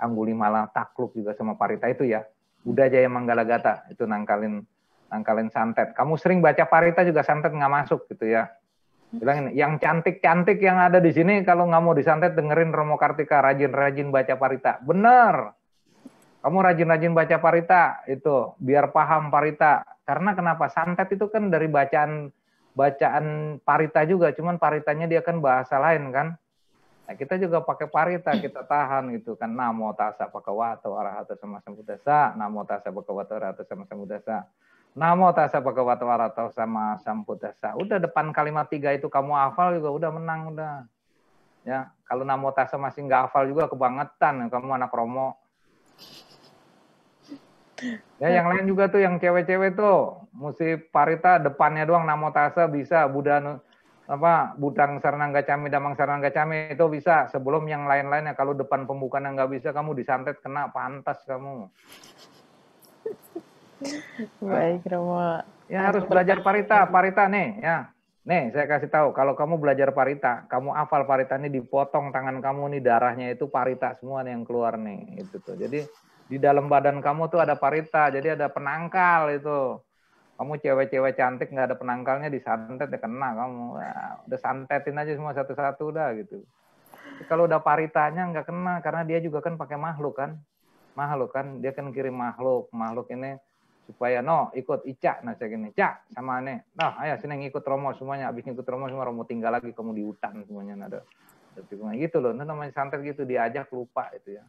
Angguli Malang takluk juga sama Parita itu ya. Udah Jaya Manggala Gata itu nangkalin nangkalin santet. Kamu sering baca Parita juga santet nggak masuk gitu ya. Bilang ini, yang cantik-cantik yang ada di sini kalau nggak mau disantet dengerin Romo Kartika rajin-rajin baca Parita. Bener. Kamu rajin-rajin baca Parita itu biar paham Parita. Karena kenapa? Santet itu kan dari bacaan bacaan parita juga, cuman paritanya dia kan bahasa lain kan. Nah, kita juga pakai parita, kita tahan gitu kan. Namo tasa pakawata arahato sama sambuddhasa, namo tasa pakawata arahato sama sambuddhasa. Namo tasa pakawata arahato sama sambuddhasa. Udah depan kalimat tiga itu kamu hafal juga udah menang udah. Ya, kalau namo tasa masih nggak hafal juga kebangetan kamu anak romo. Ya, yang lain juga tuh yang cewek-cewek tuh, musi parita depannya doang namo tasa bisa budan apa budang saranangga cami damang saranangga cami itu bisa. Sebelum yang lain-lainnya kalau depan pembukaan yang nggak bisa kamu disantet kena pantas kamu. Baik Romo. Ya harus belajar parita parita nih ya. Nih saya kasih tahu kalau kamu belajar parita kamu hafal parita ini dipotong tangan kamu nih darahnya itu parita semua nih yang keluar nih itu tuh. Jadi di dalam badan kamu tuh ada parita, jadi ada penangkal itu. Kamu cewek-cewek cantik nggak ada penangkalnya disantet ya kena kamu. Nah, udah santetin aja semua satu-satu udah gitu. Kalau udah paritanya nggak kena karena dia juga kan pakai makhluk kan. Makhluk kan, dia kan kirim makhluk. Makhluk ini supaya no ikut Ica nah saya gini Cak sama aneh nah ayo sini ngikut Romo semuanya abis ngikut Romo semua Romo tinggal lagi kamu di hutan semuanya ada gitu loh itu namanya santet gitu diajak lupa itu ya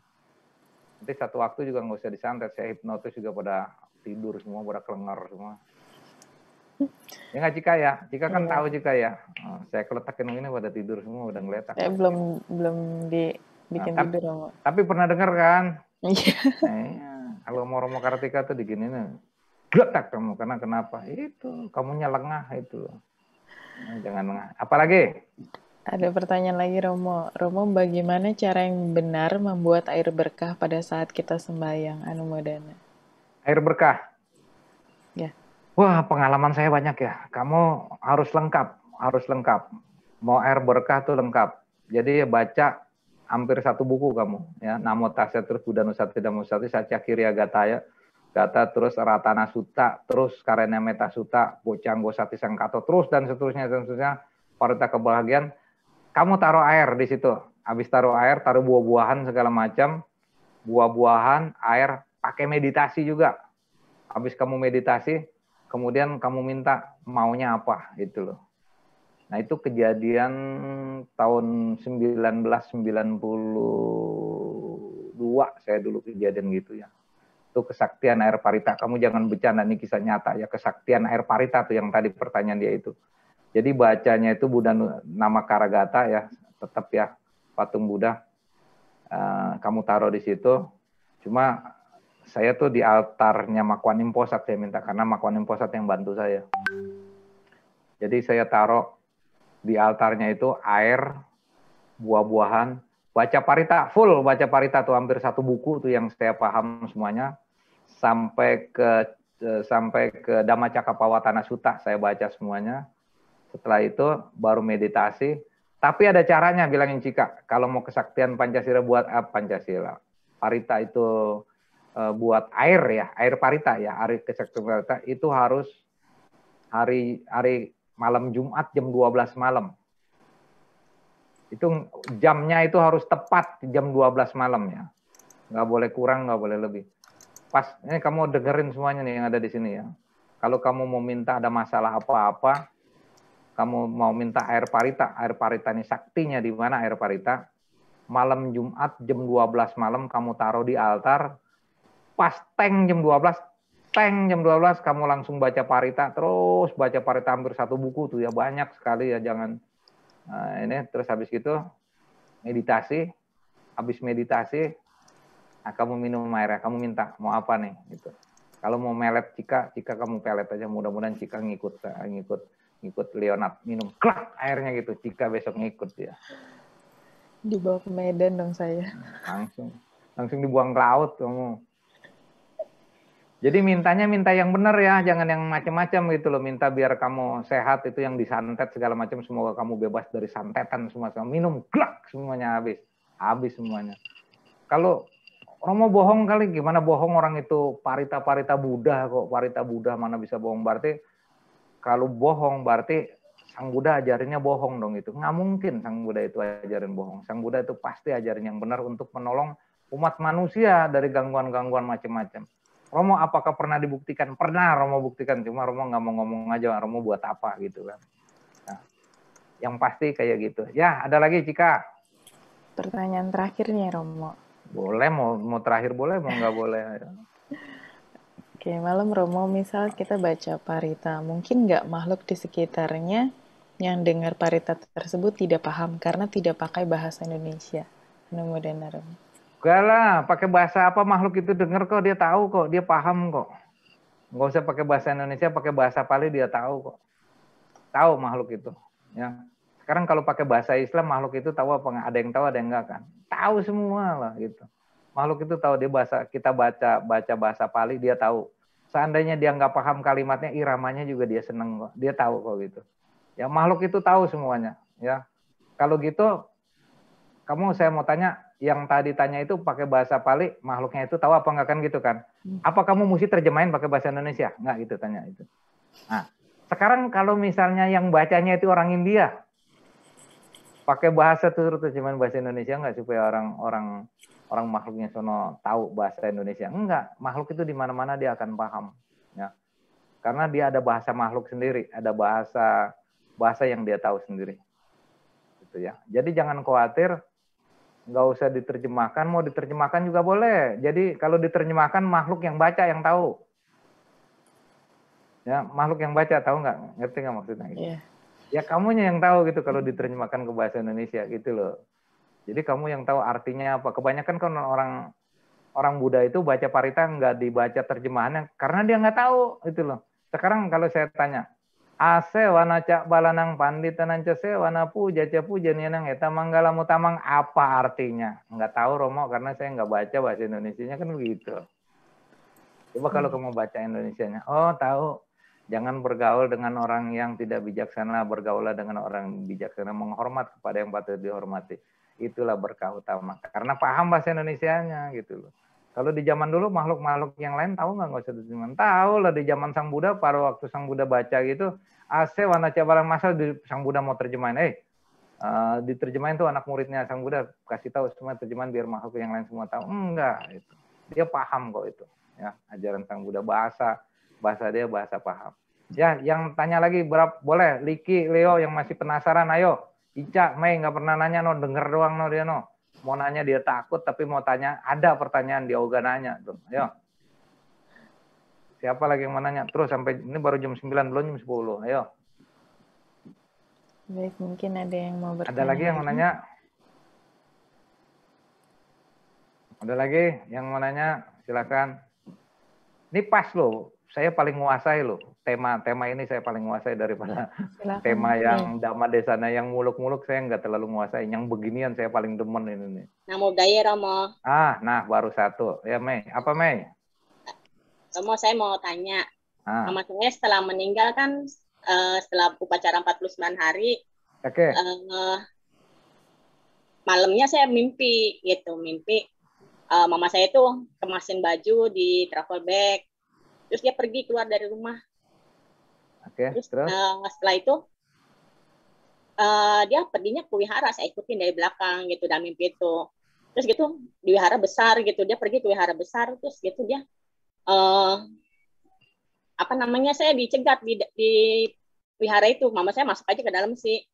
nanti satu waktu juga nggak usah disantet saya hipnotis juga pada tidur semua pada kelengar semua. Ya nggak Cika ya? Cika kan ya. tahu Cika ya? Oh, saya keletakin ini pada tidur semua udah ngeletak. Eh, belum belum dibikin nah, tidur tapi, tapi pernah dengar kan? Iya. Nah, kalau mau Romo Kartika tuh digini nih geletak kamu karena kenapa? Itu kamunya lengah itu. Nah, jangan lengah. Apalagi ada pertanyaan lagi Romo. Romo, bagaimana cara yang benar membuat air berkah pada saat kita sembahyang Anu Modana? Air berkah? Ya. Wah, pengalaman saya banyak ya. Kamu harus lengkap, harus lengkap. Mau air berkah tuh lengkap. Jadi baca hampir satu buku kamu ya. Namo Tassa terus Buddha Nusati Dhamma Nusati Sacha Kirya Gataya Gata terus Ratana Sutta, terus Karena Meta Sutta, Bocanggo Sati Sangkato, terus dan seterusnya dan seterusnya. Parita kebahagiaan kamu taruh air di situ. Habis taruh air, taruh buah-buahan segala macam. Buah-buahan, air, pakai meditasi juga. Habis kamu meditasi, kemudian kamu minta maunya apa gitu loh. Nah itu kejadian tahun 1992 saya dulu kejadian gitu ya. Itu kesaktian air parita. Kamu jangan bercanda ini kisah nyata ya kesaktian air parita tuh yang tadi pertanyaan dia itu. Jadi bacanya itu Buddha nama Karagata ya, tetap ya patung Buddha. Uh, kamu taruh di situ. Cuma saya tuh di altarnya Makwanim Posat saya minta karena Makwanim Posat yang bantu saya. Jadi saya taruh di altarnya itu air, buah-buahan, baca parita full baca parita tuh hampir satu buku tuh yang saya paham semuanya sampai ke eh, sampai ke Dhamma Cakapawatana Sutta saya baca semuanya setelah itu baru meditasi. Tapi ada caranya bilangin Cika. Kalau mau kesaktian Pancasila buat apa Pancasila? Parita itu uh, buat air ya, air parita ya, air kesaktian parita itu harus hari hari malam Jumat jam 12 malam. Itu jamnya itu harus tepat jam 12 malam ya. Nggak boleh kurang, nggak boleh lebih. Pas ini kamu dengerin semuanya nih yang ada di sini ya. Kalau kamu mau minta ada masalah apa-apa, kamu mau minta air parita, air parita ini saktinya di mana air parita? Malam Jumat jam 12 malam kamu taruh di altar, pas teng jam 12, teng jam 12 kamu langsung baca parita, terus baca parita hampir satu buku tuh ya banyak sekali ya jangan. Nah, ini terus habis itu meditasi, habis meditasi nah, kamu minum air ya, kamu minta mau apa nih? Gitu. Kalau mau melet jika jika kamu pelet aja mudah-mudahan jika ngikut ngikut ngikut Leonard minum klak airnya gitu jika besok ngikut ya dibawa ke Medan dong saya. Langsung langsung dibuang ke laut kamu. Jadi mintanya minta yang benar ya jangan yang macam-macam gitu loh. Minta biar kamu sehat itu yang disantet segala macam semoga kamu bebas dari santetan semua. Minum klak semuanya habis. Habis semuanya. Kalau Romo bohong kali gimana bohong orang itu? Parita parita Buddha kok parita Buddha mana bisa bohong? Berarti kalau bohong berarti Sang Buddha ajarinnya bohong dong itu. Nggak mungkin Sang Buddha itu ajarin bohong. Sang Buddha itu pasti ajarin yang benar untuk menolong umat manusia dari gangguan-gangguan macam-macam. Romo apakah pernah dibuktikan? Pernah Romo buktikan. Cuma Romo nggak mau ngomong aja Romo buat apa gitu kan. Nah, yang pasti kayak gitu. Ya ada lagi Cika. Pertanyaan terakhir nih Romo. Boleh mau mau terakhir boleh mau nggak boleh. <laughs> Oke, malam Romo, misal kita baca parita, mungkin nggak makhluk di sekitarnya yang dengar parita tersebut tidak paham karena tidak pakai bahasa Indonesia. Mudah-mudahan Romo. Enggak lah, pakai bahasa apa makhluk itu dengar kok, dia tahu kok, dia paham kok. Nggak usah pakai bahasa Indonesia, pakai bahasa Pali dia tahu kok. Tahu makhluk itu. Ya. Sekarang kalau pakai bahasa Islam, makhluk itu tahu apa nggak? Ada yang tahu, ada yang enggak kan? Tahu semua lah gitu makhluk itu tahu dia bahasa kita baca baca bahasa Pali dia tahu. Seandainya dia nggak paham kalimatnya iramanya juga dia seneng kok. Dia tahu kok gitu. Ya makhluk itu tahu semuanya ya. Kalau gitu kamu saya mau tanya yang tadi tanya itu pakai bahasa Pali makhluknya itu tahu apa nggak? Kan gitu kan? Hmm. apa kamu mesti terjemahin pakai bahasa Indonesia? Nggak gitu tanya itu. Nah sekarang kalau misalnya yang bacanya itu orang India pakai bahasa tuh terjemahan bahasa Indonesia nggak supaya orang-orang orang makhluknya sono tahu bahasa Indonesia. Enggak, makhluk itu di mana-mana dia akan paham, ya. Karena dia ada bahasa makhluk sendiri, ada bahasa bahasa yang dia tahu sendiri. Gitu ya. Jadi jangan khawatir nggak usah diterjemahkan, mau diterjemahkan juga boleh. Jadi kalau diterjemahkan makhluk yang baca yang tahu. Ya, makhluk yang baca tahu nggak? Ngerti nggak maksudnya? Gitu? Yeah. Ya kamunya yang tahu gitu kalau diterjemahkan ke bahasa Indonesia gitu loh. Jadi kamu yang tahu artinya apa. Kebanyakan kan orang orang Buddha itu baca parita nggak dibaca terjemahannya karena dia nggak tahu itu loh. Sekarang kalau saya tanya, ase wana cak balanang panditan se wana puja ca puja nang eta manggala mutamang apa artinya? Nggak tahu Romo karena saya nggak baca bahasa Indonesia-nya kan begitu. Coba kalau hmm. kamu baca Indonesia-nya, oh tahu jangan bergaul dengan orang yang tidak bijaksana, bergaullah dengan orang bijaksana, menghormat kepada yang patut dihormati itulah berkah utama karena paham bahasa Indonesia-nya gitu loh. Kalau di zaman dulu makhluk-makhluk yang lain tahu nggak nggak usah diterjemahan. Tahu lah di zaman Sang Buddha pada waktu Sang Buddha baca gitu, ase warna cabaran masa di Sang Buddha mau terjemahin, eh uh, diterjemahin tuh anak muridnya Sang Buddha kasih tahu semua terjemahan biar makhluk yang lain semua tahu. Enggak itu. Dia paham kok itu. Ya, ajaran Sang Buddha bahasa bahasa dia bahasa paham. Ya, yang tanya lagi berapa boleh Liki, Leo yang masih penasaran ayo. Ica, Mei nggak pernah nanya no, denger doang no dia no. Mau nanya dia takut tapi mau tanya ada pertanyaan dia juga nanya tuh. Ayo. Siapa lagi yang mau nanya? Terus sampai ini baru jam 9 belum jam 10. Ayo. Baik, mungkin ada yang mau bertanya. Ada lagi yang mau nanya? Ada lagi yang mau nanya? Silakan. Ini pas loh, saya paling menguasai loh. Tema tema ini saya paling menguasai daripada Silakan. tema yang dama desana yang muluk-muluk saya nggak terlalu menguasai. Yang beginian saya paling demen ini nih. Namo Daya Romo. Ah, nah baru satu. Ya Mei, apa Mei? Romo saya mau tanya. Ah. Mama saya setelah meninggal kan uh, setelah upacara 49 hari. Oke. Okay. Uh, malamnya saya mimpi gitu, mimpi uh, mama saya itu kemasin baju di travel bag terus dia pergi keluar dari rumah. Oke okay, terus, terus? Uh, setelah itu uh, dia perginya ke wihara saya ikutin dari belakang gitu dan mimpi itu. Terus gitu di wihara besar gitu dia pergi ke wihara besar terus gitu dia uh, apa namanya saya dicegat di, di wihara itu. Mama saya masuk aja ke dalam sih.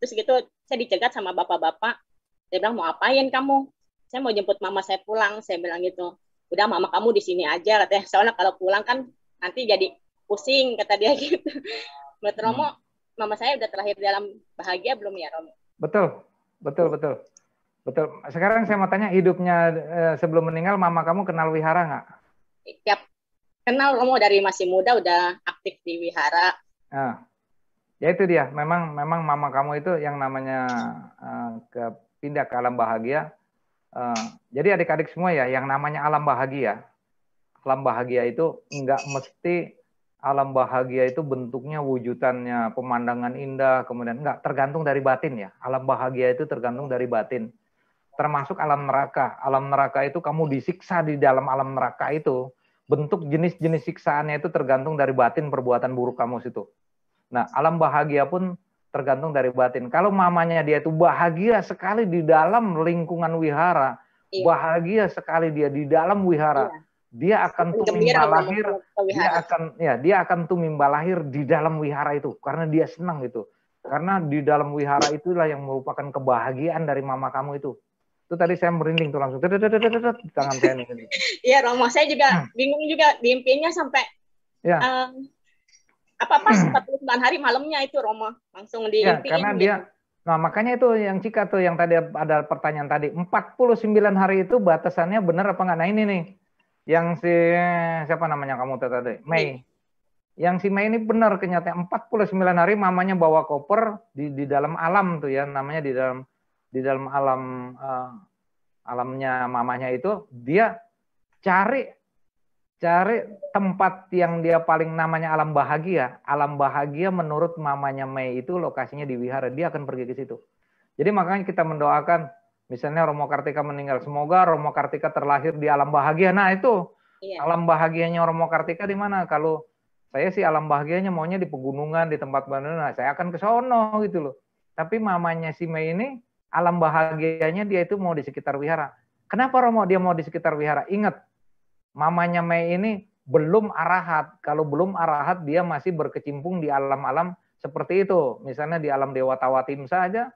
Terus gitu saya dicegat sama bapak-bapak. Dia bilang mau apain kamu? Saya mau jemput mama saya pulang saya bilang gitu udah mama kamu di sini aja katanya. Soalnya kalau pulang kan nanti jadi pusing kata dia <laughs> gitu. Menurut hmm. Romo mama saya udah terlahir dalam bahagia belum ya Romo? Betul betul betul. Betul. Sekarang saya mau tanya hidupnya eh, sebelum meninggal mama kamu kenal wihara nggak? Tiap kenal Romo dari masih muda udah aktif di wihara. Nah, ya itu dia. Memang memang mama kamu itu yang namanya uh, ke pindah ke alam bahagia Uh, jadi adik-adik semua ya, yang namanya alam bahagia, alam bahagia itu enggak mesti alam bahagia itu bentuknya wujudannya pemandangan indah, kemudian enggak tergantung dari batin ya. Alam bahagia itu tergantung dari batin. Termasuk alam neraka. Alam neraka itu kamu disiksa di dalam alam neraka itu. Bentuk jenis-jenis siksaannya itu tergantung dari batin perbuatan buruk kamu situ. Nah, alam bahagia pun tergantung dari batin. Kalau mamanya dia itu bahagia sekali di dalam lingkungan wihara, iya. bahagia sekali dia di dalam wihara, iya. dia akan tumimba lahir, dia akan ya dia akan tumimba lahir di dalam wihara itu karena dia senang itu. Karena di dalam wihara itulah yang merupakan kebahagiaan dari mama kamu itu. Itu tadi saya merinding tuh langsung di tangan saya ini. <laughs> Iya, Romo, saya juga hmm. bingung juga diimpinya sampai ya. Um, apa pas 49 hari malamnya itu Romo langsung di ya, karena gitu. dia Nah, makanya itu yang Cika tuh yang tadi ada pertanyaan tadi. 49 hari itu batasannya benar apa enggak? Nah, ini nih. Yang si siapa namanya kamu tadi? Mei. Yang si Mei ini benar kenyataan 49 hari mamanya bawa koper di di dalam alam tuh ya, namanya di dalam di dalam alam uh, alamnya mamanya itu dia cari cari tempat yang dia paling namanya alam bahagia. Alam bahagia menurut mamanya Mei itu lokasinya di wihara. Dia akan pergi ke situ. Jadi makanya kita mendoakan, misalnya Romo Kartika meninggal, semoga Romo Kartika terlahir di alam bahagia. Nah itu iya. alam bahagianya Romo Kartika di mana? Kalau saya sih alam bahagianya maunya di pegunungan, di tempat mana? Nah, saya akan ke sono gitu loh. Tapi mamanya si Mei ini alam bahagianya dia itu mau di sekitar wihara. Kenapa Romo dia mau di sekitar wihara? Ingat, mamanya Mei ini belum arahat. Kalau belum arahat dia masih berkecimpung di alam-alam seperti itu. Misalnya di alam Dewa Tawatim saja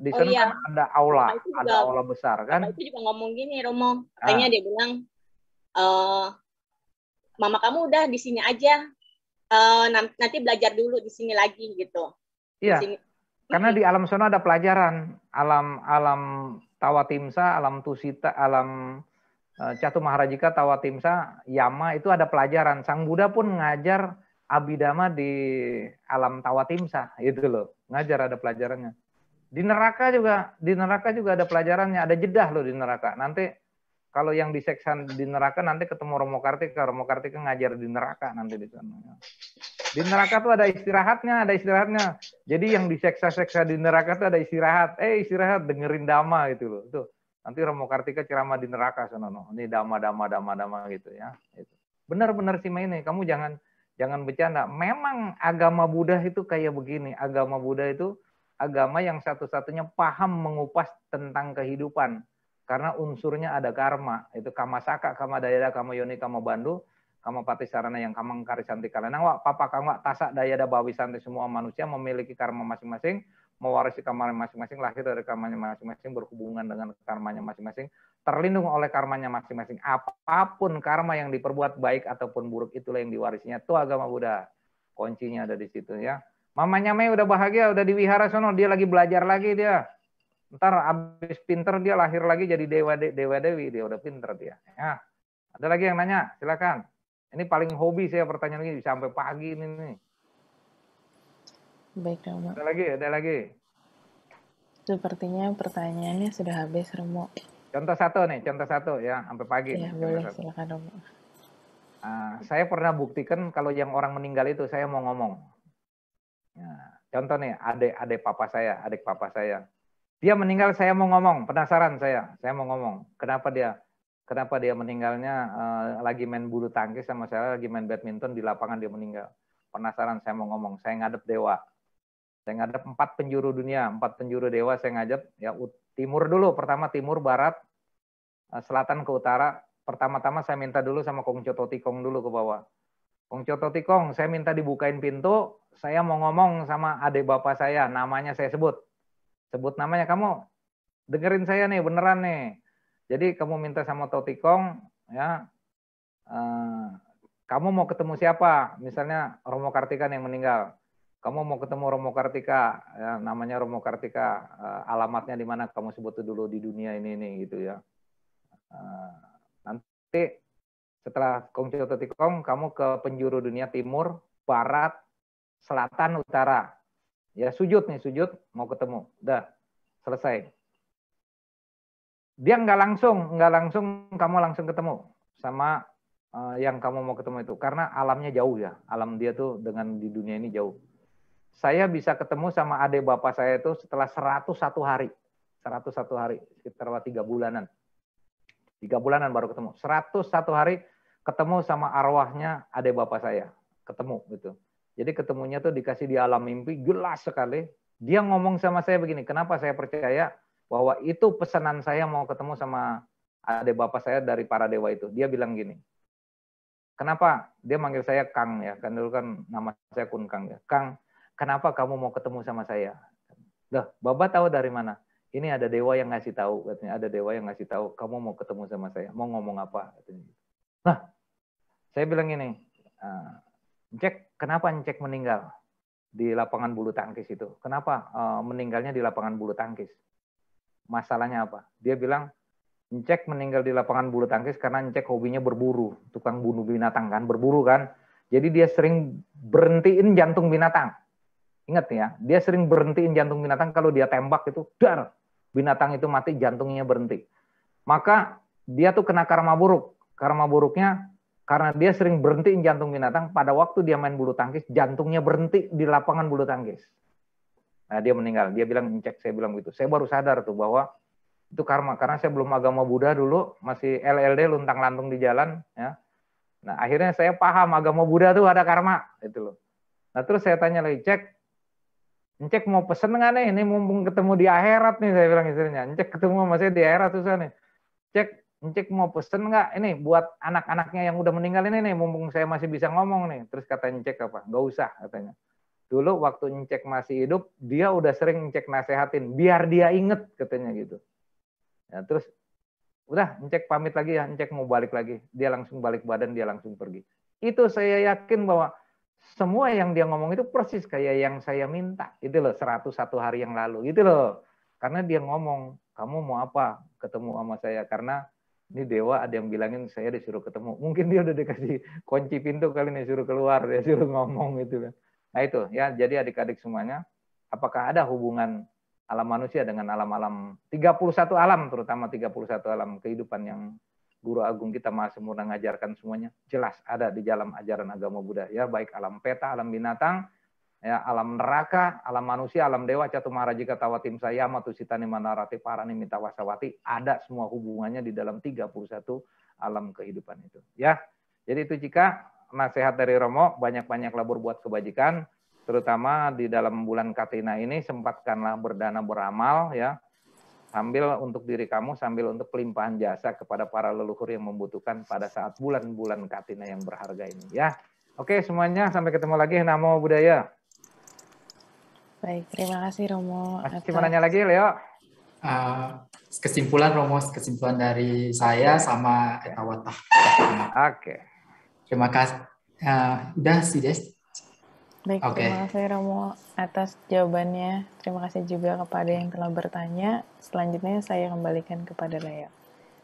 di oh sana oh, iya. kan ada aula, juga, ada aula besar kan. itu juga ngomong gini Romo, katanya ah. dia bilang e, mama kamu udah di sini aja. Uh, nanti belajar dulu di sini lagi gitu. Iya. Di sini. Karena di alam sana ada pelajaran, alam alam tawatimsa, alam tusita, alam Catu Maharajika Tawatimsa Yama itu ada pelajaran. Sang Buddha pun ngajar Abidama di alam Tawatimsa itu loh. Ngajar ada pelajarannya. Di neraka juga, di neraka juga ada pelajarannya, ada jedah loh di neraka. Nanti kalau yang diseksa di neraka nanti ketemu Romo Kartika, Romo Kartika ngajar di neraka nanti di sana. Di neraka tuh ada istirahatnya, ada istirahatnya. Jadi yang diseksa-seksa di neraka tuh ada istirahat. Eh istirahat dengerin dama gitu loh. Tuh Nanti Romo Kartika ceramah di neraka sana no. Ini dama dama dama dama gitu ya. Itu. Benar-benar sih ini. Kamu jangan jangan bercanda. Memang agama Buddha itu kayak begini. Agama Buddha itu agama yang satu-satunya paham mengupas tentang kehidupan. Karena unsurnya ada karma. Itu kama saka, kama dayada, kama yoni, kama bandu. kamu pati sarana yang kamang karisanti kalena wak papa kamu tasak daya da bawi santi semua manusia memiliki karma masing-masing mewarisi karma masing-masing lahir dari karmanya masing-masing berhubungan dengan karmanya masing-masing terlindung oleh karmanya masing-masing. Apa pun karma yang diperbuat baik ataupun buruk itulah yang diwarisinya. Itu agama Buddha. Kuncinya ada di situ ya. Mamanya Mei udah bahagia udah di wihara sono. Dia lagi belajar lagi dia. Ntar abis pinter dia lahir lagi jadi dewa dewa dewi. Dia udah pinter dia ya. Ada lagi yang nanya? Silakan. Ini paling hobi saya pertanyaan ini sampai pagi ini nih. Baik, Romo. Ada lagi, ada lagi. Sepertinya pertanyaannya sudah habis, Romo. Contoh satu nih, contoh satu ya, sampai pagi. Ya, boleh, satu. silakan Romo. Uh, saya pernah buktikan kalau yang orang meninggal itu saya mau ngomong. Ya, contoh nih, adik adik papa saya, adik papa saya. Dia meninggal, saya mau ngomong. Penasaran saya, saya mau ngomong. Kenapa dia? kenapa dia meninggalnya uh, lagi main bulu tangkis sama saya lagi main badminton di lapangan dia meninggal. Penasaran saya mau ngomong, saya ngadep dewa. Saya ngadep empat penjuru dunia, empat penjuru dewa saya ngadep ya timur dulu, pertama timur, barat, uh, selatan ke utara. Pertama-tama saya minta dulu sama Kong Coto Tikong dulu ke bawah. Kong Coto Tikong, saya minta dibukain pintu, saya mau ngomong sama adik bapak saya, namanya saya sebut. Sebut namanya kamu, dengerin saya nih, beneran nih jadi kamu minta sama Totikong, ya, uh, kamu mau ketemu siapa? Misalnya Romo Kartika yang meninggal. Kamu mau ketemu Romo Kartika, ya, namanya Romo Kartika, uh, alamatnya di mana? Kamu sebut dulu di dunia ini ini gitu ya. Uh, nanti setelah Kongco Totikong, kamu ke penjuru dunia timur, barat, selatan, utara. Ya sujud nih, sujud, mau ketemu. Udah, selesai dia nggak langsung nggak langsung kamu langsung ketemu sama uh, yang kamu mau ketemu itu karena alamnya jauh ya alam dia tuh dengan di dunia ini jauh saya bisa ketemu sama adik bapak saya itu setelah 101 hari. 101 hari sekitar tiga bulanan. Tiga bulanan baru ketemu. 101 hari ketemu sama arwahnya adik bapak saya. Ketemu gitu. Jadi ketemunya tuh dikasih di alam mimpi jelas sekali. Dia ngomong sama saya begini kenapa saya percaya bahwa itu pesanan saya mau ketemu sama adik bapak saya dari para dewa itu. Dia bilang gini, kenapa? Dia manggil saya Kang ya? Kan dulu kan nama saya Kun Kang ya. Kang, kenapa kamu mau ketemu sama saya? Dah, Bapak tahu dari mana? Ini ada dewa yang ngasih tahu katanya. Ada dewa yang ngasih tahu kamu mau ketemu sama saya. Mau ngomong apa? Katanya. Nah, saya bilang ini, cek kenapa cek meninggal di lapangan bulu tangkis itu? Kenapa uh, meninggalnya di lapangan bulu tangkis? masalahnya apa? Dia bilang, Encek meninggal di lapangan bulu tangkis karena Encek hobinya berburu, tukang bunuh binatang kan, berburu kan. Jadi dia sering berhentiin jantung binatang. Ingat ya, dia sering berhentiin jantung binatang kalau dia tembak itu dar, binatang itu mati, jantungnya berhenti. Maka dia tuh kena karma buruk. Karma buruknya karena dia sering berhentiin jantung binatang, pada waktu dia main bulu tangkis, jantungnya berhenti di lapangan bulu tangkis. Nah, dia meninggal. Dia bilang cek, saya bilang gitu. Saya baru sadar tuh bahwa itu karma karena saya belum agama Buddha dulu, masih LLD luntang lantung di jalan ya. Nah, akhirnya saya paham agama Buddha tuh ada karma itu loh. Nah, terus saya tanya lagi, cek Cek mau pesen nggak nih? Ini mumpung ketemu di akhirat nih, saya bilang istrinya. Cek ketemu sama saya di akhirat susah nih. Cek, Cek mau pesen nggak? Ini buat anak-anaknya yang udah meninggal ini nih, mumpung saya masih bisa ngomong nih. Terus katanya Cek apa? Nggak usah katanya. Dulu waktu Encek masih hidup, dia udah sering Encek nasehatin, biar dia inget katanya gitu. Ya, terus udah Encek pamit lagi ya, Encek mau balik lagi. Dia langsung balik badan, dia langsung pergi. Itu saya yakin bahwa semua yang dia ngomong itu persis kayak yang saya minta. Itu loh 101 hari yang lalu. Itu loh. Karena dia ngomong, kamu mau apa ketemu sama saya? Karena ini dewa ada yang bilangin saya disuruh ketemu. Mungkin dia udah dikasih kunci pintu kali nih suruh keluar, dia suruh ngomong gitu kan. Nah itu ya, jadi adik-adik semuanya, apakah ada hubungan alam manusia dengan alam-alam 31 alam terutama 31 alam kehidupan yang Guru Agung kita Maha Sempurna mengajarkan semuanya jelas ada di dalam ajaran agama Buddha ya baik alam peta, alam binatang, ya alam neraka, alam manusia, alam dewa, catumaraja tawatim saya, matusitani manarati parani mitawasawati ada semua hubungannya di dalam 31 alam kehidupan itu ya. Jadi itu jika nasihat dari Romo, banyak-banyaklah berbuat kebajikan, terutama di dalam bulan Katina ini sempatkanlah berdana beramal ya. Sambil untuk diri kamu, sambil untuk pelimpahan jasa kepada para leluhur yang membutuhkan pada saat bulan-bulan Katina yang berharga ini. Ya, oke semuanya sampai ketemu lagi. Namo Buddhaya. Baik, terima kasih Romo. Masih mau nanya lagi, Leo? Uh, kesimpulan Romo, kesimpulan dari saya sama Etawata. Oke. Okay. Terima kasih. Uh, udah sih, Des. Baik, okay. terima kasih Romo atas jawabannya. Terima kasih juga kepada yang telah bertanya. Selanjutnya saya kembalikan kepada Lea.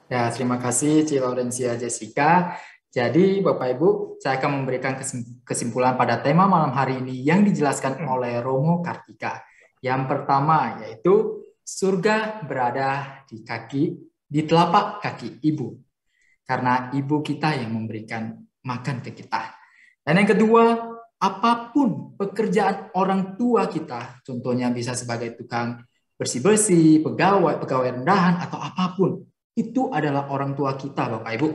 Ya, terima kasih Ci Laurencia Jessica. Jadi Bapak Ibu, saya akan memberikan kesimpulan pada tema malam hari ini yang dijelaskan hmm. oleh Romo Kartika. Yang pertama yaitu surga berada di kaki, di telapak kaki ibu. Karena ibu kita yang memberikan makan ke kita. Dan yang kedua, apa pun pekerjaan orang tua kita, contohnya bisa sebagai tukang bersih-bersih, pegawai, pegawai rendahan, atau apa pun, itu adalah orang tua kita, Bapak Ibu,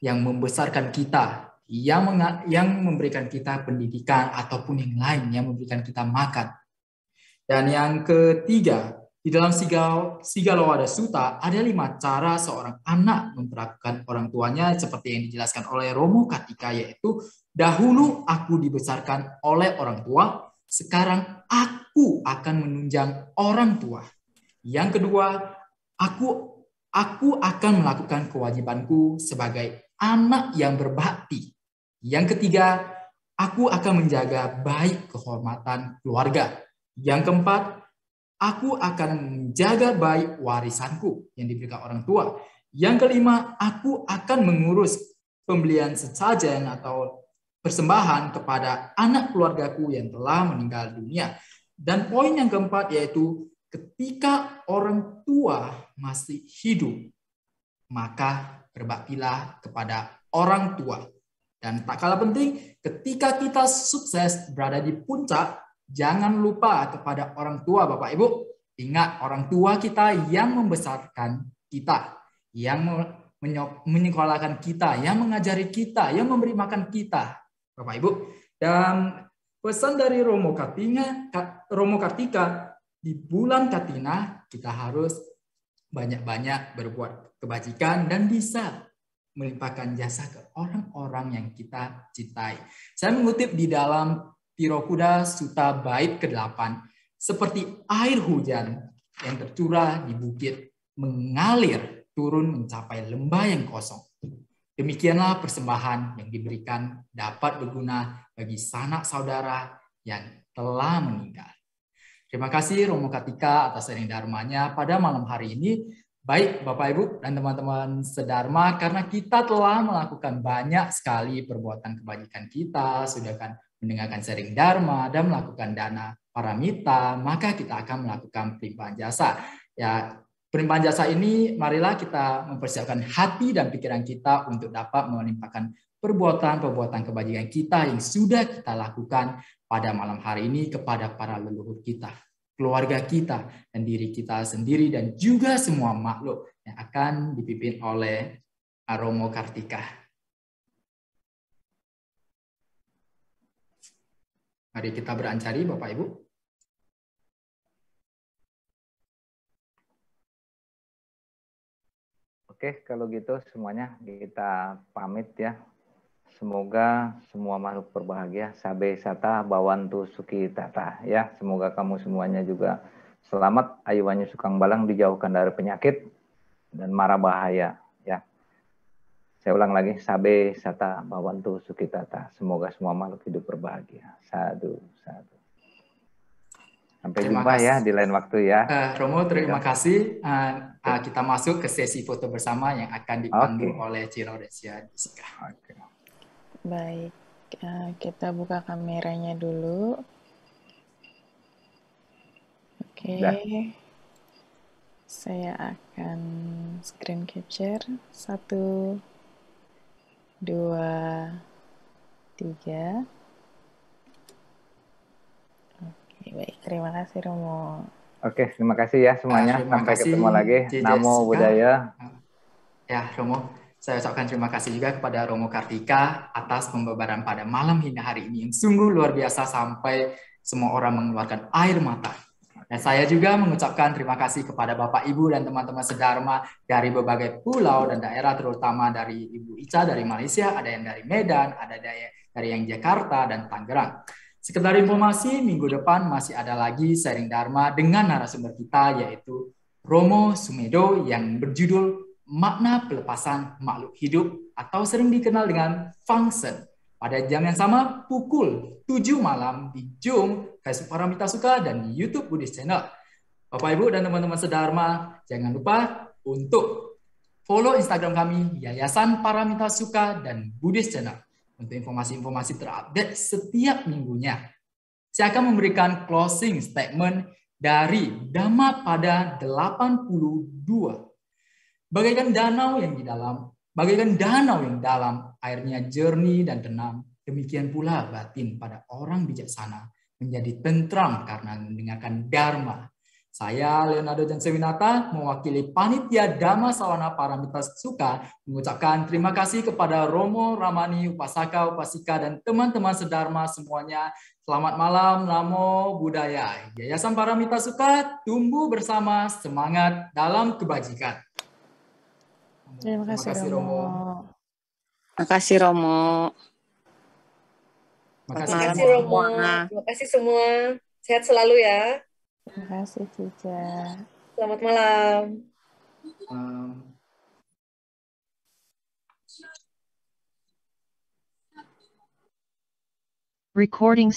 yang membesarkan kita, yang yang memberikan kita pendidikan ataupun yang lain yang memberikan kita makan. Dan yang ketiga, di dalam Sigal, Sigalowada Suta ada lima cara seorang anak memperlakukan orang tuanya seperti yang dijelaskan oleh Romo Katika yaitu dahulu aku dibesarkan oleh orang tua, sekarang aku akan menunjang orang tua. Yang kedua, aku aku akan melakukan kewajibanku sebagai anak yang berbakti. Yang ketiga, aku akan menjaga baik kehormatan keluarga. Yang keempat, aku akan menjaga baik warisanku yang diberikan orang tua. Yang kelima, aku akan mengurus pembelian sesajen atau persembahan kepada anak keluargaku yang telah meninggal dunia. Dan poin yang keempat yaitu ketika orang tua masih hidup, maka berbaktilah kepada orang tua. Dan tak kalah penting, ketika kita sukses berada di puncak, Jangan lupa kepada orang tua Bapak Ibu. Ingat orang tua kita yang membesarkan kita, yang menyekolahkan kita, yang mengajari kita, yang memberi makan kita. Bapak Ibu. Dan pesan dari Romo Kartina, Romo Kartika di bulan Katina kita harus banyak-banyak berbuat kebajikan dan bisa melimpahkan jasa ke orang-orang yang kita cintai. Saya mengutip di dalam Tirokuda Suta Bait ke-8 seperti air hujan yang tercurah di bukit mengalir turun mencapai lembah yang kosong. Demikianlah persembahan yang diberikan dapat berguna bagi sanak saudara yang telah meninggal. Terima kasih Romo Katika atas sharing dharmanya pada malam hari ini. Baik Bapak Ibu dan teman-teman sedharma, karena kita telah melakukan banyak sekali perbuatan kebajikan kita, sudah kan mendengarkan sharing dharma dan melakukan dana paramita, maka kita akan melakukan pelimpahan jasa. Ya, pelimpahan jasa ini marilah kita mempersiapkan hati dan pikiran kita untuk dapat melimpahkan perbuatan-perbuatan kebajikan kita yang sudah kita lakukan pada malam hari ini kepada para leluhur kita, keluarga kita, dan diri kita sendiri, dan juga semua makhluk yang akan dipimpin oleh Aromo Kartika. Mari kita berancari Bapak Ibu. Oke, kalau gitu semuanya kita pamit ya. Semoga semua makhluk berbahagia. Sabe sata bawantu suki tata ya. Semoga kamu semuanya juga selamat. Ayuwannya sukang balang dijauhkan dari penyakit dan mara bahaya. Saya ulang lagi, sabe sata bawantu sukitata. Semoga semua makhluk hidup berbahagia. Sadu, sadu. Sampai terima jumpa ya kasih. ya di lain waktu ya. Uh, Romo, terima ya. kasih. Uh, uh, kita masuk ke sesi foto bersama yang akan dipandu okay. oleh Ciro Desia Jessica. Okay. Baik, uh, kita buka kameranya dulu. Oke. Okay. Saya akan screen capture. Satu, dua, tiga. Oke, baik. Terima kasih, Romo. Oke, terima kasih ya semuanya. Terima Sampai kasih, ketemu lagi. Namo Buddhaya. Ya, Romo. Saya ucapkan terima kasih juga kepada Romo Kartika atas pembebaran pada malam hingga hari ini yang sungguh luar biasa sampai semua orang mengeluarkan air mata. Dan saya juga mengucapkan terima kasih kepada Bapak Ibu dan teman-teman sedharma dari berbagai pulau dan daerah terutama dari Ibu Ica dari Malaysia, ada yang dari Medan, ada dari dari yang Jakarta dan Tangerang. Sekedar informasi, minggu depan masih ada lagi sharing Dharma dengan narasumber kita yaitu Romo Sumedo yang berjudul Makna Pelepasan Makhluk Hidup atau sering dikenal dengan Function. Pada jam yang sama, pukul 7 malam di Zoom, Facebook Paramita Suka, dan YouTube Buddhist Channel. Bapak, Ibu, dan teman-teman sedharma, jangan lupa untuk follow Instagram kami, Yayasan Paramita Suka, dan Buddhist Channel untuk informasi-informasi terupdate setiap minggunya. Saya akan memberikan closing statement dari Dhamma pada 82. Bagaikan danau yang di dalam, bagaikan danau yang dalam, airnya jernih dan tenang, demikian pula batin pada orang bijaksana menjadi tentram karena mendengarkan dharma saya, Leonardo Jansewinata, mewakili Panitia Dhamma Sawana Paramita Suka, mengucapkan terima kasih kepada Romo, Ramani, Upasaka, Upasika, dan teman-teman sedharma semuanya. Selamat malam, Namo Buddhaya. Yayasan Paramita Suka tumbuh bersama semangat dalam kebajikan. Terima kasih, terima kasih Romo. Terima kasih Romo. Terima kasih Romo. Terima kasih semua. Sehat selalu ya. Terima kasih Cica. Selamat malam. Um. Recording